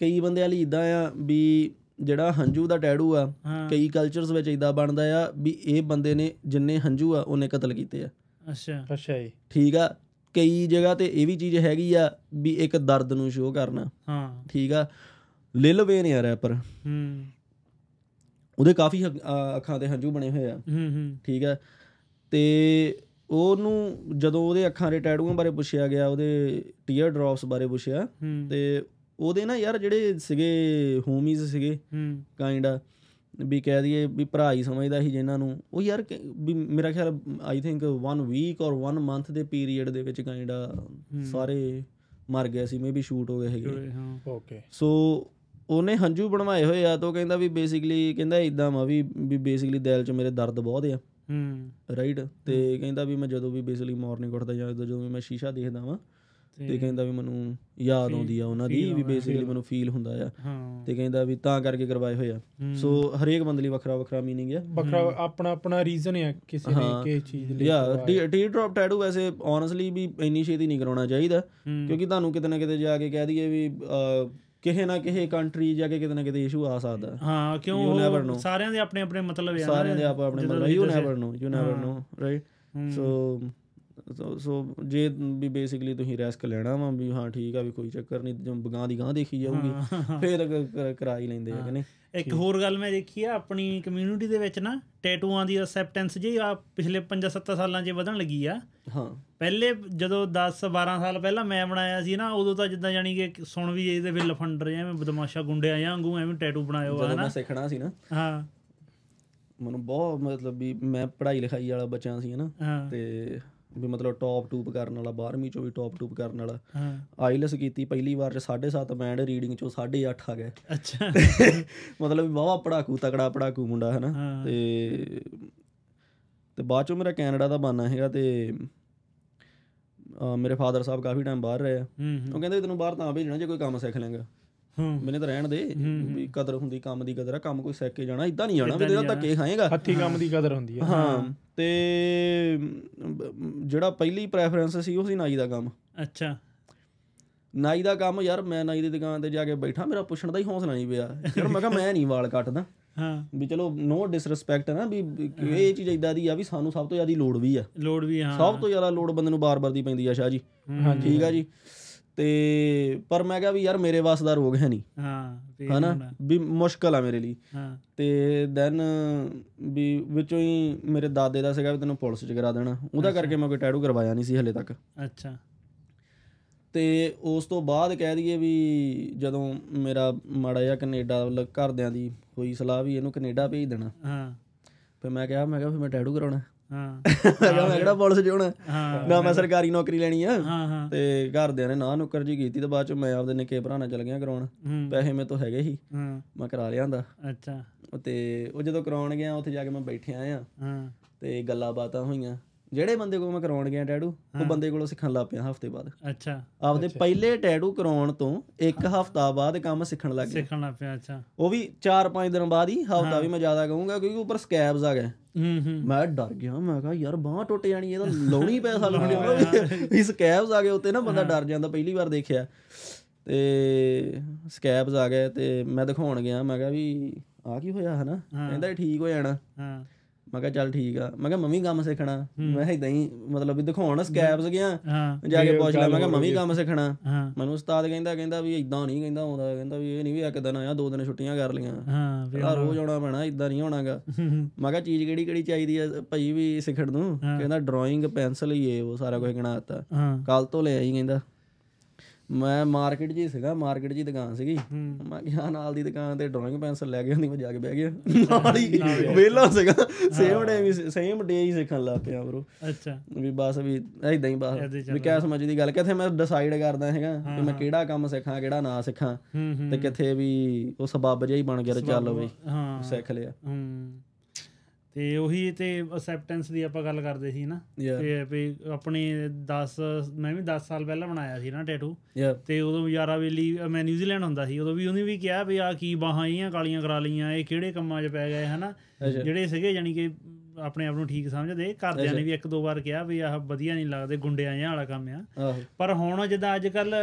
ਕਈ ਬੰਦਿਆਂ ਲਈ ਇਦਾਂ ਆ ਵੀ ਜਿਹੜਾ ਹੰਝੂ ਦਾ ਟੈਟੂ ਆ ਕਈ ਕਲਚਰਸ ਵਿੱਚ ਇਦਾਂ ਬਣਦਾ ਆ ਵੀ ਇਹ ਬੰਦੇ ਨੇ ਜਿੰਨੇ ਹੰਝੂ ਆ ਉਹਨੇ ਕਤਲ ਕੀਤੇ ਆ। ਅੱਛਾ। ਅੱਛਾ ਜੀ। ਠੀਕ ਆ? ਕਈ ਜਗ੍ਹਾ ਤੇ ਇਹ ਵੀ ਚੀਜ਼ ਹੈਗੀ ਆ ਵੀ ਇੱਕ ਦਰਦ ਨੂੰ ਸ਼ੋਅ ਕਰਨਾ। ਹਾਂ। ਠੀਕ ਆ? ਲਿਲ ਵੇਨ ਆ ਰੈਪਰ ਹੂੰ। ਉਹਦੇ ਕਾਫੀ ਅੱਖਾਂ ਤੇ ਹੰਝੂ ਬਣੇ ਹੋਏ ਆ। ਹੂੰ ਹੂੰ। ਠੀਕ ਆ। ਤੇ ਉਹਨੂੰ ਜਦੋਂ ਉਹਦੇ ਅੱਖਾਂ ਦੇ ਟੈਟੂਆਂ ਬਾਰੇ ਪੁੱਛਿਆ ਗਿਆ ਉਹਦੇ ਟੀਅਰ ਡ੍ਰੌਪਸ ਬਾਰੇ ਪੁੱਛਿਆ ਹੂੰ। ਤੇ ਉਹਦੇ ਨਾ ਯਾਰ ਜਿਹੜੇ ਸੀਗੇ ਹੋਮੀਜ਼ ਸੀਗੇ ਹੂੰ। ਕਾਈਂਡ ਆ ਵੀ ਕਹਿ ਦਈਏ ਵੀ ਭਰਾ ਹੀ ਸਮਝਦਾ ਸੀ ਜਿਨ੍ਹਾਂ ਨੂੰ। ਉਹ ਯਾਰ ਵੀ ਮੇਰਾ ਖਿਆਲ ਆਈ ਥਿੰਕ 1 ਵੀਕ ਔਰ 1 ਮੰਥ ਦੇ ਪੀਰੀਅਡ ਦੇ ਵਿੱਚ ਕਾਈਂਡ ਆ ਸਾਰੇ ਮਰ ਗਏ ਸੀ ਮੇਬੀ ਸ਼ੂਟ ਹੋ ਗਏ ਹੈਗੇ। ਹਾਂ ਓਕੇ ਸੋ ਉਹਨੇ ਹੰਝੂ ਬਣਵਾਏ ਹੋਏ ਆ ਤਾਂ ਉਹ ਕਹਿੰਦਾ ਵੀ ਬੇਸਿਕਲੀ ਕਹਿੰਦਾ ਇਦਾਂ ਵਾ ਵੀ ਵੀ ਬੇਸਿਕਲੀ ਦਿਲ 'ਚ ਮੇਰੇ ਦਰਦ ਬਹੁਤ ਆ ਹੂੰ ਰਾਈਟ ਤੇ ਕਹਿੰਦਾ ਵੀ ਮੈਂ ਜਦੋਂ ਵੀ ਬੇਸਿਕਲੀ ਮਾਰਨਿੰਗ ਉੱਠਦਾ ਜਾਂ ਜਦੋਂ ਵੀ ਮੈਂ ਸ਼ੀਸ਼ਾ ਦੇਖਦਾ ਵਾਂ ਤੇ ਕਹਿੰਦਾ ਵੀ ਮੈਨੂੰ ਯਾਦ ਆਉਂਦੀ ਆ ਉਹਨਾਂ ਦੀ ਵੀ ਬੇਸਿਕਲੀ ਮੈਨੂੰ ਫੀਲ ਹੁੰਦਾ ਆ ਹਾਂ ਤੇ ਕਹਿੰਦਾ ਵੀ ਤਾਂ ਕਰਕੇ ਕਰਵਾਏ ਹੋਏ ਆ ਸੋ ਹਰੇਕ ਬੰਦੇ ਲਈ ਵੱਖਰਾ ਵੱਖਰਾ मीनिंग ਆ ਵੱਖਰਾ ਆਪਣਾ ਆਪਣਾ ਰੀਜ਼ਨ ਹੈ ਕਿਸੇ ਨੇ ਕਿਸ ਚੀਜ਼ ਲਈ ਯਾ ਟੀ ਡ੍ਰੌਪ ਟੈਟੂ ਵੈਸੇ ਓਨੈਸਟਲੀ ਵੀ ਇੰਨੀ ਛੇਤੀ ਨਹੀਂ ਕਰਾਉਣਾ ਚਾਹੀਦਾ ਹੂੰ। ਕਿਉਂਕਿ ਤੁਹਾਨੂੰ ਕਿਤੇ ਨਾ ਕਿਤੇ ਜਾ ਕੇ ਕਹਿ ਦਈਏ ਵੀ ਅਹ, ਕਿਸੇ ਨਾ ਕਿਸੇ ਕੰਟਰੀ ਜਾ ਕੇ ਕਿਤੇ ਨਾ ਕਿਤੇ ਇਸ਼ੂ ਆ ਸਕਦਾ ਹਾਂ ਕਿਉਂ. ਸਾਰਿਆਂ ਦੇ ਆਪਣੇ ਆਪਣੇ ਮਤਲਬ ਆ। ਸਾਰਿਆਂ ਦੇ ਆਪ ਆਪਣੇ ਮਤਲਬ you. Never know you never know right. So so ਜੇ ਵੀ ਬੇਸਿਕਲੀ ਤੁਸੀਂ ਰਿਸਕ ਲੈਣਾ ਵਾ ਵੀ ਹਾਂ ਠੀਕ ਆ ਵੀ ਕੋਈ ਚੱਕਰ ਨਹੀਂ ਜਦੋਂ ਗਾਂ ਦੀ ਗਾਂ ਦੇਖੀ ਜਾਊਗੀ ਫੇਰ ਕਰਾ ਹੀ ਲੈਂਦੇ ਆ ਕਿ ਨਹੀਂ ਇੱਕ ਹੋਰ ਗੱਲ ਮੈਂ ਦੇਖੀ ਆ ਆਪਣੀ ਕਮਿਊਨਿਟੀ ਦੇ ਵਿੱਚ ਨਾ ਟੈਟੂਆਂ ਦੀ ਅਸੈਪਟੈਂਸ ਜੀ ਆ ਪਿਛਲੇ 5-7 ਸਾਲਾਂ 'ਚ ਵਧਣ ਲੱਗੀ ਆ। ਹਾਂ। ਪਹਿਲੇ ਜਦੋਂ 10 12 ਸਾਲ ਪਹਿਲਾਂ ਮੈਂ ਬਣਾਇਆ ਸੀ ਨਾ ਉਦੋਂ ਤਾਂ ਜਿੱਦਾਂ ਜਾਨੀ ਕਿ ਸੁਣ ਵੀ ਇਹਦੇ ਵੀ ਲਫੰਡਰ ਐਵੇਂ ਬਦਮਾਸ਼ਾ ਗੁੰਡਿਆਂ ਵਾਂਗੂ ਐਵੇਂ ਟੈਟੂ ਬਣਾਇਆ ਹੋਇਆ ਜਦੋਂ ਮੈਂ ਸਿੱਖਣਾ ਸੀ ਨਾ ਹਾਂ। ਮੈਨੂੰ ਬਹੁਤ ਮਤਲਬ ਵੀ ਮੈਂ ਪੜ੍ਹਾਈ ਲਿਖਾਈ ਵਾਲਾ ਬੱਚਾ ਸੀ ਨਾ ਤੇ ਵੀ ਮਤਲਬ ਟੌਪ ਟੂਪ ਕਰਨ ਵਾਲਾ 12ਵੀਂ ਚੋਂ ਵੀ ਟੌਪ ਟੂਪ ਕਰਨ ਵਾਲਾ। ਆਈਲਸ ਕੀਤੀ ਪਹਿਲੀ ਵਾਰ ਚ 7.5 ਬੈਂਡ ਰੀਡਿੰਗ ਚੋਂ 8.5 ਆ ਗਏ। ਅੱਛਾ। ਮਤਲਬ ਵਾਵਾ ਪੜਾਕੂ ਤਕੜਾ ਪੜਾਕੂ ਮੁੰਡਾ ਹੈ। ਨਾ। ਤੇ ਤੇ ਬਾਅਦ ਚੋਂ ਮੇਰਾ ਕੈਨੇਡਾ ਦਾ ਬਾਨਾ ਹੈਗਾ ਤੇ ਮੇਰੇ ਫਾਦਰ ਸਾਹਿਬ ਕਾਫੀ ਟਾਈਮ ਬਾਹਰ ਰਹੇ ਆ। ਉਹ ਕਹਿੰਦੇ ਤੈਨੂੰ ਬਾਹਰ ਤਾਂ ਭੇਜਣਾ ਜੇ ਕੋਈ ਕੰਮ ਸਿੱਖ ਲੇਗਾ ਮੈਨੇ ਤਾਂ ਰਹਿਣ ਦੇ। ਵੀ ਕਦਰ ਹੁੰਦੀ ਕੰਮ ਦੀ ਕਦਰ ਆ ਕੰਮ ਕੋਈ ਸਿੱਖ ਕੇ ਜਾਣਾ ਇਦਾਂ ਨਹੀਂ ਜਾਣਾ ਵੀ ਤੇਰਾ ਧੱਕੇ ਖਾਏਗਾ। ਹੱਥੀ ਕੰਮ ਦੀ ਕਦਰ ਹੁੰਦੀ ਹੈ ਹਾਂ। ਤੇ ਜਿਹੜਾ ਪਹਿਲੀ ਪ੍ਰੈਫਰੈਂਸ ਸੀ ਉਹ ਸੀ ਨਾਈ ਦਾ ਕੰਮ। ਅੱਛਾ। ਨਾਈ ਦਾ ਕੰਮ ਯਾਰ ਮੈਂ ਨਾਈ ਦੀ ਦੁਕਾਨ ਤੇ ਜਾ ਕੇ ਬੈਠਾ ਮੇਰਾ ਪੁੱਛਣ ਦਾ ਹੀ ਹੌਸਲਾ ਨਹੀਂ ਪਿਆ। ਯਾਰ ਮੈਂ ਕਿਹਾ ਮੈਂ ਨਹੀਂ ਵਾਲ ਕੱਟਦਾ। ਹਾਂ। ਵੀ ਚਲੋ ਨੋ ਡਿਸਰੈਸਪੈਕਟ ਹੈ ਨਾ ਵੀ ਇਹ ਚੀਜ਼ ਇਦਾਂ ਦੀ ਆ ਵੀ ਸਾਨੂੰ ਸਭ ਤੋਂ ਜ਼ਿਆਦਾ ਲੋੜ ਵੀ ਆ। ਲੋਡ ਵੀ ਹਾਂ। ਸਭ ਤੋਂ ਜ਼ਿਆਦਾ ਲੋੜ ਬੰਦੇ ਨੂੰ ਬਾਰ-ਬਾਰ ਦੀ ਪੈਂਦੀ ਆ ਸ਼ਾਹ ਜੀ। ਠੀਕ ਆ ਜੀ। ਤੇ ਪਰ ਮੈਂ ਕਿਹਾ ਵੀ ਯਾਰ ਮੇਰੇ ਵਾਸ ਦਾ ਰੋਗ ਹੈ ਨਹੀਂ। ਹਾਂ ਹਨਾ। ਵੀ ਮੁਸ਼ਕਲ ਆ ਮੇਰੇ ਲਈ। ਹਾਂ। ਤੇ ਦੈਨ ਵੀ ਵਿੱਚੋਂ ਹੀ ਮੇਰੇ ਦਾਦੇ ਦਾ ਸੀਗਾ ਵੀ ਤੈਨੂੰ ਪੁਲਿਸ 'ਚ ਕਰਾ ਦੇਣਾ। ਉਹਦਾ ਕਰਕੇ ਮੈਂ ਕੋਈ ਟੈਟੂ ਕਰਵਾਇਆ ਨਹੀਂ ਸੀ ਹਲੇ ਤੱਕ। ਅੱਛਾ। ਤੇ ਉਸ ਤੋਂ ਬਾਅਦ ਕਹਿ ਦਈਏ ਵੀ ਜਦੋਂ ਮੇਰਾ ਮਾੜਾ ਜਿਹਾ ਕੈਨੇਡਾ ਵੱਲ ਘਰਦਿਆਂ ਦੀ ਹੋਈ ਸਲਾਹ ਵੀ ਇਹਨੂੰ ਕੈਨੇਡਾ ਭੇਜ ਦੇਣਾ। ਹਾਂ। ਫਿਰ ਮੈਂ ਕਿਹਾ ਮੈਂ ਕਿਹਾ ਫਿਰ ਮੈਂ ਟੈਟੂ ਕਰਾਉਣਾ। ਹਾਂ। ਮੈਂ ਕਿਹਾ ਮੈਂ ਕਿਹੜਾ ਪੁਲਿਸ 'ਚ ਹੋਣਾ? ਹਾਂ। ਨਾ ਮੈਂ ਸਰਕਾਰੀ ਨੌਕਰੀ ਲੈਣੀ ਆ। ਤੇ ਘਰਦਿਆਂ ਨੇ ਨਾ ਨੁੱਕਰ ਜੀ ਕੀਤੀ ਤੇ ਬਾਅਦ ਚ ਮੈਂ ਆਪਦੇ ਨਿੱਕੇ ਭਰਾ ਨਾਲ ਚਲ ਗਿਆ ਕਰਾਉਣ। ਪੈਸੇ ਮੇਰੇ ਤੋਂ ਹੈਗੇ ਸੀ। ਹਾਂ। ਮੈਂ ਕਰਾ ਲਿਆਂਦਾ ਅੱਛਾ। ਤੇ ਉਹ ਜਦੋਂ ਕਰਾਉਣ ਗਿਆ ਉੱਥੇ ਜਾ ਕੇ ਮੈਂ ਬੈਠਿਆ ਆ। ਹਾਂ। ਤੇ ਗੱਲਾਂ ਬਾਤਾਂ ਹੋਈਆਂ। ਜਿਹੜੇ ਬੰਦੇ ਕੋਲ ਮੈਂ ਕਰਾਉਣ ਗਿਆ ਟੈਟੂ ਉਹ ਬੰਦੇ ਕੋਲੋਂ ਸਿੱਖਣ ਲੱਗ ਪਿਆ ਹਫ਼ਤੇ ਬਾਅਦ। ਅੱਛਾ। ਆਪਦੇ ਪਹਿਲੇ ਟੈਟੂ ਕਰਾਉਣ ਤੋਂ ਇੱਕ ਹਫਤਾ ਬਾਅਦ ਕੰਮ ਸਿੱਖਣ ਲੱਗ ਗਿਆ ਸਿੱਖਣ ਲੱਗ ਪਿਆ ਅੱਛਾ। ਉਹ ਵੀ 4-5 ਦਿਨ ਬਾਅਦ ਹੀ ਹਫਤਾ ਵੀ ਮੈਂ ਜ਼ਿਆਦਾ ਕਹੂੰਗਾ ਕਿਉਂਕਿ ਉੱਪਰ ਸਕੈਬਸ ਆ ਗਏ। ਹੂੰ ਹੂੰ। ਮੈਂ ਡਰ ਗਿਆ ਮੈਂ ਕਿਹਾ ਯਾਰ ਬਾਹ ਟੁੱਟ ਜਾਣੀ ਇਹ ਤਾਂ ਲਾਉਣੀ ਪੈਸਾ ਲਾਉਣੀ ਵੀ ਸਕੈਬਸ ਆ ਗਏ ਉੱਤੇ ਨਾ ਬੰਦਾ ਡਰ ਜਾਂਦਾ ਪਹਿਲੀ ਵਾਰ ਦੇਖਿਆ। ਤੇ ਸਕੈਬਸ ਆ ਗਏ ਤੇ ਮੈਂ ਦਿਖਾਉਣ ਗਿਆ ਮੈਂ ਕਿਹਾ ਵੀ ਆ ਕੀ ਹੋਇਆ ਹਨਾ? ਕਹਿੰਦਾ ਠੀਕ ਹੋ ਜਾਣਾ। ਹਾਂ। ਮੈਂ ਕਿਹਾ ਚੱਲ ਠੀਕ ਆ। ਮੈਂ ਕਿਹਾ ਮੰਮੀ ਕੰਮ ਸਿੱਖਣਾ। ਮੈਂ ਇਦਾਂ ਹੀ ਮਤਲਬ ਵੀ ਦਿਖਾਉਣ ਸਕੈਬਸ ਗਿਆ ਹਾਂ। ਜਾ ਕੇ ਪੁੱਛ ਲਿਆ ਮੈਂ ਕਿਹਾ ਮੰਮੀ ਕੰਮ ਸਿੱਖਣਾ। ਮੈਨੂੰ ਉਸਤਾਦ ਕਹਿੰਦਾ ਕਹਿੰਦਾ ਵੀ ਇਦਾਂ ਨਹੀਂ ਕਹਿੰਦਾ ਆਉਂਦਾ ਕਹਿੰਦਾ ਵੀ ਇਹ ਨਹੀਂ ਵੀ ਇੱਕ ਦਿਨ ਆਇਆ ਦੋ ਦਿਨ ਛੁੱਟੀਆਂ ਕਰ ਲੀਆਂ ਹਾਂ ਫਿਰ ਆ ਰੋਜ਼ ਆਉਣਾ ਪੈਣਾ ਇਦਾਂ ਨਹੀਂ ਹੋਣਾਗਾ ਮੈਂ ਕਿਹਾ ਚੀਜ਼ ਕਿਹੜੀ ਕਿਹੜੀ ਚਾਹੀਦੀ ਆ ਭਾਈ ਵੀ ਸਿੱਖਣ ਨੂੰ? ਕਹਿੰਦਾ ਡਰਾਇੰਗ ਪੈਨਸਲ ਹੀ ਇਹ ਉਹ ਸਾਰਾ ਕੁਝ ਗਿਣਾ ਦਿੱਤਾ। ਹਾਂ। ਕੱਲ ਤੋਂ ਲੈ ਆਈ ਕਹਿੰਦਾ। ਮੈਂ ਮਾਰਕੀਟ 'ਚ ਹੀ ਸੀਗਾ ਮਾਰਕੀਟ 'ਚ ਹੀ ਦੁਕਾਨ ਸੀਗੀ। ਮੈਂ ਕਿਹਾ ਨਾਲ ਦੀ ਦੁਕਾਨ ਤੇ ਡਰਾਇੰਗ ਪੈਨਸਲ ਲੈ ਕੇ ਹੁੰਦੀ ਮੈਂ ਜਾ ਕੇ ਬਹਿ ਗਿਆ। ਨਾਲ ਹੀ ਵਿਹਲਾ ਸੀਗਾ। ਸੇਮ ਡੇ ਵੀ ਸੇਮ ਡੇ ਹੀ ਸਿੱਖਣ ਲੱਗ ਪਿਆ ਬਰੋ ਅੱਛਾ। ਵੀ ਬਸ ਵੀ ਐਦਾਂ ਹੀ ਬਸ। ਵੀ ਕਿਆ ਸਮਝ ਦੀ ਗੱਲ ਕਿੱਥੇ ਮੈਂ ਡਿਸਾਈਡ ਕਰਦਾ ਹੈਗਾ ਕਿ ਮੈਂ ਕਿਹੜਾ ਕੰਮ ਸਿੱਖਾਂ ਕਿਹੜਾ ਨਾ ਸਿੱਖਾਂ। ਤੇ ਕਿੱਥੇ ਵੀ ਉਹ ਸਬੱਬ ਜਿਹਾ ਹੀ ਬਣ ਗਿਆ ਚੱਲ ਬਈ ਸਿੱਖ ਲਿਆ। ਹੂੰ। ਤੇ ਉਹੀ ਤੇ ਅਸੈਪਟੈਂਸ ਦੀ ਆਪਾਂ ਗੱਲ ਕਰਦੇ ਸੀ ਨਾ ਤੇ ਵੀ ਆਪਣੀ 10 ਮੈਂ ਵੀ 10 ਸਾਲ ਪਹਿਲਾਂ ਬਣਾਇਆ ਸੀ ਨਾ ਟੈਟੂ ਤੇ ਉਦੋਂ ਯਾਰਾ ਵੇਲੀ ਮੈਂ ਨਿਊਜ਼ੀਲੈਂਡ ਹੁੰਦਾ ਸੀ ਉਦੋਂ ਵੀ ਉਹਨੇ ਵੀ ਕਿਹਾ ਵੀ ਆ ਕੀ ਬਾਹਾਂ ਇਹਦੀਆਂ ਕਾਲੀਆਂ ਕਰਾ ਲਈਆਂ ਇਹ ਕਿਹੜੇ ਕੰਮਾਂ 'ਚ ਪੈ ਗਏ ਹਨਾ? ਜਿਹੜੇ ਸੀਗੇ ਜਾਨੀ ਕਿ ਆਪਣੇ ਆਪ ਨੂੰ ਠੀਕ ਸਮਝਦੇ ਘਰਦਿਆਂ ਨੇ ਵੀ ਇੱਕ ਦੋ ਵਾਰ ਕਿਹਾ ਵੀ ਆਹ ਵਧੀਆ ਨਹੀਂ ਲੱਗਦੇ ਗੁੰਡਿਆਂ ਜਿਹਾ ਵਾਲਾ ਕੰਮ ਆ। ਪਰ ਹੁਣ ਜਿੱਦਾਂ ਅੱਜ ਕੱਲ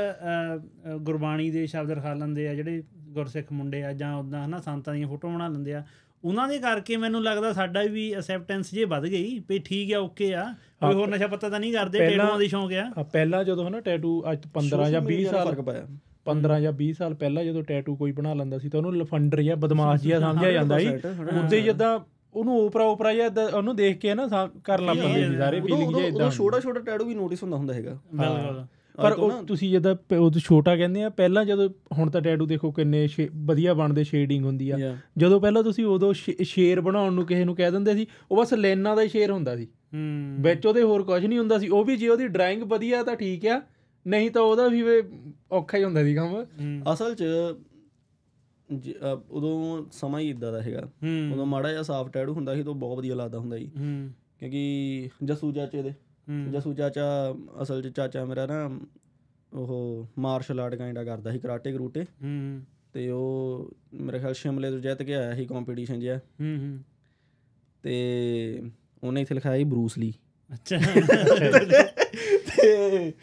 ਗੁਰਬਾਣੀ ਦੇ ਸ਼ਬਦ ਰਖਾ ਲੈਂਦੇ ਆ ਜਿਹੜੇ ਗੁਰਸਿੱਖ ਮੁੰਡੇ ਆ ਜਾਂ ਉਦਾਂ ਹਨਾ ਸੰਤਾਂ ਦੀਆਂ ਫੋਟੋ ਬਣਾ ਲੈਂਦੇ ਆ ਉਹਨਾਂ ਦੇ ਕਰਕੇ ਮੈਨੂੰ ਲੱਗਦਾ ਸਾਡਾ ਵੀ ਅਸੈਪਟੈਂਸ ਜੇ ਵੱਧ ਗਈ ਵੀ ਠੀਕ ਆ ਓਕੇ ਆ ਕੋਈ ਹੋਰ ਨਸ਼ਾ ਪੱਤਾ ਤਾਂ ਨਹੀਂ ਕਰਦੇ ਟੈਟੂਆਂ ਦੀ ਸ਼ੌਂਕ ਆ। ਪਹਿਲਾਂ ਜਦੋਂ ਹਨਾ ਟੈਟੂ ਅੱਜ ਤੋਂ 15 ਜਾਂ 20 ਸਾਲ ਫ਼ਰਕ ਪਾਇਆ। 15 ਜਾਂ 20 ਸਾਲ ਪਹਿਲਾਂ ਜਦੋਂ ਟੈਟੂ ਕੋਈ ਬਣਾ ਲੈਂਦਾ ਸੀ ਤਾਂ ਉਹਨੂੰ ਲਫੰਡਰ ਜਾਂ ਬਦਮਾਸ਼ ਜਿਹਾ ਸਮਝਿਆ ਜਾਂਦਾ ਸੀ। ਉਦੋਂ ਜਿੱਦਾਂ ਉਹਨੂੰ ਓਪਰਾ ਓਪਰਾ ਏਦਾਂ ਉਹਨੂੰ ਦੇਖ ਕੇ ਨਾ ਕਰ ਲੱਗ ਪੈਂਦੇ ਸੀ ਸਾਰੇ ਫੀਲਿੰਗ ਜਿਹਾ ਉਦੋਂ ਛੋਟਾ ਛੋਟਾ ਟੈਟੂ ਵੀ ਨੋਟਿਸ ਹੁੰਦਾ ਹੁੰਦਾ ਹੈਗਾ। ਬਿਲਕੁਲ। ਪਰ ਉਹ ਤੁਸੀਂ ਜਦੋਂ ਉਦੋਂ ਛੋਟਾ ਕਹਿੰਦੇ ਆ ਪਹਿਲਾਂ ਜਦੋਂ ਹੁਣ ਤਾਂ ਟੈਟੂ ਦੇਖੋ ਕਿੰਨੇ ਵਧੀਆ ਬਣਦੇ ਸ਼ੇਡਿੰਗ ਹੁੰਦੀ ਆ. ਜਦੋਂ ਪਹਿਲਾਂ ਤੁਸੀਂ ਉਦੋਂ ਸ਼ੇਰ ਬਣਾਉਣ ਨੂੰ ਕਿਸੇ ਨੂੰ ਕਹਿ ਦਿੰਦੇ ਸੀ ਉਹ ਬਸ ਲੈਨਾਂ ਦਾ ਹੀ ਸ਼ੇਰ ਹੁੰਦਾ ਸੀ। ਹੂੰ। ਵਿੱਚ ਉਹਦੇ ਹੋਰ ਕੁਝ ਨਹੀਂ ਹੁੰਦਾ ਸੀ। ਉਹ ਵੀ ਜੇ ਉਹਦੀ ਡਰਾਇੰਗ ਵਧੀਆ ਤਾਂ ਠੀਕ ਆ ਨਹੀਂ ਤਾਂ ਉਹਦਾ ਵੀ ਵੇ ਔਖਾ ਹੀ ਹੁੰਦਾ ਸੀ ਕੰਮ। ਅਸਲ 'ਚ ਉਦੋਂ ਸਮਾਂ ਹੀ ਇਦਾਂ ਦਾ ਹੈਗਾ ਉਦੋਂ ਮਾੜਾ ਜਿਹਾ ਸਾਫਟ ਟੈਟੂ ਹੁੰਦਾ ਸੀ ਤਾਂ ਬਹੁਤ ਵਧੀਆ ਲੱਗਦਾ ਹੁੰਦਾ ਸੀ। ਹੂੰ। ਕਿਉਂਕਿ ਜਸੂ ਚਾਚੇ ਦੇ ਜਸੂ ਚਾਚਾ ਅਸਲ 'ਚ ਚਾਚਾ ਮੇਰਾ ਨਾ ਉਹ ਮਾਰਸ਼ਲ ਆਰਟ ਕਾਇੰਡਾ ਕਰਦਾ ਸੀ ਕਰਾਟੇ ਕਰੂਟੇ। ਹੂੰ। ਤੇ ਉਹ ਮੇਰੇ ਖਿਆਲ ਸ਼ਿਮਲੇ ਤੋਂ ਜਿੱਤ ਕੇ ਆਇਆ ਸੀ ਕੰਪੀਟੀਸ਼ਨ ਜਿਹਾ। ਹੂੰ ਹੂੰ। ਤੇ ਉਹਨੇ ਇੱਥੇ ਲਿਖਾਇਆ ਸੀ ਬਰੂਸ ਲੀ। ਅੱਛਾ। ਤੇ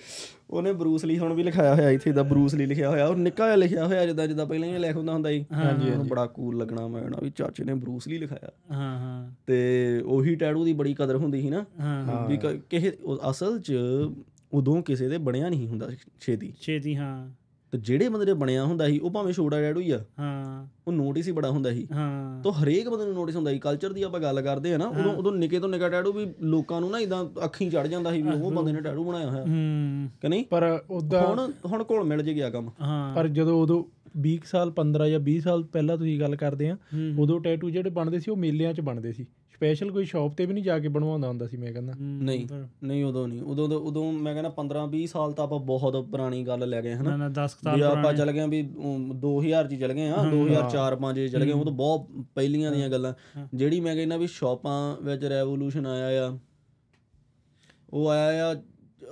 ਉਹਨੇ ਬਰੂਸ ਲੀ ਹੁਣ ਵੀ ਲਿਖਾਇਆ ਹੋਇਆ ਇੱਥੇ ਦਾ ਬਰੂਸ ਲੀ ਲਿਖਿਆ ਹੋਇਆ ਉਹ ਨਿੱਕਾ ਜਿਹਾ ਲਿਖਿਆ ਹੋਇਆ ਜਿੱਦਾਂ ਜਿੱਦਾਂ ਪਹਿਲਾਂ ਹੀ ਲਿਖ ਹੁੰਦਾ ਹੁੰਦਾ ਸੀ। ਹਾਂਜੀ, ਉਹਨੂੰ ਬੜਾ ਕੂਲ ਲੱਗਣਾ ਮੈਂ ਨਾ ਵੀ ਚਾਚੇ ਨੇ ਬਰੂਸ ਲੀ ਲਿਖਾਇਆ। ਹਾਂ ਹਾਂ। ਤੇ ਉਹੀ ਟੈਟੂ ਦੀ ਬੜੀ ਕਦਰ ਹੁੰਦੀ ਸੀ ਨਾ। ਹਾਂ ਵੀ ਕਿਸੇ ਅਸਲ 'ਚ ਉਦੋਂ ਕਿਸੇ ਦੇ ਬਣਿਆ ਨਹੀਂ ਹੁੰਦਾ ਛੇਤੀ। ਛੇਤੀ ਹਾਂ। ਤੇ ਜਿਹੜੇ ਬੰਦੇ ਦੇ ਬਣਿਆ ਹੁੰਦਾ ਸੀ ਉਹ ਭਾਵੇਂ ਛੋਟਾ ਟੈਟੂ ਹੀ ਆ। ਹਾਂ। ਉਹ ਨੋਟਿਸ ਹੀ ਬੜਾ ਹੁੰਦਾ ਸੀ। ਹਾਂ। ਤਾਂ ਹਰੇਕ ਬੰਦੇ ਨੂੰ ਨੋਟਿਸ ਹੁੰਦਾ ਸੀ। ਕਲਚਰ ਦੀ ਆਪਾਂ ਗੱਲ ਕਰਦੇ ਆ ਨਾ ਉਦੋਂ ਉਦੋਂ ਨਿੱਕੇ ਤੋਂ ਨਿੱਕਾ ਟੈਟੂ ਵੀ ਲੋਕਾਂ ਨੂੰ ਨਾ ਇਦਾਂ ਅੱਖੀਂ ਚੜ ਜਾਂਦਾ ਸੀ ਵੀ ਉਹ ਬੰਦੇ ਨੇ ਟੈਟੂ ਬਣਾਇਆ ਹੋਇਆ। ਹੂੰ। ਕਿ ਨਹੀਂ? ਪਰ ਉਦਾਂ ਹੁਣ ਹੁਣ ਕੋਲ ਮਿਲ ਜੇ ਗਿਆ ਕੰਮ। ਹਾਂ। ਪਰ ਜਦੋਂ ਉਦੋਂ 20 ਕੁ ਸਾਲ 15 ਜਾਂ 20 ਸਾਲ ਪਹਿਲਾਂ ਤੁਸੀਂ ਗੱਲ ਕਰਦੇ ਆ। ਉਦੋਂ ਟੈਟੂ ਜਿਹੜੇ ਬਣਦੇ ਸੀ ਉਹ ਮੇਲਿਆਂ 'ਚ ਬਣਦੇ ਸੀ। ਸਪੈਸ਼ਲ ਕੋਈ ਸ਼ਾਪ ਤੇ ਵੀ ਨਹੀਂ ਜਾ ਕੇ ਬਣਵਾਉਂਦਾ ਹੁੰਦਾ ਸੀ ਮੈਂ ਕਹਿੰਦਾ। ਨਹੀਂ ਨਹੀਂ ਉਦੋਂ ਨਹੀਂ। ਉਦੋਂ ਉਦੋਂ ਮੈਂ ਕਹਿੰਦਾ 15 20 ਸਾਲ ਤਾਂ ਆਪਾਂ ਬਹੁਤ ਪੁਰਾਣੀ ਗੱਲ ਲੈ ਗਏ ਹਨਾ? ਨਾ 10 ਵੀ ਆਪਾਂ ਚੱਲ ਗਏ ਵੀ ਉਮ, 2000 ਚ ਹੀ ਚੱਲ ਗਏ ਆ 2004 5 ਚ ਚੱਲ ਗਏ। ਉਹ ਤਾਂ ਬਹੁਤ ਪਹਿਲੀਆਂ ਦੀਆਂ ਗੱਲਾਂ। ਜਿਹੜੀ ਮੈਂ ਕਹਿੰਦਾ ਵੀ ਸ਼ਾਪਾਂ ਵਿੱਚ ਰੈਵੋਲੂਸ਼ਨ ਆਇਆ ਆ ਉਹ ਆਇਆ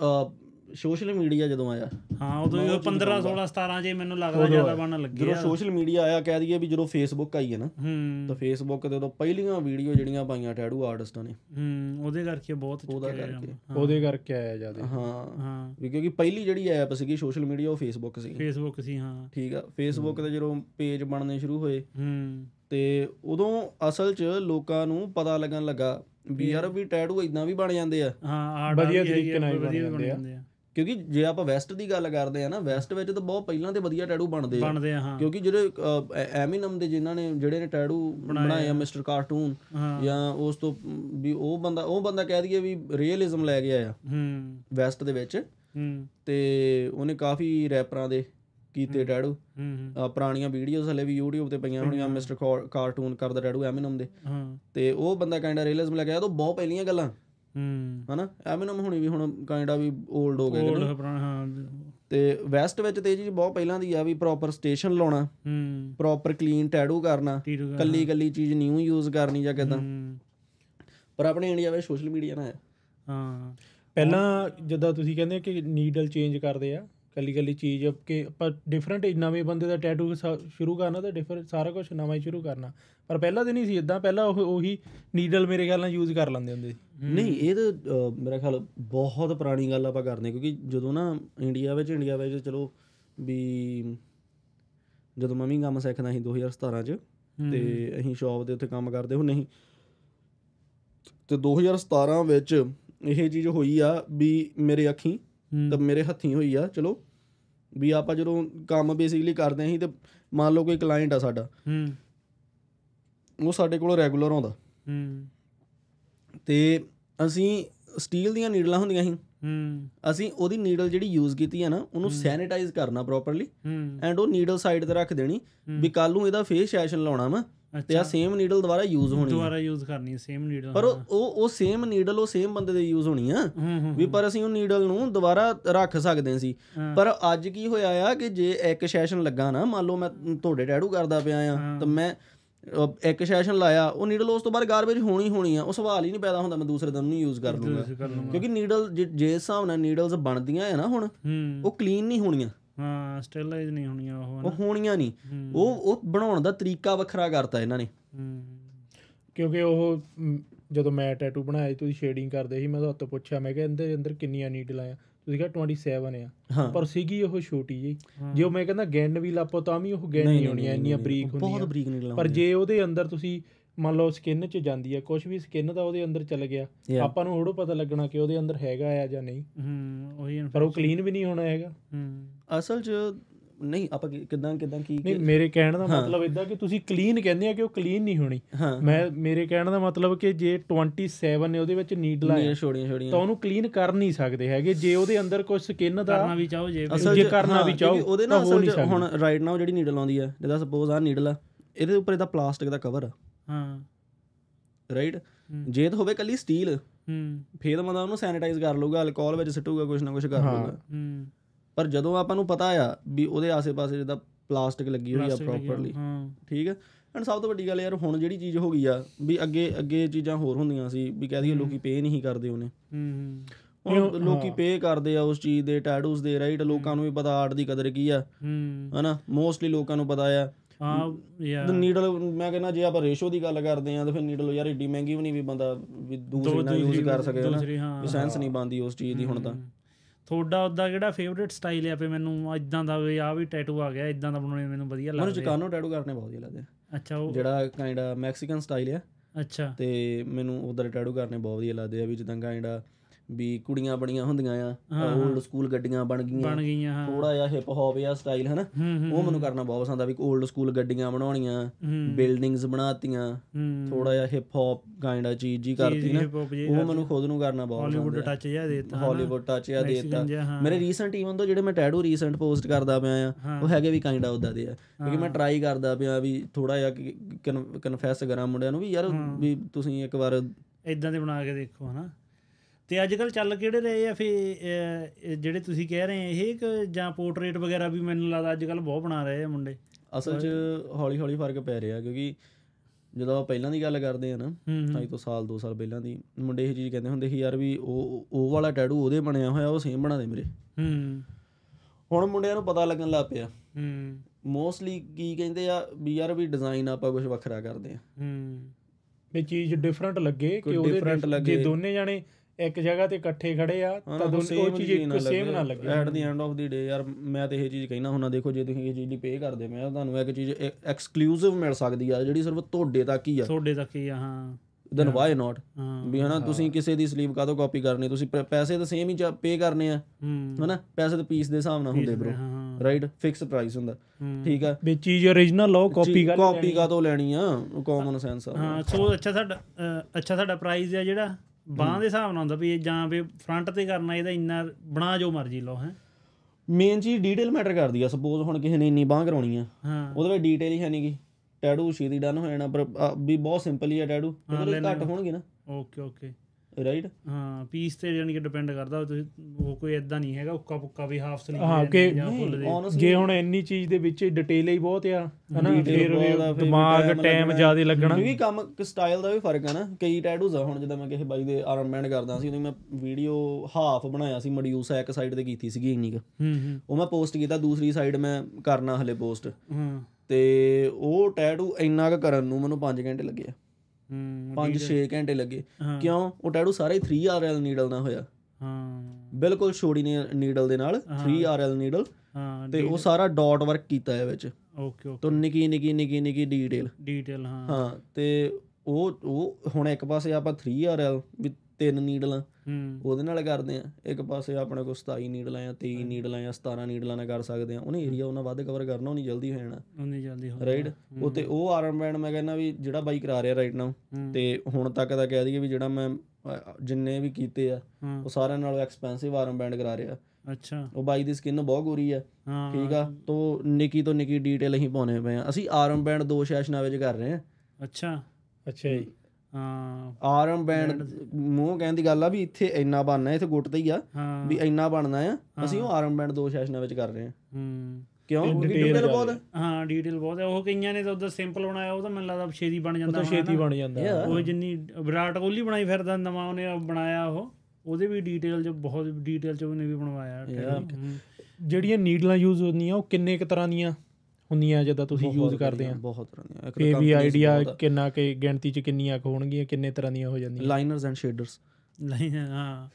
ਆ ਸੋਸ਼ਲ ਮੀਡੀਆ ਜਦੋਂ ਆਇਆ? ਹਾਂ ਉਦੋਂ ਹੀ ਉਹ 15 16 17 ਜੇ ਮੈਨੂੰ ਲੱਗਦਾ ਜ਼ਿਆਦਾ ਬਣਨ ਲੱਗੇ ਜਦੋਂ ਸੋਸ਼ਲ ਮੀਡੀਆ ਆਇਆ ਕਹਿ ਦਈਏ ਵੀ ਜਦੋਂ ਫੇਸਬੁੱਕ ਆਈ ਹੈ ਨਾ ਹੂੰ। ਤਾਂ ਫੇਸਬੁੱਕ ਤੇ ਉਦੋਂ ਪਹਿਲੀਆਂ ਵੀਡੀਓ ਜਿਹੜੀਆਂ ਪਾਈਆਂ ਟੈਟੂ ਆਰਟਿਸਟਾਂ ਨੇ। ਹੂੰ ਉਹਦੇ ਕਰਕੇ ਬਹੁਤ ਉਹਦਾ ਕਰਕੇ। ਉਹਦੇ ਕਰਕੇ ਆਇਆ ਜ਼ਿਆਦਾ। ਹਾਂ। ਹਾਂ। ਵੀ ਕਿਉਂਕਿ ਪਹਿਲੀ ਜਿਹੜੀ ਐਪ ਸੀਗੀ ਸੋਸ਼ਲ ਮੀਡੀਆ ਉਹ ਫੇਸਬੁੱਕ ਸੀ। ਫੇਸਬੁੱਕ ਸੀ ਹਾਂ। ਠੀਕ ਆ ਫੇਸਬੁੱਕ ਤੇ ਜਦੋਂ ਪੇਜ ਬਣਨੇ ਸ਼ੁਰੂ ਹੋਏ ਹੂੰ। ਤੇ ਉਦੋਂ ਅਸਲ 'ਚ ਲੋਕਾਂ ਨੂੰ ਪਤਾ ਲੱਗਣ ਲੱਗਾ ਵੀ ਯਾਰ ਵੀ ਟੈਟੂ ਇਦਾਂ ਵੀ ਬਣ ਜਾਂਦੇ ਆ। ਹਾਂ ਆਰਟ ਵਧੀਆ ਤਰੀਕੇ ਨਾਲ ਬਣ ਜਾਂਦੇ ਆ। ਕਿਉਂਕਿ ਜੇ ਆਪਾਂ ਵੈਸਟ ਦੀ ਗੱਲ ਕਰਦੇ ਆ ਨਾ ਵੈਸਟ ਵਿੱਚ ਤਾਂ ਬਹੁਤ ਪਹਿਲਾਂ ਤੇ ਵਧੀਆ ਟੈਟੂ ਬਣਦੇ ਆ। ਬਣਦੇ ਆ ਹਾਂ। ਕਿਉਂਕਿ ਜਿਹੜੇ ਐਮਿਨਮ ਦੇ ਜਿਨ੍ਹਾਂ ਨੇ ਜਿਹੜੇ ਨੇ ਟੈਟੂ ਬਣਾਏ ਆ ਮਿਸਟਰ ਕਾਰਟੂਨ ਜਾਂ ਉਸ ਤੋਂ ਵੀ ਉਹ ਬੰਦਾ ਉਹ ਬੰਦਾ ਕਹਿ ਦਈਏ ਵੀ ਰੀਅਲਿਜ਼ਮ ਲੈ ਕੇ ਆਇਆ ਹੂੰ। ਵੈਸਟ ਦੇ ਵਿੱਚ। ਹੂੰ। ਤੇ ਉਹਨੇ ਕਾਫੀ ਰੈਪਰਾਂ ਦੇ ਕੀਤੇ ਟੈਟੂ ਪੁਰਾਣੀਆਂ ਵੀਡੀਓਜ਼ ਹਲੇ ਵੀ YouTube ਤੇ ਪਈਆਂ ਹੋਣੀਆਂ ਮਿਸਟਰ ਕਾਰਟੂਨ ਕਰਦਾ ਟੈਟੂ ਐਮਿਨਮ ਦੇ। ਹਾਂ। ਤੇ ਉਹ ਬੰਦਾ ਕਾਈਂਡਾ ਰੀਅਲਿਜ਼ਮ ਲੈ ਕੇ ਆਇਆ ਤਾਂ ਬਹੁਤ ਪਹਿਲੀਆਂ ਗੱਲਾਂ। ਹੂੰ। ਹਨਾ? ਐਮਿਨਮ ਹੁਣੀ ਵੀ ਹੁਣ ਕਾਈਂਡਾ ਵੀ 올ਡ ਹੋ ਗਏ ਕੋਲ ਪੁਰਾਣਾ ਹਾਂ। ਤੇ ਵੈਸਟ ਵਿੱਚ ਤੇ ਇਹ ਚੀਜ਼ ਬਹੁਤ ਪਹਿਲਾਂ ਦੀ ਆ ਵੀ ਪ੍ਰੋਪਰ ਸਟੇਸ਼ਨ ਲਾਉਣਾ। ਹੂੰ। ਪ੍ਰੋਪਰ ਕਲੀਨ ਟੈਟੂ ਕਰਨਾ। ਕੱਲੀ ਕੱਲੀ ਚੀਜ਼ ਨਿਊ ਯੂਜ਼ ਕਰਨੀ ਜਾਂ ਕਿਦਾਂ। ਪਰ ਆਪਣੇ ਇੰਡੀਆ ਵਿੱਚ ਸੋਸ਼ਲ ਮੀਡੀਆ ਨਾਲ ਆਇਆ ਹਾਂ। ਪਹਿਲਾਂ ਜਦੋਂ ਤੁਸੀਂ ਕਹਿੰਦੇ ਕਿ ਨੀਡਲ ਚੇਂਜ ਕਰਦੇ ਆ। ਕੱਲੀ ਕੱਲੀ ਚੀਜ਼ ਕਿ ਪਰ ਡਿਫਰੈਂਟ ਨਵੇਂ ਬੰਦੇ ਦਾ ਟੈਟੂ ਸ਼ੁਰੂ ਕਰਨਾ ਤਾਂ ਡਿਫਰੈਂਟ ਸਾਰਾ ਕੁਝ ਨਵਾਂ ਹੀ ਸ਼ੁਰੂ ਕਰਨਾ। ਪਰ ਪਹਿਲਾਂ ਤੇ ਨਹੀਂ ਸੀ ਇਦਾਂ ਪਹਿਲਾਂ ਉਹ ਉਹੀ ਨੀਡਲ ਮੇਰੇ ਖਿਆਲ ਨਾਲ ਯੂਜ਼ ਕਰ ਲੈਂਦੇ ਹੁੰਦੇ ਸੀ। ਨਹੀਂ ਇਹ ਤਾਂ ਮੇਰਾ ਖਿਆਲ ਬਹੁਤ ਪੁਰਾਣੀ ਗੱਲ ਆਪਾਂ ਕਰਦੇ ਕਿਉਂਕਿ ਜਦੋਂ ਨਾ ਇੰਡੀਆ ਵਿੱਚ ਇੰਡੀਆ ਵਿੱਚ ਚਲੋ ਵੀ ਜਦੋਂ ਮੈਂ ਵੀ ਕੰਮ ਸਿੱਖਦਾ ਸੀ 2017 ਚ ਤੇ ਅਸੀਂ ਸ਼ਾਪ ਦੇ ਉੱਤੇ ਕੰਮ ਕਰਦੇ ਹੁੰਦੇ ਸੀ। ਤੇ 2017 ਵਿੱਚ ਇਹ ਚੀਜ਼ ਹੋਈ ਆ ਵੀ ਮੇਰੇ ਅੱਖੀਂ ਤਾਂ ਮੇਰੇ ਹੱਥੀਂ ਹੋਈ ਆ ਚਲੋ। ਵੀ ਆਪਾਂ ਜਦੋਂ ਕੰਮ ਬੇਸਿਕਲੀ ਕਰਦੇ ਸੀ ਤੇ ਮੰਨ ਲਓ ਕੋਈ ਕਲਾਇੰਟ ਆ ਸਾਡਾ। ਹੂੰ। ਉਹ ਸਾਡੇ ਕੋਲ ਰੈਗੂਲਰ ਆਉਂਦਾ। ਹੂੰ। ਤੇ ਅਸੀਂ ਸਟੀਲ ਦੀਆਂ ਨੀਡਲਾਂ ਹੁੰਦੀਆਂ ਸੀ। ਹੂੰ। ਅਸੀਂ ਉਹਦੀ ਨੀਡਲ ਜਿਹੜੀ ਯੂਜ਼ ਕੀਤੀ ਆ ਨਾ ਉਹਨੂੰ ਸੈਨੀਟਾਈਜ਼ ਕਰਨਾ ਪ੍ਰੋਪਰਲੀ ਐਂਡ ਉਹ ਨੀਡਲ ਸਾਈਡ ਤੇ ਰੱਖ ਦੇਣੀ। ਵੀ ਕੱਲ ਨੂੰ ਇਹਦਾ ਫੇਸ ਸੈਸ਼ਨ ਲਾਉਣਾ ਵਾ। ਤੇ ਆ ਸੇਮ ਨੀਡਲ ਦੁਬਾਰਾ ਯੂਜ਼ ਹੋਣੀ ਦੁਬਾਰਾ ਯੂਜ਼ ਕਰਨੀ ਸੇਮ ਨੀਡਲ ਪਰ ਉਹ ਉਹ ਸੇਮ ਨੀਡਲ ਉਹ ਸੇਮ ਬੰਦੇ ਦੇ ਯੂਜ਼ ਹੋਣੀ ਆ। ਹੂੰ ਹੂੰ ਵੀ ਪਰ ਅਸੀਂ ਉਹ ਨੀਡਲ ਨੂੰ ਦੁਬਾਰਾ ਰੱਖ ਸਕਦੇ ਸੀ। ਹਾਂ। ਪਰ ਅੱਜ ਕੀ ਹੋਇਆ ਆ ਕਿ ਜੇ ਇੱਕ ਸੈਸ਼ਨ ਲੱਗਾ ਨਾ ਮੰਨ ਲਓ ਮੈਂ ਤੁਹਾਡੇ ਟੈਟੂ ਕਰਦਾ ਪਿਆ ਆ ਤਾਂ ਮੈਂ ਇੱਕ ਸੈਸ਼ਨ ਲਾਇਆ ਉਹ ਨੀਡਲ ਉਸ ਤੋਂ ਬਾਅਦ ਗਾਰਬੇਜ ਹੋਣੀ ਹੋਣੀ ਆ ਉਹ ਸਵਾਲ ਹੀ ਨਹੀਂ ਪੈਦਾ ਹੁੰਦਾ ਮੈਂ ਦੂਸਰੇ ਦਿਨ ਨੂੰ ਯੂਜ਼ ਕਰ ਲੂੰਗਾ। ਕਿਉਂਕਿ ਨੀਡਲ ਜੇ ਹਿਸਾਬ ਨਾਲ ਨੀਡਲਸ ਬਣਦੀਆਂ ਆ ਨਾ ਹੁਣ ਹੂੰ। ਉਹ ਕਲੀਨ ਨਹੀਂ ਹੋਣੀਆਂ। ਹਾਂ ਸਟੇਲਾਈਜ਼ ਨਹੀਂ ਹੋਣੀਆਂ ਉਹ ਉਹ ਹੋਣੀਆਂ ਨਹੀਂ। ਉਹ ਉਹ ਬਣਾਉਣ ਦਾ ਤਰੀਕਾ ਵੱਖਰਾ ਕਰਤਾ ਇਹਨਾਂ ਨੇ। ਹੂੰ। ਕਿਉਂਕਿ ਉਹ ਜਦੋਂ ਮੈਂ ਟੈਟੂ ਬਣਾਇਆ ਸੀ, ਤੁਸੀਂ ਸ਼ੇਡਿੰਗ ਕਰਦੇ ਸੀ ਮੈਂ ਤੁਹਾਡੇ ਤੋਂ ਪੁੱਛਿਆ ਮੈਂ ਕਿਹਾ ਇਹਦੇ ਅੰਦਰ ਕਿੰਨੀਆਂ ਨੀਡਲਾਂ ਆ? ਤੁਸੀਂ ਕਿਹਾ 27 ਆ। ਪਰ ਸੀਗੀ ਉਹ ਛੋਟੀ ਜੀ ਜੇ ਉਹ ਮੈਂ ਕਹਿੰਦਾ ਗਿਣ ਵੀ ਲਾਪੋ ਤਾਂ ਵੀ ਉਹ ਗਿਣ ਨਹੀਂ ਹੋਣੀਆਂ ਇੰਨੀਆਂ ਬਰੀਕ ਬਹੁਤ ਹੁੰਦੀਆਂ। ਬਰੀਕ ਨੀਡਲਾਂ ਪਰ ਜੇ ਉਹਦੇ ਅੰਦਰ ਤੁਸੀਂ ਮੰਨ ਲਓ ਸਕਿਨ 'ਚ ਜਾਂਦੀ ਹੈ ਕੁਝ ਵੀ ਸਕਿਨ ਦਾ ਉਹਦੇ ਅੰਦਰ ਚਲ ਗਿਆ। ਆਪਾਂ ਨੂੰ ਥੋੜੋ ਪਤਾ ਲੱਗਣਾ ਕਿ ਉਹਦੇ ਅੰਦਰ ਹੈਗਾ ਆ ਜਾਂ ਨਹੀਂ। ਹੂੰ ਉਹੀ ਪਰ ਉਹ ਕਲੀਨ ਵੀ ਨਹੀਂ ਹੋਣਾ ਹੈਗਾ। ਹੂੰ। ਅਸਲ 'ਚ ਨਹੀਂ ਆਪਾਂ ਕਿ- ਕਿੱਦਾਂ ਕਿੱਦਾਂ ਕੀ ਨਹੀਂ ਮੇਰੇ ਕਹਿਣ ਦਾ ਮਤਲਬ ਇਦਾਂ ਕਿ ਤੁਸੀਂ ਕਲੀਨ ਕਹਿੰਦੇ ਆ ਕਿ ਉਹ ਕਲੀਨ ਨਹੀਂ ਹੋਣੀ। ਹਾਂ। ਮੈਂ ਮੇਰੇ ਕਹਿਣ ਦਾ ਮਤਲਬ ਕਿ ਜੇ 27 ਨੇ ਉਹਦੇ ਵਿੱਚ ਨੀਡਲਾਂ ਆ ਇਹ ਛੋੜੀਆਂ ਛੋੜੀਆਂ। ਤਾਂ ਉਹਨੂੰ ਕਲੀਨ ਕਰ ਨਹੀਂ ਸਕਦੇ ਹੈਗੇ। ਜੇ ਉਹਦੇ ਅੰਦਰ ਕੁਝ ਸਕਿਨ ਦਾ ਕਰਨਾ ਵੀ ਚਾਹੋ ਜੇ ਅਸਲ ਜੇ 'ਚ- ਕਰਨਾ ਹਾਂ, ਵੀ ਚਾਹੋ ਕਿਉਂਕਿ ਉਹਦੇ ਤਾਂ ਨਾਲ ਹੋ ਨਹੀਂ ਹੁਣ ਰਾਈਟ ਨਾਓ ਜਿਹੜੀ ਨੀਡਲ ਆਉਂਦੀ ਹੈ ਜਿਹਦਾ ਸਪੋਜ਼ ਆ ਨੀਡਲ ਆ ਇਹਦੇ ਉੱਪਰ ਇਹਦਾ ਪਲਾਸਟਿਕ ਦਾ ਕਵਰ ਆ। ਹਾਂ। ਰਾਈਟ ਜੇ ਤਾਂ ਹੋਵੇ ਕੱਲੀ ਸਟੀਲ ਹੂੰ। ਫੇਰ ਤਾਂ ਬੰਦਾ ਉਹਨੂੰ ਸੈਨੀਟਾਈਜ਼ ਕਰ ਲਊਗਾ ਅਲਕੋਹਲ ਵਿੱਚ ਸਿੱਟੂਗਾ ਕੁਝ ਨਾ ਕੁਝ ਕਰ ਲਊਗਾ। ਹੂੰ। ਪਰ ਜਦੋਂ ਆਪਾਂ ਨੂੰ ਪਤਾ ਆ ਵੀ ਉਹਦੇ ਆਸੇ-ਪਾਸੇ ਜਿਹਦਾ ਪਲਾਸਟਿਕ ਲੱਗੀ ਹੋਈ ਆ ਪ੍ਰੋਪਰਲੀ ਹਾਂ। ਠੀਕ ਹੈ ਐਂਡ ਸਭ ਤੋਂ ਵੱਡੀ ਗੱਲ ਯਾਰ ਹੁਣ ਜਿਹੜੀ ਚੀਜ਼ ਹੋ ਗਈ ਆ ਵੀ ਅੱਗੇ ਅੱਗੇ ਚੀਜ਼ਾਂ ਹੋਰ ਹੁੰਦੀਆਂ ਸੀ ਵੀ ਕਹਿ ਦਈਏ ਲੋਕੀ ਪੇ ਨਹੀਂ ਕਰਦੇ ਉਹਨੇ। ਹੂੰ ਹੁਣ ਲੋਕੀ ਪੇ ਕਰਦੇ ਆ ਉਸ ਚੀਜ਼ ਦੇ ਟੈਟੂਸ ਦੇ ਰਾਈਟ ਲੋਕਾਂ ਨੂੰ ਵੀ ਪਤਾ ਆਰਟ ਦੀ ਕਦਰ ਕੀ ਆ। ਹੂੰ। ਹਨਾ? ਮੋਸਟਲੀ ਲੋਕਾਂ ਨੂੰ ਪਤਾ ਆ। ਹਾਂ ਯਾ ਨੀਡਲ ਮੈਂ ਕਹਿੰਦਾ ਜੇ ਆਪਾਂ ਰੇਸ਼ੋ ਦੀ ਗੱਲ ਕਰਦੇ ਆ ਤਾਂ ਫਿਰ ਨੀਡਲ ਯਾਰ ਏਡੀ ਮਹਿੰਗੀ ਵੀ ਨਹੀਂ ਵੀ ਬੰਦਾ ਵੀ ਦੂਸਰੀ ਨਾਲ ਯੂਜ਼ ਕਰ ਸਕੇ ਨਾ ਸੈਂਸ ਨਹੀਂ ਬੰਦੀ ਉਸ ਚੀਜ਼ ਦੀ ਹੁਣ ਤਾਂ। ਤੁਹਾਡਾ ਉਹਦਾ ਕਿਹੜਾ ਫੇਵਰੇਟ ਸਟਾਈਲ ਹੈ ਪੇ ਮੈਨੂੰ ਇਦਾਂ ਦਾ ਵੀ ਆ ਵੀ ਟੈਟੂ ਆ ਗਿਆ ਇਦਾਂ ਦਾ ਬਣਾਉਣੇ ਮੈਨੂੰ ਵਧੀਆ ਮੈਨੂੰ ਲੱਗਦਾ ਚਿਕਾਨੋ ਟੈਟੂ ਕਰਨੇ ਬਹੁਤ ਵਧੀਆ ਲੱਗਦੇ ਆ। ਅੱਛਾ ਉਹ ਜਿਹੜਾ ਕਾਈਂਡਾ ਮੈਕਸੀਕਨ ਸਟਾਈਲ ਆ। ਅੱਛਾ। ਤੇ ਮੈਨੂੰ ਉਧਰ ਟੈਟੂ ਕਰਨੇ ਬਹੁਤ ਵਧੀਆ ਲੱਗਦੇ ਆ ਵੀ ਜਿੱਦਾਂ ਕਾਈਂਡਾ ਵੀ ਕੁੜੀਆਂ ਬੜੀਆਂ ਹੁੰਦੀਆਂ ਆ 올ਡ ਸਕੂਲ ਗੱਡੀਆਂ ਬਣ ਗਈਆਂ। ਬਣ ਗਈਆਂ ਹਾਂ। ਥੋੜਾ ਜਿਹਾ ਹਿਪ ਹੌਪ ਜਿਹਾ ਸਟਾਈਲ ਹਨਾ? ਉਹ ਮੈਨੂੰ ਕਰਨਾ ਬਹੁਤ ਪਸੰਦ ਆ ਵੀ 올ਡ ਸਕੂਲ ਗੱਡੀਆਂ ਬਣਾਉਣੀਆਂ ਬਿਲਡਿੰਗਸ ਬਣਾਤੀਆਂ ਥੋੜਾ ਜਿਹਾ ਹਿਪ ਹੌਪ ਕਾਈਂਡਾ ਚੀਜ਼ ਜੀ ਕਰਤੀ ਨਾ। ਉਹ ਮੈਨੂੰ ਖੁਦ ਨੂੰ ਕਰਨਾ ਬਹੁਤ ਹਾਲੀਵੁੱਡ ਪਸੰਦ ਟੱਚ ਜਿਹਾ ਦੇਤਾ ਆ ਹਾਲੀਵੁੱਡ ਟੱਚ ਆ ਦੇਤਾ। ਮੇਰੇ ਰੀਸੈਂਟ ਈਵਨ ਤੋਂ ਜਿਹੜੇ ਮੈਂ ਟੈਟੂ ਰੀਸੈਂਟ ਪੋਸਟ ਕਰਦਾ ਪਿਆ ਆ ਉਹ ਹੈਗੇ ਵੀ ਕਾਈਂਡਾ ਉਦਾਂ ਦੇ ਆ। ਕਿਉਂਕਿ ਮੈਂ ਟਰਾਈ ਕਰਦਾ ਪਿਆ ਵੀ ਥੋੜਾ ਜਿਹਾ ਕਨਫੈਸ ਕਰਾਂ ਮੁੰਡਿਆਂ ਨੂੰ ਵੀ ਯਾਰ ਵੀ ਤੁਸੀਂ ਇੱਕ ਵਾਰ ਇਦਾਂ ਦੇ ਬਣਾ ਕੇ ਦੇਖੋ ਹਨਾ? ਤੇ ਅੱਜ ਕੱਲ ਚੱਲ ਕਿਹੜੇ ਰਹੇ ਆ ਫੇ ਜਿਹੜੇ ਤੁਸੀਂ ਕਹਿ ਰਹੇ ਇਹ ਕਿ ਜਾਂ ਪੋਰਟਰੇਟ ਵਗੈਰਾ ਵੀ ਮੈਨੂੰ ਲੱਗਦਾ ਅੱਜ ਕੱਲ ਬਹੁਤ ਬਣਾ ਰਹੇ ਆ ਮੁੰਡੇ। ਅਸਲ 'ਚ ਹੌਲੀ ਹੌਲੀ ਫ਼ਰਕ ਪੈ ਰਿਹਾ ਕਿਉਂਕਿ ਜਦੋਂ ਆਪਾਂ ਪਹਿਲਾਂ ਦੀ ਗੱਲ ਕਰਦੇ ਆ ਨਾ ਅੱਜ ਤੋਂ ਸਾਲ 2 ਸਾਲ ਪਹਿਲਾਂ ਦੀ ਮੁੰਡੇ ਇਹ ਚੀਜ਼ ਕਹਿੰਦੇ ਹੁੰਦੇ ਸੀ ਯਾਰ ਵੀ ਉਹ ਉਹ ਵਾਲਾ ਟੈਟੂ ਉਹਦੇ ਬਣਿਆ ਹੋਇਆ ਉਹ ਸੇਮ ਬਣਾ ਦੇ ਮੇਰੇ। ਹੂੰ। ਹੁਣ ਮੁੰਡਿਆਂ ਨੂੰ ਪਤਾ ਲੱਗਣ ਲੱਗ ਪਿਆ। ਹੂੰ। ਮੋਸਟਲੀ ਕੀ ਕਹਿੰਦੇ ਆ ਵੀ ਯਾਰ ਵੀ ਡਿਜ਼ਾਈਨ ਆਪਾਂ ਕੁਝ ਵੱਖਰਾ ਕਰਦੇ ਆ। ਹੂੰ। ਵੀ ਚੀਜ਼ ਡਿਫਰੈਂਟ ਲੱਗੇ ਕਿ ਉਹਦੇ। ਜੇ ਦੋਨੇ ਜਾਣੇ ਇੱਕ ਜਗ੍ਹਾ ਤੇ ਇਕੱਠੇ ਖੜੇ ਆ ਤਾਂ ਦੋਨੇ ਉਹ ਚੀਜ਼ ਇੱਕ ਸੇਮ ਨਾ ਲੱਗੇ। At the end of the day ਯਾਰ ਮੈਂ ਤੇ ਇਹ ਚੀਜ਼ ਕਹਿਣਾ ਹੁੰਦਾ ਦੇਖੋ ਜੇ ਤੁਸੀਂ ਇਹ ਚੀਜ਼ ਲਈ ਪੇ ਕਰਦੇ ਮੈਂ ਤੁਹਾਨੂੰ ਇੱਕ ਚੀਜ਼ ਐਕਸਕਲੂਸਿਵ ਮਿਲ ਸਕਦੀ ਆ ਜਿਹੜੀ ਸਿਰਫ ਤੁਹਾਡੇ ਤੱਕ ਹੀ ਆ। ਤੁਹਾਡੇ ਤੱਕ ਹੀ ਆ ਹਾਂ। ਦੈਨ ਵਾਈ ਨਾਟ ਹਾਂ। ਵੀ ਹਨਾ ਤੁਸੀਂ ਕਿਸੇ ਦੀ ਸਲੀਵ ਕਾਹਤੋਂ ਕਾਪੀ ਕਰਨੀ ਤੁਸੀਂ ਪ- ਪੈਸੇ ਤਾਂ ਸੇਮ ਹੀ ਪੇ ਕਰਨੇ ਆ। ਹੂੰ। ਹਨਾ ਪੈਸੇ ਤਾਂ ਪੀਸ ਦੇ ਹਿਸਾਬ ਨਾਲ ਹੁੰਦੇ ਬ్రో ਹਾਂ। ਰਾਈਟ ਫਿਕਸ ਪ੍ਰਾਈਸ ਹੁੰਦਾ। ਹੂੰ। ਠੀਕ ਆ। ਵੀ ਚੀਜ਼ origignal ਲਓ ਕਾਪੀ ਕਰ ਕਾਪੀ ਕਾਹਤੋਂ ਲੈਣੀ ਆ? ਕਾਮਨ ਸੈਂਸ ਆ। ਹਾਂ ਸੋ ਅੱਛਾ ਸਾਡਾ ਅੱਛਾ ਸਾਡਾ ਪ੍ਰਾਈਸ ਹੈ ਜਿਹੜਾ। ਬਾਹਾਂ ਦੇ ਹਿਸਾਬ ਨਾਲ ਹੁੰਦਾ ਵੀ ਜਾਂ ਵੀ ਫਰੰਟ ਤੇ ਕਰਨਾ ਇਹਦਾ ਇੰਨਾ ਬਣਾ ਜੋ ਮਰਜ਼ੀ ਲਓ ਹੈ। ਮੇਨ ਚੀਜ਼ ਡੀਟੇਲ ਮੈਟਰ ਕਰਦੀ ਆ ਸਪੋਜ਼ ਹੁਣ ਕਿਸੇ ਨੇ ਇੰਨੀ ਬਾਂਹ ਕਰਾਉਣੀ ਆ ਹਾਂ। ਉਹਦੇ ਵਿੱਚ ਡੀਟੇਲ ਹੀ ਹੈ ਨਹੀਂਗੀ ਟੈਟੂ ਛੇਤੀ ਡਨ ਹੋ ਜਾਣਾ ਪਰ ਵੀ ਬਹੁਤ ਸਿੰਪਲ ਹੀ ਆ ਟੈਟੂ ਉਹਦੇ ਘੱਟ ਹੋਣਗੇ ਨਾ। ਓਕੇ ਓਕੇ ਰਾਈਟ ਹਾਂ ਪੀਸ ਤੇ ਜਾਨੀ ਕਿ ਡਿਪੈਂਡ ਕਰਦਾ ਤੁਸੀਂ ਉਹ ਕੋਈ ਇਦਾਂ ਨਹੀਂ ਹੈਗਾ ਉੱਕਾ ਪੁੱਕਾ ਵੀ ਹਾਫ ਸਲੀਵ ਹਾਂ, ਕਿ- ਜਾਂ ਫੁੱਲ ਦੇ। honestly ਜੇ ਹੁਣ ਇੰਨੀ ਚੀਜ਼ ਦੇ ਵਿੱਚ ਡਿਟੇਲ ਹੀ ਬਹੁਤ ਆ ਹਨਾ ਫਿਰ ਦਿਮਾਗ ਟਾਈਮ। ਜ਼ਿਆਦਾ ਲੱਗਣਾ। ਕਿਉਂਕਿ ਕੰਮ ਸਟਾਈਲ ਦਾ ਵੀ ਫ਼ਰਕ ਆ ਨਾ ਕਈ ਟੈਟੂਜ਼ ਆ ਹੁਣ ਜਿੱਦਾਂ ਮੈਂ ਕਿਸੇ ਬਾਈ ਦੇ ਆਰਮ ਬੈਂਡ ਕਰਦਾ ਸੀ ਉਹਦੀ ਮੈਂ ਵੀਡੀਓ ਹਾਫ ਬਣਾਇਆ ਸੀ ਮਡਿਊਸਾ ਇੱਕ ਸਾਈਡ ਤੇ ਕੀਤੀ ਸੀਗੀ ਇੰਨੀ ਕੁ। ਹੂੰ ਹੂੰ। ਉਹ ਮੈਂ ਪੋਸਟ ਕੀਤਾ ਦੂਸਰੀ ਸਾਈਡ ਮੈਂ ਕਰਨਾ ਹਲੇ ਪੋਸਟ ਹਾਂ। ਤੇ ਉਹ ਟੈਟੂ ਇੰਨਾ ਕੁ ਕਰਨ ਨੂੰ ਮੈਨੂੰ 5 ਘੰਟੇ ਲੱਗੇ ਆ। ਹੂੰ 5-6 ਘੰਟੇ ਲੱਗੇ। ਹਾਂ। ਕਿਉਂ? ਉਹ ਟੈਟੂ ਸਾਰੇ 3RL ਨੀਡਲ ਨਾਲ ਹੋਇਆ। ਹਾਂ। ਬਿਲਕੁਲ ਛੋਟੀ ਨੇ ਨੀਡਲ ਦੇ ਨਾਲ 3RL ਨੀਡਲ ਹਾਂ ਤੇ ਉਹ ਸਾਰਾ ਡਾਟ ਵਰਕ ਕੀਤਾ ਹੈ ਵਿੱਚ। ਓਕੇ ਓਕੇ ਤੋਂ ਨਿੱਕੀ ਨਿੱਕੀ ਨਿੱਕੀ ਨਿੱਕੀ ਡੀਟੇਲ ਡੀਟੇਲ ਹਾਂ। ਹਾਂ ਤੇ ਉਹ ਉਹ ਹੁਣ ਇੱਕ ਪਾਸੇ ਆਪਾਂ 3RL ਵੀ ਤਿੰਨ ਨੀਡਲਾਂ। ਹੂੰ। ਉਹਦੇ ਨਾਲ ਕਰਦੇ ਆ। ਇੱਕ ਪਾਸੇ ਆਪਣੇ ਕੋਲ 27 ਨੀਡਲਾਂ ਆ 23 ਨੀਡਲਾਂ ਆ 17 ਨੀਡਲਾਂ ਨਾਲ ਕਰ ਸਕਦੇ ਆ। ਉਹਨੇ ਏਰੀਆ ਉਹਨਾਂ ਵੱਧ ਕਵਰ ਕਰਨਾ ਉਹਨੀ ਜਲਦੀ ਹੋ ਜਾਣਾ। ਉਨੀ ਜਲਦੀ ਹੋ ਰਾਈਟ ਉਹ ਤੇ ਉਹ ਆਰਮ ਬੈਂਡ ਮੈਂ ਕਹਿੰਦਾ ਵੀ ਜਿਹੜਾ ਬਾਈ ਕਰਾ ਰਿਹਾ ਰਾਈਟ ਨਾਓ ਤੇ ਹੁਣ ਤੱਕ ਦਾ ਕਹਿ ਦਈਏ ਵੀ ਜਿਹੜਾ ਮੈਂ ਜਿੰਨੇ ਵੀ ਕੀਤੇ ਆ ਉਹ ਸਾਰਿਆਂ ਨਾਲੋਂ ਐਕਸਪੈਂਸਿਵ ਆਰਮ ਬੈਂਡ ਕਰਾ ਰਿਹਾ। ਅੱਛਾ। ਉਹ ਬਾਈ ਦੀ ਸਕਿਨ ਬਹੁਤ ਗੋਰੀ ਆ। ਠੀਕ ਆ? ਤੋ ਨਿੱਕੀ ਤੋਂ ਨਿੱਕੀ ਡੀਟੇਲ ਅਸੀਂ ਪਾਉਣੇ ਪਏ ਆ। ਅਸੀਂ ਆਰਮ ਬੈਂਡ ਦੋ ਸੈਸ਼ਨਾਂ ਵਿੱਚ ਕਰ ਰਹੇ ਆ। ਅੱਛਾ। ਅੱਛਾ ਜੀ। ਹਾਂ। ਆਰਮ ਬੈਂਡ ਮੂੰਹ ਕਹਿਣ ਦੀ ਗੱਲ ਆ ਵੀ ਇੱਥੇ ਇੰਨਾ ਬਣਨਾ ਇੱਥੇ ਗੁੱਟ ਤੇ ਹੀ ਆ ਹਾਂ। ਵੀ ਇੰਨਾ ਬਣਨਾ ਆ ਅਸੀਂ ਉਹ ਆਰਮ ਬੈਂਡ ਦੋ ਸੈਸ਼ਨਾਂ ਵਿੱਚ ਕਰ ਰਹੇ ਆ ਹੂੰ। ਕਿਉਂ? ਡੀਟੇਲ ਬਹੁਤ। ਹਾਂ ਡੀਟੇਲ ਬਹੁਤ ਹੈ ਉਹ ਕਈਆਂ ਨੇ ਤਾਂ ਉਧਰ ਸਿੰਪਲ ਬਣਾਇਆ ਉਹ ਤਾਂ ਮੈਨੂੰ ਲੱਗਦਾ ਛੇਤੀ ਬਣ ਜਾਂਦਾ ਤਾਂ ਹੋਣਾ ਛੇਤੀ ਬਣ ਜਾਂਦਾ। ਉਹ ਜਿੰਨੀ ਵਿਰਾਟ ਕੋਹਲੀ ਬਣਾਈ ਫਿਰਦਾ ਨਵਾਂ ਉਹਨੇ ਬਣਾਇਆ ਉਹ ਉਹਦੇ ਵੀ ਡੀਟੇਲ ਚ ਬਹੁਤ ਡੀਟੇਲ ਚ ਉਹਨੇ ਵੀ ਬਣਵਾਇਆ। ਹੂੰ। ਜਿਹੜੀਆਂ ਨੀਡਲਾਂ ਯੂਜ਼ ਹੁੰਦੀਆਂ ਉਹ ਕਿੰਨੇ ਕੁ ਤਰ੍ਹਾਂ ਦੀਆਂ? ਹੁੰਦੀਆਂ ਜਦੋਂ ਤੁਸੀਂ ਯੂਜ਼ ਕਰਦੇ ਆ। ਬਹੁਤ ਤਰ੍ਹਾਂ ਦੀਆਂ ਇਹ ਵੀ ਆਈਡੀਆ ਕਿੰਨਾ ਕਿ ਗਿਣਤੀ ਚ ਕਿੰਨੀਆਂ ਕੁ ਹੋਣਗੀਆਂ ਕਿੰਨੇ ਤਰ੍ਹਾਂ ਦੀਆਂ ਹੋ ਜਾਂਦੀਆਂ? ਲਾਈਨਰਸ ਐਂਡ ਸ਼ੇਡਰਸ ਨਹੀਂ ਹਾਂ।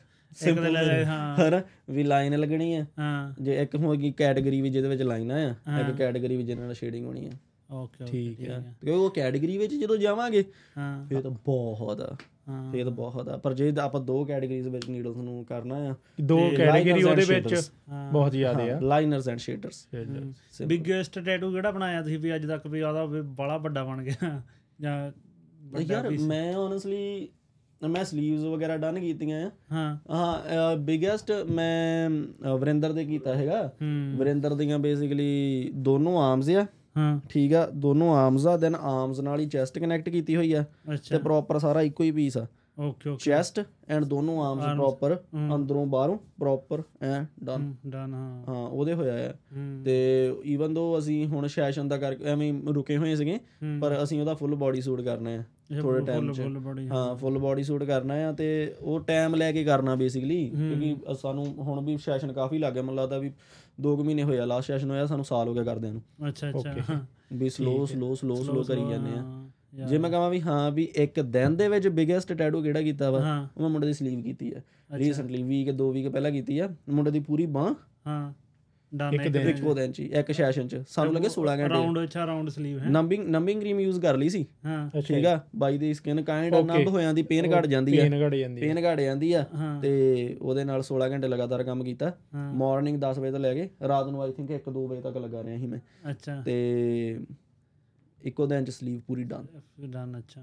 ਇੱਕ ਤਾਂ ਲੈ ਹਾਂ। ਹਰ ਵੀ ਲਾਈਨ ਲੱਗਣੀ ਆ। ਹਾਂ। ਜੇ ਇੱਕ ਹੋਗੀ ਕੈਟਾਗਰੀ ਵੀ ਜਿਹਦੇ ਵਿੱਚ ਲਾਈਨਾਂ ਆ ਇੱਕ ਕੈਟਾਗਰੀ ਵੀ ਜਿਹਦੇ ਨਾਲ ਸ਼ੇਡਿੰਗ ਹੋਣੀ ਆ। ਓਕੇ ਠੀਕ ਹੈ ਕਿਉਂਕਿ ਉਹ ਕੈਟਾਗਰੀ ਵਿੱਚ ਜਦੋਂ ਜਾਵਾਂਗੇ ਹਾਂ। ਫੇਰ ਤਾਂ ਬਹੁਤ ਆ। ਫੇਰ ਤਾਂ ਬਹੁਤ ਆ। ਪਰ ਜੇ ਆਪਾਂ ਦੋ ਕੈਟਾਗਰੀਜ਼ ਵਿੱਚ ਨੀਡਲਸ ਨੂੰ ਕਰਨਾ ਆ ਦੋ ਕੈਟਾਗਰੀ ਉਹਦੇ ਵਿੱਚ. ਬਹੁਤ ਜ਼ਿਆਦਾ ਆ। Liners and shaders biggest tattoo ਕਿਹੜਾ ਬਣਾਇਆ ਤੁਸੀਂ ਵੀ ਅੱਜ ਤੱਕ ਵੀ ਆਦਾ ਬੜਾ ਵੱਡਾ ਬਣ ਗਿਆ। ਜਾਂ ਯਾਰ ਮੈਂ ਓਨੈਸਟਲੀ ਮੈਂ ਸਲੀਵਸ ਵਗੈਰਾ ਡਨ ਕੀਤੀਆਂ ਆ। ਹਾਂ। ਹਾਂ ਬਿਗੇਸਟ ਮੈਂ ਵਰਿੰਦਰ ਦੇ ਕੀਤਾ ਹੈਗਾ। ਵਰਿੰਦਰ ਦੀਆਂ ਬੇਸਿਕਲੀ ਦੋਨੋਂ ਆਰਮਸ ਆ। ਹਾਂ। ਠੀਕ ਆ ਦੋਨੋਂ ਆਰਮਸ ਆ ਦੈਨ ਆਰਮਸ ਨਾਲ ਹੀ ਚੈਸਟ ਕਨੈਕਟ ਕੀਤੀ ਹੋਈ ਆ ਤੇ ਪ੍ਰੋਪਰ ਸਾਰਾ ਇੱਕੋ ਹੀ ਪੀਸ ਆ। ਓਕੇ ਓਕੇ ਚੈਸਟ ਐਂਡ ਦੋਨੋਂ ਆਰਮਸ ਪ੍ਰੋਪਰ ਅੰਦਰੋਂ ਬਾਹਰੋਂ ਪ੍ਰੋਪਰ ਐ ਡਨ ਡਨ ਹਾਂ। ਹਾਂ ਉਹਦੇ ਹੋਇਆ ਆ। ਹੂੰ। ਤੇ ਈਵਨ ਦੋ ਅਸੀਂ ਹੁਣ ਸੈਸ਼ਨ ਦਾ ਕਰਕੇ ਐਵੇਂ ਰੁਕੇ ਹੋਏ ਸੀਗੇ ਪਰ ਅਸੀਂ ਉਹਦਾ ਫੁੱਲ ਬਾਡੀ ਸੂਟ ਕਰਨਾ ਹੈ ਥੋੜੇ ਟਾਈਮ ਚ। ਹਾਂ ਫੁੱਲ ਬਾਡੀ ਸੂਟ ਕਰਨਾ ਆ ਤੇ ਉਹ ਟਾਈਮ ਲੈ ਕੇ ਕਰਨਾ ਬੇਸਿਕਲੀ ਕਿਉਂਕਿ ਸਾਨੂੰ ਹੁਣ ਵੀ ਸੈਸ਼ਨ ਕਾਫੀ ਲੱਗ ਗਿਆ ਮੈਨੂੰ ਲੱਗਦਾ ਵੀ 2 ਮਹੀਨੇ ਹੋਇਆ ਲਾਸਟ ਸੈਸ਼ਨ ਹੋਇਆ ਸਾਨੂੰ ਸਾਲ ਹੋ ਗਿਆ ਕਰਦਿਆਂ ਨੂੰ। ਅੱਛਾ ਅੱਛਾ। ਵੀ ਸਲੋ ਸਲੋ ਸਲੋ ਸਲੋ ਕਰੀ ਜਾਂਦੇ ਆ। ਜੇ ਮੈਂ ਕਹਾਂ ਵੀ ਹਾਂ ਵੀ ਇੱਕ ਦਿਨ ਦੇ ਵਿੱਚ ਬਿਗੇਸਟ ਟੈਟੂ ਕਿਹੜਾ ਕੀਤਾ ਵਾ? ਉਹ ਮੈਂ ਮੁੰਡੇ ਦੀ ਸਲੀਵ ਕੀਤੀ ਆ। ਰੀਸੈਂਟਲੀ ਵੀਕ ਦੋ ਵੀਕ ਪਹਿਲਾਂ ਕੀਤੀ ਆ। ਮੁੰਡੇ ਦੀ ਪੂਰੀ ਬਾਹ ਹਾਂ। ਡਨ ਇੱਕ ਦਿਨ ਇੱਕੋ ਦਿਨ ਚ ਇੱਕ ਸੈਸ਼ਨ ਚ। ਸਾਨੂੰ ਲੱਗੇ 16 ਘੰਟੇ। ਰਾਉਂਡ ਅੱਛਾ ਰਾਉਂਡ ਸਲੀਵ ਹੈ। ਨੰਬਿੰਗ ਨੰਬਿੰਗ ਕਰੀਮ ਯੂਜ਼ ਕਰ ਲਈ ਸੀ। ਹਾਂ। ਠੀਕ ਆ? ਬਾਈ ਦੀ ਸਕਿਨ ਕਾਈਂਡ ਨੰਬ ਹੋ ਜਾਂਦੀ ਪੇਨ ਘਟ ਜਾਂਦੀ ਆ। ਪੇਨ ਘਟ ਜਾਂਦੀ ਪੇਨ ਘਟ ਜਾਂਦੀ ਆ। ਤੇ ਉਹਦੇ ਨਾਲ 16 ਘੰਟੇ ਲਗਾਤਾਰ ਕੰਮ ਕੀਤਾ। ਮਾਰਨਿੰਗ 10 ਵਜੇ ਤੋਂ ਲੈ ਕੇ ਰਾਤ ਨੂੰ ਆਈ ਥਿੰਕ 1 2 ਵਜੇ ਤੱਕ ਲੱਗਾ ਰਿਹਾ ਸੀ ਮੈਂ। ਅੱਛਾ। ਤੇ ਇੱਕੋ ਦਿਨ ਚ ਸਲੀਵ ਪੂਰੀ ਡਨ ਡਨ ਅੱਛਾ।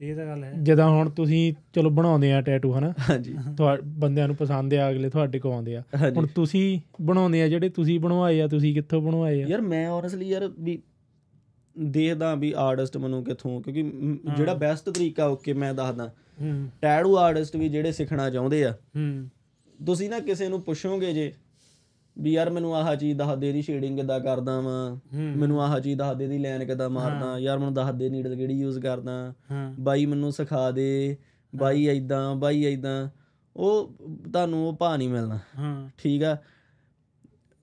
ਇਹ ਤਾਂ ਗੱਲ ਹੈ। ਜਦੋਂ ਹੁਣ ਤੁਸੀਂ ਚਲੋ ਬਣਾਉਂਦੇ ਆ ਟੈਟੂ ਹਨਾ? ਹਾਂਜੀ। ਤੁਹਾ ਬੰਦਿਆਂ ਨੂੰ ਪਸੰਦ ਆ ਅਗਲੇ ਤੁਹਾਡੇ ਕੋਲ ਆਉਂਦੇ ਆ। ਹੁਣ ਤੁਸੀਂ ਬਣਾਉਂਦੇ ਆ ਜਿਹੜੇ ਤੁਸੀਂ ਬਣਵਾਏ ਆ ਤੁਸੀਂ ਕਿੱਥੋਂ ਬਣਵਾਏ ਆ? ਯਾਰ ਮੈਂ ਓਨੈਸਟਲੀ ਯਾਰ ਵੀ ਦੇਖਦਾ ਵੀ ਆਰਟਿਸਟ ਮੈਨੂੰ ਕਿੱਥੋਂ ਕਿਉਂਕਿ ਜਿਹੜਾ ਬੈਸਟ ਤਰੀਕਾ ਓਕੇ ਮੈਂ ਦੱਸਦਾ। ਟੈਟੂ ਆਰਟਿਸਟ ਵੀ ਜਿਹੜੇ ਸਿੱਖਣਾ ਚਾਹੁੰਦੇ ਆ। ਹੂੰ। ਤੁਸੀਂ ਨਾ ਕਿਸੇ ਨੂੰ ਪੁੱਛੋਗੇ ਜੇ ਵੀ ਯਾਰ ਮੈਨੂੰ ਆਹ ਚੀਜ਼ ਦੱਸ ਦੇ ਦੀ ਸ਼ੇਡਿੰਗ ਕਿੱਦਾਂ ਕਰਦਾ ਵਾਂ। ਮੈਨੂੰ ਆਹ ਚੀਜ਼ ਦੱਸ ਦੇ ਦੀ ਲਾਈਨ ਕਿੱਦਾਂ ਮਾਰਦਾ। ਯਾਰ ਮੈਨੂੰ ਦੱਸ ਦੇ ਨੀਡਲ ਕਿਹੜੀ ਯੂਜ਼ ਕਰਦਾ। ਬਾਈ ਮੈਨੂੰ ਸਿਖਾ ਦੇ ਬਾਈ ਐਦਾਂ ਬਾਈ ਐਦਾਂ ਉਹ ਤੁਹਾਨੂੰ ਉਹ ਭਾ ਨਹੀਂ ਮਿਲਣਾ। ਹਾਂ। ਠੀਕ ਆ?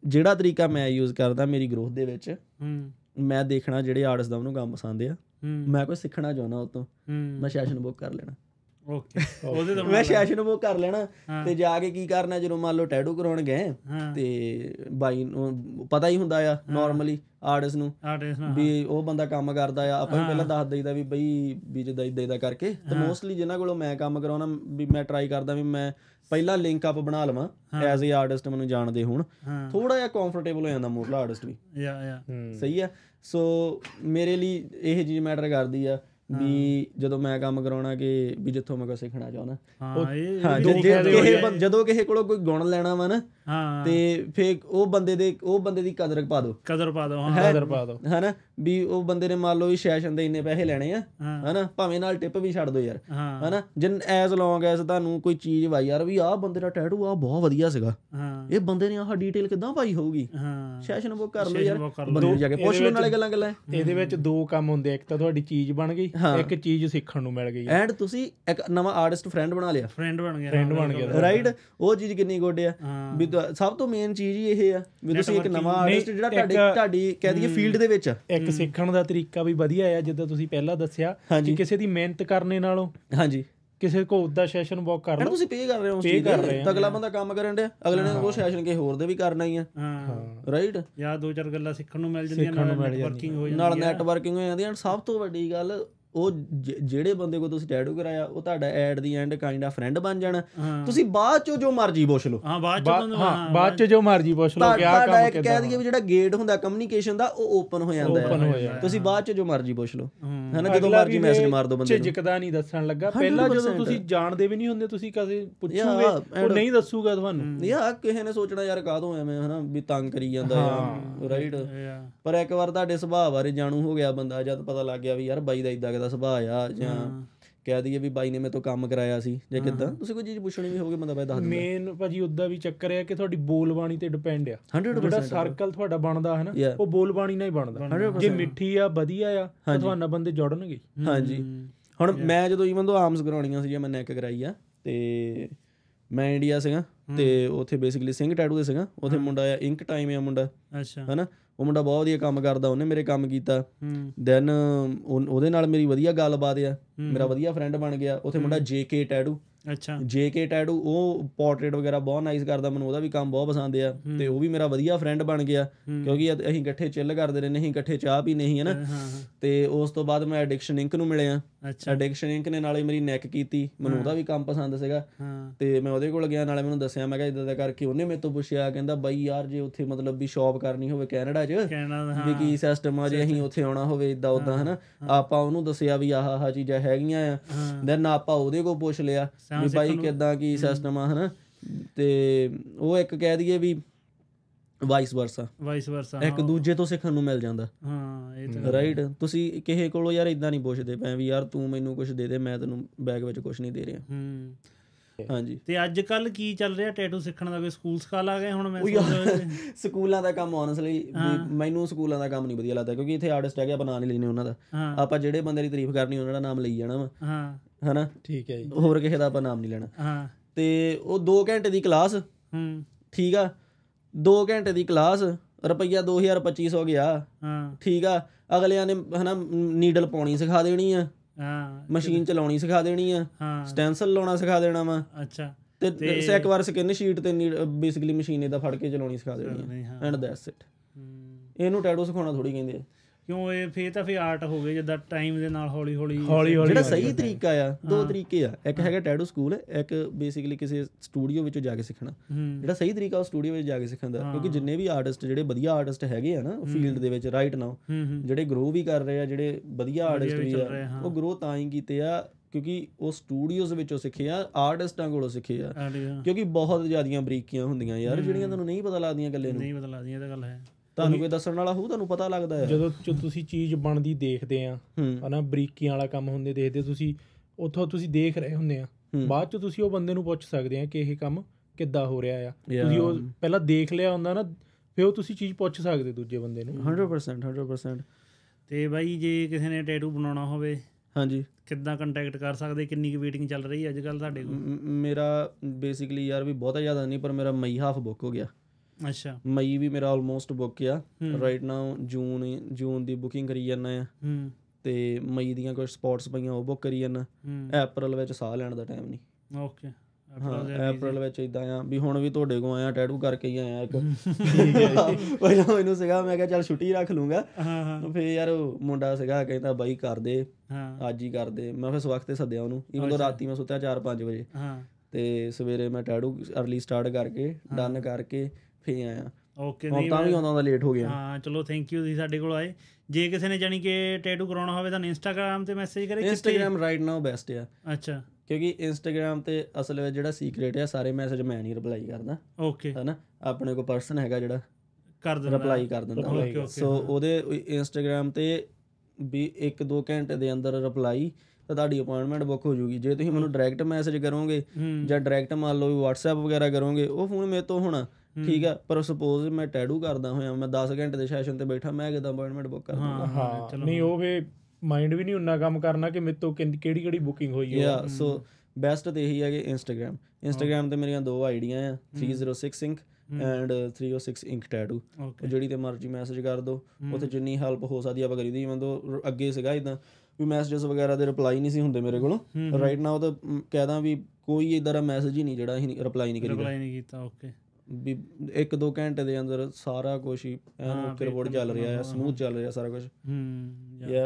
ਜਿਹੜਾ ਤਰੀਕਾ ਮੈਂ ਯੂਜ਼ ਕਰਦਾ ਮੇਰੀ ਗਰੋਥ ਦੇ ਵਿੱਚ ਮੈਂ ਦੇਖਣਾ ਜਿਹੜੇ ਆਰਟਿਸਟ ਦਾ ਉਹਨੂੰ ਕੰਮ ਪਸੰਦ ਆ। ਮੈਂ ਕੋਈ ਸਿੱਖਣਾ ਚਾਹੁੰਦਾ ਉਹ ਤੋਂ। ਮੈਂ ਸੈਸ਼ਨ ਬੁੱਕ ਕਰ ਲੈਣਾ। ਓਕੇ ਉਹਦੇ ਤੋਂ ਮੈਂ ਸੈਸ਼ਨ ਬੁੱਕ ਕਰ ਲੈਣਾ। ਤੇ ਜਾ ਕੇ ਕੀ ਕਰਨਾ ਜਦੋਂ ਮੰਨ ਲਓ ਟੈਟੂ ਕਰਾਉਣ ਗਏ ਤੇ ਬਾਈ ਨੂੰ ਪਤਾ ਹੀ ਹੁੰਦਾ ਆ ਨਾਰਮਲੀ ਆਰਟਿਸਟ ਨੂੰ ਵੀ ਉਹ ਬੰਦਾ ਕੰਮ ਕਰਦਾ ਆ। ਆਪਾਂ ਵੀ ਪਹਿਲਾਂ ਦੱਸ ਦਈਦਾ ਵੀ ਬਈ ਵੀ ਜਿੱਦਾਂ ਇਦਾਂ ਇਦਾਂ ਕਰਕੇ। ਤੇ ਮੋਸਟਲੀ ਜਿਨ੍ਹਾਂ ਕੋਲੋਂ ਮੈਂ ਕੰਮ ਕਰਾਉਣਾ ਵੀ ਮੈਂ ਟਰਾਈ ਕਰਦਾ ਵੀ ਮੈਂ ਪਹਿਲਾਂ ਲਿੰਕ ਅਪ ਬਣਾ ਲਵਾਂ ਐਜ਼ ਅ ਆਰਟਿਸਟ ਮੈਨੂੰ ਜਾਣਦੇ ਹੋਣ। ਥੋੜਾ ਜਿਹਾ ਕੰਫਰਟੇਬਲ ਹੋ ਜਾਂਦਾ ਮੋਰਲਾ ਆਰਟਿਸਟ ਵੀ। ਯਾ ਯਾ ਸਹੀ ਆ। ਸੋ ਮੇਰੇ ਲਈ ਇਹ ਚੀਜ਼ ਮੈਟਰ ਕਰਦੀ ਆ ਵੀ ਜਦੋਂ ਮੈਂ ਕੰਮ ਕਰਾਉਣਾ ਕਿ ਵੀ ਜਿੱਥੋਂ ਮੈਂ ਕੁਝ ਸਿੱਖਣਾ ਚਾਹੁੰਦਾ। ਹਾਂ ਇਹ ਜਦੋਂ ਕਿਸੇ ਕੋਲੋਂ ਕੋਈ ਗੁਣ ਲੈਣਾ ਵਾ ਨਾ ਹਾਂ। ਤੇ ਫੇਰ ਉਹ ਬੰਦੇ ਦੇ ਉਹ ਬੰਦੇ ਦੀ ਕਦਰ ਪਾ ਦਿਓ। ਕਦਰ ਪਾ ਦੋ ਹਾਂ। ਕਦਰ ਪਾ ਦੋ ਹਨਾ? ਵੀ ਉਹ ਬੰਦੇ ਨੇ ਮੰਨ ਲਓ ਵੀ ਸੈਸ਼ਨ ਦੇ ਇੰਨੇ ਪੈਸੇ ਲੈਣੇ ਆ। ਹਨਾ? ਭਾਵੇਂ ਨਾਲ ਟਿਪ ਵੀ ਛੱਡ ਦਿਓ ਯਾਰ ਹਨਾ? ਜਿਨ ਐਸ ਲੌਂਗ ਐਸ ਤੁਹਾਨੂੰ ਕੋਈ ਚੀਜ਼ ਵਾਈ ਯਾਰ ਵੀ ਆਹ ਬੰਦੇ ਦਾ ਟੈਟੂ ਆ ਬਹੁਤ ਵਧੀਆ ਸੀਗਾ। ਇਹ ਬੰਦੇ ਨੇ ਆਹ ਡਿਟੇਲ ਕਿਦਾਂ ਪਾਈ ਹੋਊਗੀ? ਹਾਂ। ਸੈਸ਼ਨ ਬੁੱਕ ਕਰ ਲਓ ਯਾਰ। ਬੰਦੇ ਜਾ ਕੇ ਪੁੱਛ ਲਓ ਨਾਲੇ ਗੱਲਾਂ ਗੱਲਾਂ। ਇਹਦੇ ਵਿੱਚ ਦੋ ਕੰਮ ਹੁੰਦੇ ਆ, ਇੱਕ ਤਾਂ ਤੁਹਾਡੀ ਚੀਜ਼ ਬਣ ਗਈ ਇੱਕ ਚੀਜ਼ ਸਿੱਖਣ ਨੂੰ ਮਿਲ ਗਈ ਐਂਡ ਤੁਸੀਂ ਇੱਕ ਨਵਾਂ ਆਰਟਿਸਟ ਫਰੈਂਡ ਬਣਾ ਲਿਆ। ਫਰੈਂਡ ਬਣ ਗਿਆ। ਫਰੈਂਡ ਬਣ ਗਿਆ ਰਾਈਟ ਉਹ ਚੀਜ਼ ਕਿੰਨੀ ਗੁੱਡ ਆ। ਵੀ ਸਭ ਤੋਂ ਮੇਨ ਚੀਜ਼ ਹੀ ਇਹ ਆ ਵੀ ਤੁਸੀਂ ਇੱਕ ਨਵਾਂ ਆਰਟਿਸਟ ਜਿਹੜਾ ਤੁਹਾਡੀ ਤੁਹਾਡੀ ਕਹਿ ਦਈਏ ਫੀਲਡ ਦੇ ਵਿੱਚ ਇੱਕ ਸਿੱਖਣ ਦਾ ਤਰੀਕਾ ਵੀ ਵਧੀਆ ਆ ਜਿੱਦਾਂ ਤੁਸੀਂ ਪਹਿਲਾਂ ਦੱਸਿਆ ਕਿ ਕਿਸੇ ਦੀ ਮਿਹਨਤ ਕਰਨੇ ਨਾਲੋਂ ਹਾਂਜੀ। ਕਿਸੇ ਕੋ ਉਦਾਂ ਸੈਸ਼ਨ ਬੁੱਕ ਕਰ ਲਓ। ਤੁਸੀਂ ਪੇ ਕਰ ਰਹੇ ਹੋ ਉਸ ਚੀਜ਼ ਦੇ। ਤਾਂ ਅਗਲਾ ਬੰਦਾ ਕੰਮ ਕਰਨ ਡਿਆ ਅਗਲੇ ਨੇ ਉਹ ਸੈਸ਼ਨ ਕੇ ਹੋਰ ਦੇ ਵੀ ਕਰਨਾ ਹੀ ਆ। ਹਾਂ। ਰਾਈਟ ਯਾ ਦੋ ਚਾਰ ਗੱਲਾਂ ਸਿੱਖਣ ਨੂੰ ਮਿਲ ਜਾਂਦੀਆਂ ਨਾਲ ਮਿਲ ਨੈਟਵਰਕਿੰਗ ਹੋ ਜਾਂਦੀ ਨਾਲ ਨੈਟਵਰਕਿੰਗ ਹੋ ਜਾਂਦੀ ਐਂਡ ਸਭ ਤੋਂ ਵੱਡੀ ਗੱਲ ਉਹ ਜਿਹੜੇ ਬੰਦੇ ਕੋ ਤੁਸੀਂ ਟੈਟੂ ਕਰਾਇਆ ਉਹ ਤੁਹਾਡਾ ਐਟ ਦੀ ਐਂਡ ਕਾਈਂਡ ਆ ਫਰੈਂਡ ਬਣ ਜਾਣਾ। ਤੁਸੀਂ ਬਾਅਦ ਚੋਂ ਜੋ ਮਰਜ਼ੀ ਪੁੱਛ ਲਓ। ਹਾਂ ਬਾਅਦ ਚ ਹਾਂ ਬਾਅਦ ਚ ਜੋ ਮਰਜ਼ੀ ਪੁੱਛ ਲਓ ਕਿ ਕੰਮ ਇੱਕ ਕਿੱਦਾਂ ਕਹਿ ਦਈਏ ਵੀ ਜਿਹੜਾ ਗੇਟ ਹੁੰਦਾ ਕਮਿਊਨੀਕੇਸ਼ਨ ਦਾ ਉਹ ਓਪਨ ਹੋ ਜਾਂਦਾ ਹੋ। ਤੁਸੀਂ ਬਾਅਦ ਚ ਜੋ ਮਰਜ਼ੀ ਪੁੱਛ ਲਓ। ਹੂੰ। ਹਨਾ ਜਦੋਂ ਮਰਜ਼ੀ ਮੈਸੇਜ ਮਾਰ ਦੋ ਬੰਦੇ ਨੂੰ। ਝਿਜਕਦਾ ਨਹੀਂ ਦੱਸਣ ਲੱਗਾ। ਪਹਿਲਾਂ ਜਦੋਂ ਤੁਸੀਂ ਜਾਣਦੇ ਵੀ ਨਹੀਂ ਹੁੰਦੇ ਤੁਸੀਂ ਕਦੇ ਪੁੱਛੋਗੇ ਉਹ ਨਹੀਂ ਦੱਸੂਗਾ ਤੁਹਾਨੂੰ। ਯਾ ਕਿਸੇ ਨੇ ਸੋਚਣਾ ਯਾਰ ਕਾਹਦੋਂ ਐਵੇਂ ਹਨਾ ਵੀ ਤੰਗ ਕਰੀ ਜਾਂਦਾ ਆ ਰਾਈਟ ਪਰ ਇੱਕ ਵਾਰ ਤੁਹਾਡੇ ਸੁਭਾਅ ਬਾਰੇ ਜਾਣੂ ਹੋ ਗਿਆ ਬੰਦਾ ਜਦ ਪਤਾ ਲੱਗ ਗਿਆ ਵੀ ਯਾਰ ਬਾਈ ਦਾ ਇਦਾਂ ਦਾ ਸੁਭਾਅ ਆ ਜਾਂ ਕਹਿ ਦਈਏ ਵੀ ਬਾਈ ਨੇ ਮੇਰੇ ਤੋਂ ਕੰਮ ਕਰਾਇਆ ਸੀ ਜਾਂ ਕਿਦਾਂ? ਤੁਸੀਂ ਕੋਈ ਚੀਜ਼ ਪੁੱਛਣੀ ਵੀ ਹੋਵੇ ਬੰਦਾ ਬਾਈ ਦੱਸ ਦਿੰਦਾ। ਮੇਨ ਭਾਜੀ ਉਦਾਂ ਵੀ ਚੱਕਰ ਹੈ ਕਿ ਤੁਹਾਡੀ ਬੋਲਬਾਣੀ ਤੇ ਡਿਪੈਂਡ ਆ। 100% ਜਿਹੜਾ ਸਰਕਲ ਤੁਹਾਡਾ ਬਣਦਾ ਹੈ ਨਾ. ਉਹ ਬੋਲਬਾਣੀ ਨਾਲ ਹੀ ਬਣਦਾ। ਜੇ ਮਿੱਠੀ ਆ ਵਧੀਆ ਆ ਤਾਂ ਤੁਹਾਨੂੰ ਬੰਦੇ ਜੁੜਨਗੇ। ਹਾਂਜੀ। ਹੁਣ ਮੈਂ ਜਦੋਂ ਈਵਨ ਤੋਂ ਆਰਮਸ ਕਰਾਉਣੀਆਂ ਸੀ ਜਾਂ ਮੈਂ ਨੈਕ ਕਰਾਈ ਆ ਤੇ ਮੈਂ ਇੰਡੀਆ ਸੀਗਾ ਤੇ ਉੱਥੇ ਬੇਸਿਕਲੀ ਸਿੰਘ ਟੈਟੂ ਦੇ ਸੀਗਾ ਉੱਥੇ ਮੁੰਡਾ ਆ ਇੰਕ ਟਾਈਮ ਆ ਮੁੰਡਾ ਅੱਛਾ। ਹਨਾ? ਉਹ ਮੁੰਡਾ ਬਹੁਤ ਵਧੀਆ ਕੰਮ ਕਰਦਾ ਉਹਨੇ ਮੇਰੇ ਕੰਮ ਕੀਤਾ। ਦੈਨ ਉਹਦੇ ਨਾਲ ਮੇਰੀ ਵਧੀਆ ਗੱਲਬਾਤ ਆ। ਮੇਰਾ ਵਧੀਆ ਫਰੈਂਡ ਬਣ ਗਿਆ। ਉੱਥੇ ਮੁੰਡਾ ਜੇਕੇ ਟੈਟੂ। ਅੱਛਾ। ਜੇਕੇ ਟੈਟੂ ਉਹ ਪੋਰਟਰੇਟ ਵਗੈਰਾ ਬਹੁਤ ਨਾਈਸ ਕਰਦਾ ਮੈਨੂੰ ਉਹਦਾ ਵੀ ਕੰਮ ਬਹੁਤ ਪਸੰਦ ਆ। ਤੇ ਉਹ ਵੀ ਮੇਰਾ ਵਧੀਆ ਫਰੈਂਡ ਬਣ ਗਿਆ। ਕਿਉਂਕਿ ਅਸੀਂ ਇਕੱਠੇ ਚਿੱਲ ਕਰਦੇ ਰਹੇ ਨਹੀਂ ਇਕੱਠੇ ਚਾਹ ਪੀ ਨਹੀਂ ਹੈ ਨਾ ਤੇ ਉਸ ਤੋਂ ਬਾਅਦ ਮੈਂ ਐਡਿਕਸ਼ਨ ਇੰਕ ਨੂੰ ਮਿਲਿਆ। ਅੱਛਾ। ਐਡਿਕਸ਼ਨ ਇੰਕ ਨੇ ਨਾਲੇ ਮੇਰੀ ਨੈਕ ਕੀਤੀ। ਮੈਨੂੰ ਉਹਦਾ ਵੀ ਕੰਮ ਪਸੰਦ ਸੀਗਾ। ਤੇ ਮੈਂ ਉਹਦੇ ਕੋਲ ਗਿਆ ਨਾਲੇ ਮੈਨੂੰ ਦੱਸਿਆ ਮੈਂ ਕਿਹਾ ਇਦਾਂ ਦਾ ਕਰਕੇ ਉਹਨੇ ਮੇਰੇ ਤੋਂ ਪੁੱਛਿਆ ਕਹਿੰਦਾ ਬਾਈ ਯਾਰ ਜੇ ਉੱਥੇ ਮਤਲਬ ਵੀ ਸ਼ਾਪ ਕਰਨੀ ਹੋਵੇ ਕੈਨੇਡਾ 'ਚ ਵੀ ਕੀ ਸਿਸਟਮ ਆ ਜੇ ਅਸੀਂ ਉੱਥੇ ਆਉਣਾ ਹੋਵੇ ਇਦਾਂ ਉਦਾਂ ਹਨਾ? ਆਪਾਂ ਉਹਨੂੰ ਦੱਸਿਆ ਵੀ ਆਹ ਆਹ ਚੀਜ਼ਾਂ ਹੈਗੀਆਂ ਆ। ਦੈਨ ਆਪਾਂ ਉਹਦੇ ਕੋਲ ਪੁੱਛ ਲਿਆ ਵੀ ਬਾਈ ਕਿਦਾਂ ਕੀ ਸਿਸਟਮ ਆ ਹਨਾ? ਤੇ ਉਹ ਇੱਕ ਕਹਿ ਦਈਏ ਵੀ ਵਾਈਸ ਵਰਸਾ ਵਾਈਸ ਵਰਸਾ ਇੱਕ ਦੂਜੇ ਤੋਂ ਸਿੱਖਣ ਨੂੰ ਮਿਲ ਜਾਂਦਾ। ਹਾਂ ਇਹ ਤਾਂ ਰਾਈਟ ਤੁਸੀਂ ਕਿਸੇ ਕੋਲੋਂ ਯਾਰ ਇਦਾਂ ਨਹੀਂ ਪੁੱਛਦੇ ਪਏ ਵੀ ਯਾਰ ਤੂੰ ਮੈਨੂੰ ਕੁਝ ਦੇ ਦੇ ਮੈਂ ਤੈਨੂੰ ਬੈਗ ਵਿੱਚ ਕੁਝ ਨਹੀਂ ਦੇ ਰਿਹਾ। ਹੂੰ। ਹਾਂਜੀ। ਤੇ ਅੱਜ ਕੱਲ ਕੀ ਚੱਲ ਰਿਹਾ ਟੈਟੂ ਸਿੱਖਣ ਦਾ? ਕੋਈ ਸਕੂਲ ਸਕਾਲ ਆ ਗਏ ਹੁਣ ਮੈਂ ਸਕੂਲਾਂ ਦਾ ਕੰਮ ਓਨੈਸਟਲੀ ਮੈਨੂੰ ਸਕੂਲਾਂ ਦਾ ਕੰਮ ਨਹੀਂ ਵਧੀਆ ਲੱਗਦਾ ਕਿਉਂਕਿ ਇੱਥੇ ਆਰਟਿਸਟ ਹੈਗੇ ਆਪਾਂ ਨਾਂ ਨਹੀਂ ਲੈਣੇ ਉਹਨਾਂ ਦਾ। ਆਪਾਂ ਜਿਹੜੇ ਬੰਦੇ ਦੀ ਤਾਰੀਫ ਕਰਨੀ ਉਹਨਾਂ ਦਾ ਨਾਮ ਲਈ ਜਾਣਾ ਵਾ। ਹਾਂ। ਹਨਾ? ਠੀਕ ਹੈ ਜੀ। ਹੋਰ ਕਿਸੇ ਦਾ ਆਪਾਂ ਨਾਮ ਨਹੀਂ ਲੈਣਾ। ਹਾਂ। ਤੇ ਉਹ 2 ਘੰਟੇ ਦੀ ਕਲਾਸ ਹੂੰ। ਠੀਕ ਆ? 2 ਘੰਟੇ ਦੀ ਕਲਾਸ ਰੁਪਈਆ 2250 ਗਿਆ। ਹਾਂ। ਠੀਕ ਆ ਅਗਲਿਆਂ ਨੇ ਹਨਾ ਨੀਡਲ ਪਾਉਣੀ ਸਿਖਾ ਦੇਣੀ ਆ। ਹਾਂ। ਮਸ਼ੀਨ ਚਲਾਉਣੀ ਸਿਖਾ ਦੇਣੀ ਆ। ਹਾਂ। ਸਟੈਂਸਲ ਲਾਉਣਾ ਸਿਖਾ ਦੇਣਾ ਵਾ। ਅੱਛਾ। ਤੇ ਇੱਕ ਵਾਰ ਸਕਿਨ ਸ਼ੀਟ ਤੇ ਬੇਸਿਕਲੀ ਮਸ਼ੀਨ ਇਹਦਾ ਫੜ ਕੇ ਚਲਾਉਣੀ ਸਿਖਾ ਦੇਣੀ ਐਂਡ ਦੈਟਸ ਇਟ। ਇਹਨੂੰ ਟੈਟੂ ਸਿਖਾਉਣਾ ਥੋੜੀ ਕਹਿੰਦੇ ਆ। ਕਿਉਂ ਇਹ ਫੇਰ ਤਾਂ ਫੇਰ ਆਰਟ ਹੋ ਗਏ ਜਿੱਦਾਂ ਟਾਈਮ ਦੇ ਨਾਲ ਹੌਲੀ ਹੌਲੀ ਹੌਲੀ ਹੌਲੀ ਜਿਹੜਾ ਸਹੀ ਤਰੀਕਾ ਆ ਦੋ ਤਰੀਕੇ ਆ। ਇੱਕ ਹੈਗਾ ਟੈਟੂ ਸਕੂਲ ਇੱਕ ਬੇਸਿਕਲੀ ਕਿਸੇ ਸਟੂਡੀਓ ਵਿੱਚੋਂ ਜਾ ਕੇ ਸਿੱਖਣਾ। ਜਿਹੜਾ ਸਹੀ ਤਰੀਕਾ ਉਹ ਸਟੂਡੀਓ ਵਿੱਚ ਜਾ ਕੇ ਸਿੱਖਣ ਦਾ ਕਿਉਂਕਿ ਜਿੰਨੇ ਵੀ ਆਰਟਿਸਟ ਜਿਹੜੇ ਵਧੀਆ ਆਰਟਿਸਟ ਹੈਗੇ ਆ ਨਾ ਫੀਲਡ ਦੇ ਵਿੱਚ ਰਾਈਟ ਨਾਓ ਜਿਹੜੇ ਗਰੋ ਵੀ ਕਰ ਰਹੇ ਆ ਜਿਹੜੇ ਵਧੀਆ ਆਰਟਿਸਟ ਵੀ ਆ। ਉਹ ਗਰੋ ਤਾਂ ਹੀ ਕੀਤੇ ਆ ਕਿਉਂਕਿ ਉਹ ਸਟੂਡੀਓਜ਼ ਵਿੱਚੋਂ ਸਿੱਖੇ ਆ ਆਰਟਿਸਟਾਂ ਕੋਲੋਂ ਸਿੱਖੇ ਆ। ਕਿਉਂਕਿ ਬਹੁਤ ਜ਼ਿਆਦੀਆਂ ਬਰੀਕੀਆਂ ਹੁੰਦੀਆਂ ਯਾਰ ਜਿਹੜੀਆਂ ਤੁਹਾਨੂੰ ਨਹੀਂ ਪਤਾ ਲੱਗਦੀਆਂ ਗੱਲੇ ਨੂੰ। ਨਹੀਂ ਬਦਲਾ ਦੀ ਇਹ ਤਾਂ ਗੱਲ ਹੈ। ਤੁਹਾਨੂੰ ਕੋਈ ਦੱਸਣ ਵਾਲਾ ਹੋਊ? ਤੁਹਾਨੂੰ ਪਤਾ ਲੱਗਦਾ ਹੈ। ਜਦੋਂ ਤੁਸੀਂ ਚੀਜ਼ ਬਣਦੀ ਦੇਖਦੇ ਆ ਹਨਾ ਬਰੀਕੀਆਂ ਵਾਲਾ ਕੰਮ ਹੁੰਦੇ ਦੇਖਦੇ ਤੁਸੀਂ ਉੱਥੋਂ ਤੁਸੀਂ ਦੇਖ ਰਹੇ ਹੁੰਦੇ ਆ। ਬਾਅਦ ਚ ਤੁਸੀਂ ਉਹ ਬੰਦੇ ਨੂੰ ਪੁੱਛ ਸਕਦੇ ਆ ਕਿ ਇਹ ਕੰਮ ਕਿੱਦਾਂ ਹੋ ਰਿਹਾ ਆ। ਤੁਸੀਂ ਉਹ ਪਹਿਲਾਂ ਦੇਖ ਲਿਆ ਹੁੰਦਾ ਨਾ ਫਿਰ ਉਹ ਤੁਸੀਂ ਚੀਜ਼ ਪੁੱਛ ਸਕਦੇ ਦੂਜੇ ਬੰਦੇ ਨੂੰ। 100% 100% ਤੇ ਬਾਈ ਜੇ ਕਿਸੇ ਨੇ ਟੈਟੂ ਬਣਾਉਣਾ ਹੋਵੇ ਹਾਂਜੀ। ਕਿੱਦਾਂ ਕੰਟੈਕਟ ਕਰ ਸਕਦੇ? ਕਿੰਨੀ ਕੁ ਵੇਟਿੰਗ ਚੱਲ ਰਹੀ ਹੈ ਅੱਜ ਕੱਲ ਤੁਹਾਡੇ ਕੋਲ? ਮੇਰਾ ਬੇਸਿਕਲੀ ਯਾਰ ਵੀ ਬਹੁਤਾ ਜ਼ਿਆਦਾ ਨਹੀਂ ਪਰ ਮੇਰਾ ਮਈ ਹਾਫ ਬੁੱਕ ਹੋ ਗਿਆ। ਅੱਛਾ। ਮਈ ਵੀ ਮੇਰਾ ਆਲਮੋਸਟ ਬੁੱਕ ਆ। ਰਾਈਟ ਨਾਓ ਜੂਨ ਜੂਨ ਦੀ ਬੁਕਿੰਗ ਕਰੀ ਜਾਂਦਾ ਆ। ਹੂੰ। ਤੇ ਮਈ ਦੀਆਂ ਕੁਝ ਸਪੌਟਸ ਪਈਆਂ ਉਹ ਬੁੱਕ ਕਰੀ ਜਾਂਦਾ ਹੂੰ। ਅਪ੍ਰੈਲ ਵਿੱਚ ਸਾਹ ਲੈਣ ਦਾ ਟਾਈਮ ਨਹੀਂ ਓਕੇ ਹਾਂ ਅਪ੍ਰੈਲ ਵਿੱਚ ਇਦਾਂ ਆ ਵੀ ਹੁਣ ਵੀ ਤੁਹਾਡੇ ਕੋਲ ਆਇਆ ਟੈਟੂ ਕਰਕੇ ਹੀ ਆਇਆ ਇੱਕ। ਪਹਿਲਾਂ ਮੈਨੂੰ ਸੀਗਾ ਮੈਂ ਕਿਹਾ ਚੱਲ ਛੁੱਟੀ ਰੱਖ ਲੂੰਗਾ। ਹਾਂ ਹਾਂ। ਫੇਰ ਯਾਰ ਉਹ ਮੁੰਡਾ ਸੀਗਾ ਕਹਿੰਦਾ ਬਾਈ ਕਰ ਦੇ। ਹਾਂ। ਅੱਜ ਹੀ ਕਰ ਦੇ। ਮੈਂ ਫਿਰ ਸਵਖਤ ਤੇ ਸੱਦਿਆ ਉਹਨੂੰ। Even though ਰਾਤੀ ਮੈਂ ਸੁੱਤਿਆ 4-5 ਵਜੇ। ਹਾਂ। ਤੇ ਸਵੇਰੇ ਮੈਂ ਟੈਟੂ ਅਰਲੀ ਸਟਾਰਟ ਕਰਕੇ ਡਨ ਕਰਕੇ ਫੇਰ ਆਇਆ ਓਕੇ ਨਹੀਂ ਤਾਂ ਵੀ ਆਉਂਦਾ ਦਾ ਲੇਟ ਹੋ ਗਿਆ। ਹਾਂ ਚਲੋ ਥੈਂਕ ਯੂ ਤੁਸੀਂ ਸਾਡੇ ਕੋਲ ਆਏ। ਜੇ ਕਿਸੇ ਨੇ ਜਾਨੀ ਕਿ ਟੈਟੂ ਕਰਾਉਣਾ ਹੋਵੇ ਤਾਂ ਇੰਸਟਾਗ੍ਰam ਤੇ ਮੈਸੇਜ ਕਰੇ ਇੰਸਟਾਗ੍ਰam ਰਾਈਟ ਨਾਓ ਬੈਸਟ ਆ। ਅੱਛਾ। ਕਿਉਂਕਿ ਇੰਸਟਾਗ੍ਰam ਤੇ ਅਸਲ ਵਿੱਚ ਜਿਹੜਾ ਸੀਕ੍ਰੀਟ ਆ ਸਾਰੇ ਮੈਸੇਜ ਮੈਂ ਨਹੀਂ ਰਿਪਲਾਈ ਕਰਦਾ। ਓਕੇ ਹਨਾ ਆਪਣੇ ਕੋਲ ਪਰਸਨ ਹੈਗਾ ਜਿਹੜਾ ਕਰ ਦਿੰਦਾ। ਰਿਪਲਾਈ ਕਰ ਦਿੰਦਾ। ਸੋ ਉਹਦੇ ਇੰਸਟਾਗ੍ਰam ਤੇ ਵੀ 1-2 ਘੰਟੇ ਦੇ ਅੰਦਰ ਰਿਪਲਾਈ ਤਾਂ ਤੁਹਾਡੀ ਅਪਾਇੰਟਮੈਂਟ ਬੁੱਕ ਹੋ ਜੂਗੀ। ਜੇ ਤੁਸੀਂ ਮੈਨੂੰ ਡਾਇਰੈਕਟ ਮੈਸੇਜ ਕਰੋਗੇ ਜਾਂ ਡਾਇਰੈਕਟ ਮੰਨ ਲਓ ਵੀ WhatsApp ਵਗੈਰਾ ਕਰੋਗੇ ਉਹ ਫੋਨ ਮੇਰੇ ਤੋਂ ਹੋਣਾ। ਠੀਕ ਆ ਪਰ ਸਪੋਜ਼ ਮੈਂ ਟੈਟੂ ਕਰਦਾ ਹੋਇਆ ਮੈਂ 10 ਘੰਟੇ ਦੇ ਸੈਸ਼ਨ ਤੇ ਬੈਠਾ ਮੈਂ ਕਿਦਾਂ ਅਪਾਇੰਟਮੈਂਟ ਬੁੱਕ ਕਰ ਦੂੰਗਾ? ਹਾਂ ਨਹੀਂ ਉਹ ਵੇ ਮਾਈਂਡ ਵੀ ਨਹੀਂ ਉਨਾ ਕੰਮ ਕਰਨਾ ਕਿ ਮੇਰੇ ਤੋਂ ਕਿਹੜੀ ਕਿਹੜੀ ਬੁਕਿੰਗ ਹੋਈ ਹੈ ਯਾ ਸੋ ਬੈਸਟ ਤੇ ਇਹੀ ਹੈ ਕਿ ਇੰਸਟਾਗ੍ਰam ਇੰਸਟਾਗ੍ਰam ਤੇ ਮੇਰੀਆਂ ਦੋ ਆਈਡੀਆਂ ਆ 306 ਇੰਕ ਐਂਡ 306 ਇੰਕ ਟੈਟੂ ਜਿਹੜੀ ਤੇ ਮਰਜ਼ੀ ਮੈਸੇਜ ਕਰ ਦੋ ਉੱਥੇ ਜਿੰਨੀ ਹੈਲਪ ਹੋ ਸਕਦੀ ਆ ਆਪਾਂ ਕਰੀਦੀ ਇਵਨ ਦੋ ਅੱਗੇ ਸੀਗਾ ਇਦਾਂ ਵੀ ਮੈਸੇजेस ਵਗੈਰਾ ਦੇ ਰਿਪਲਾਈ ਨਹੀਂ ਸੀ ਹੁੰਦੇ ਮੇਰੇ ਕੋਲੋਂ। ਰਾਈਟ ਨਾਓ ਤਾਂ ਮ, ਕਹਿਦਾ ਵੀ ਕੋਈ ਇਦਾਂ ਦਾ ਮੈਸੇਜ ਹੀ ਨਹੀਂ ਜਿਹੜਾ ਅਸੀਂ ਰਿਪਲਾਈ ਨਹੀਂ ਕਰੀਦਾ ਰਿਪਲਾਈ ਨਹੀਂ ਕੀਤਾ ਓਕੇ ਵੀ ਇੱਕ ਦੋ ਘੰਟੇ ਦੇ ਅੰਦਰ ਸਾਰਾ ਕੁਝ ਹੀ ਐਨ ਓਕੇ ਰਿਪੋਰਟ ਚੱਲ ਰਿਹਾ ਹੈ ਸਮੂਥ ਚੱਲ ਰਿਹਾ ਸਾਰਾ ਕੁਝ ਹੂੰ.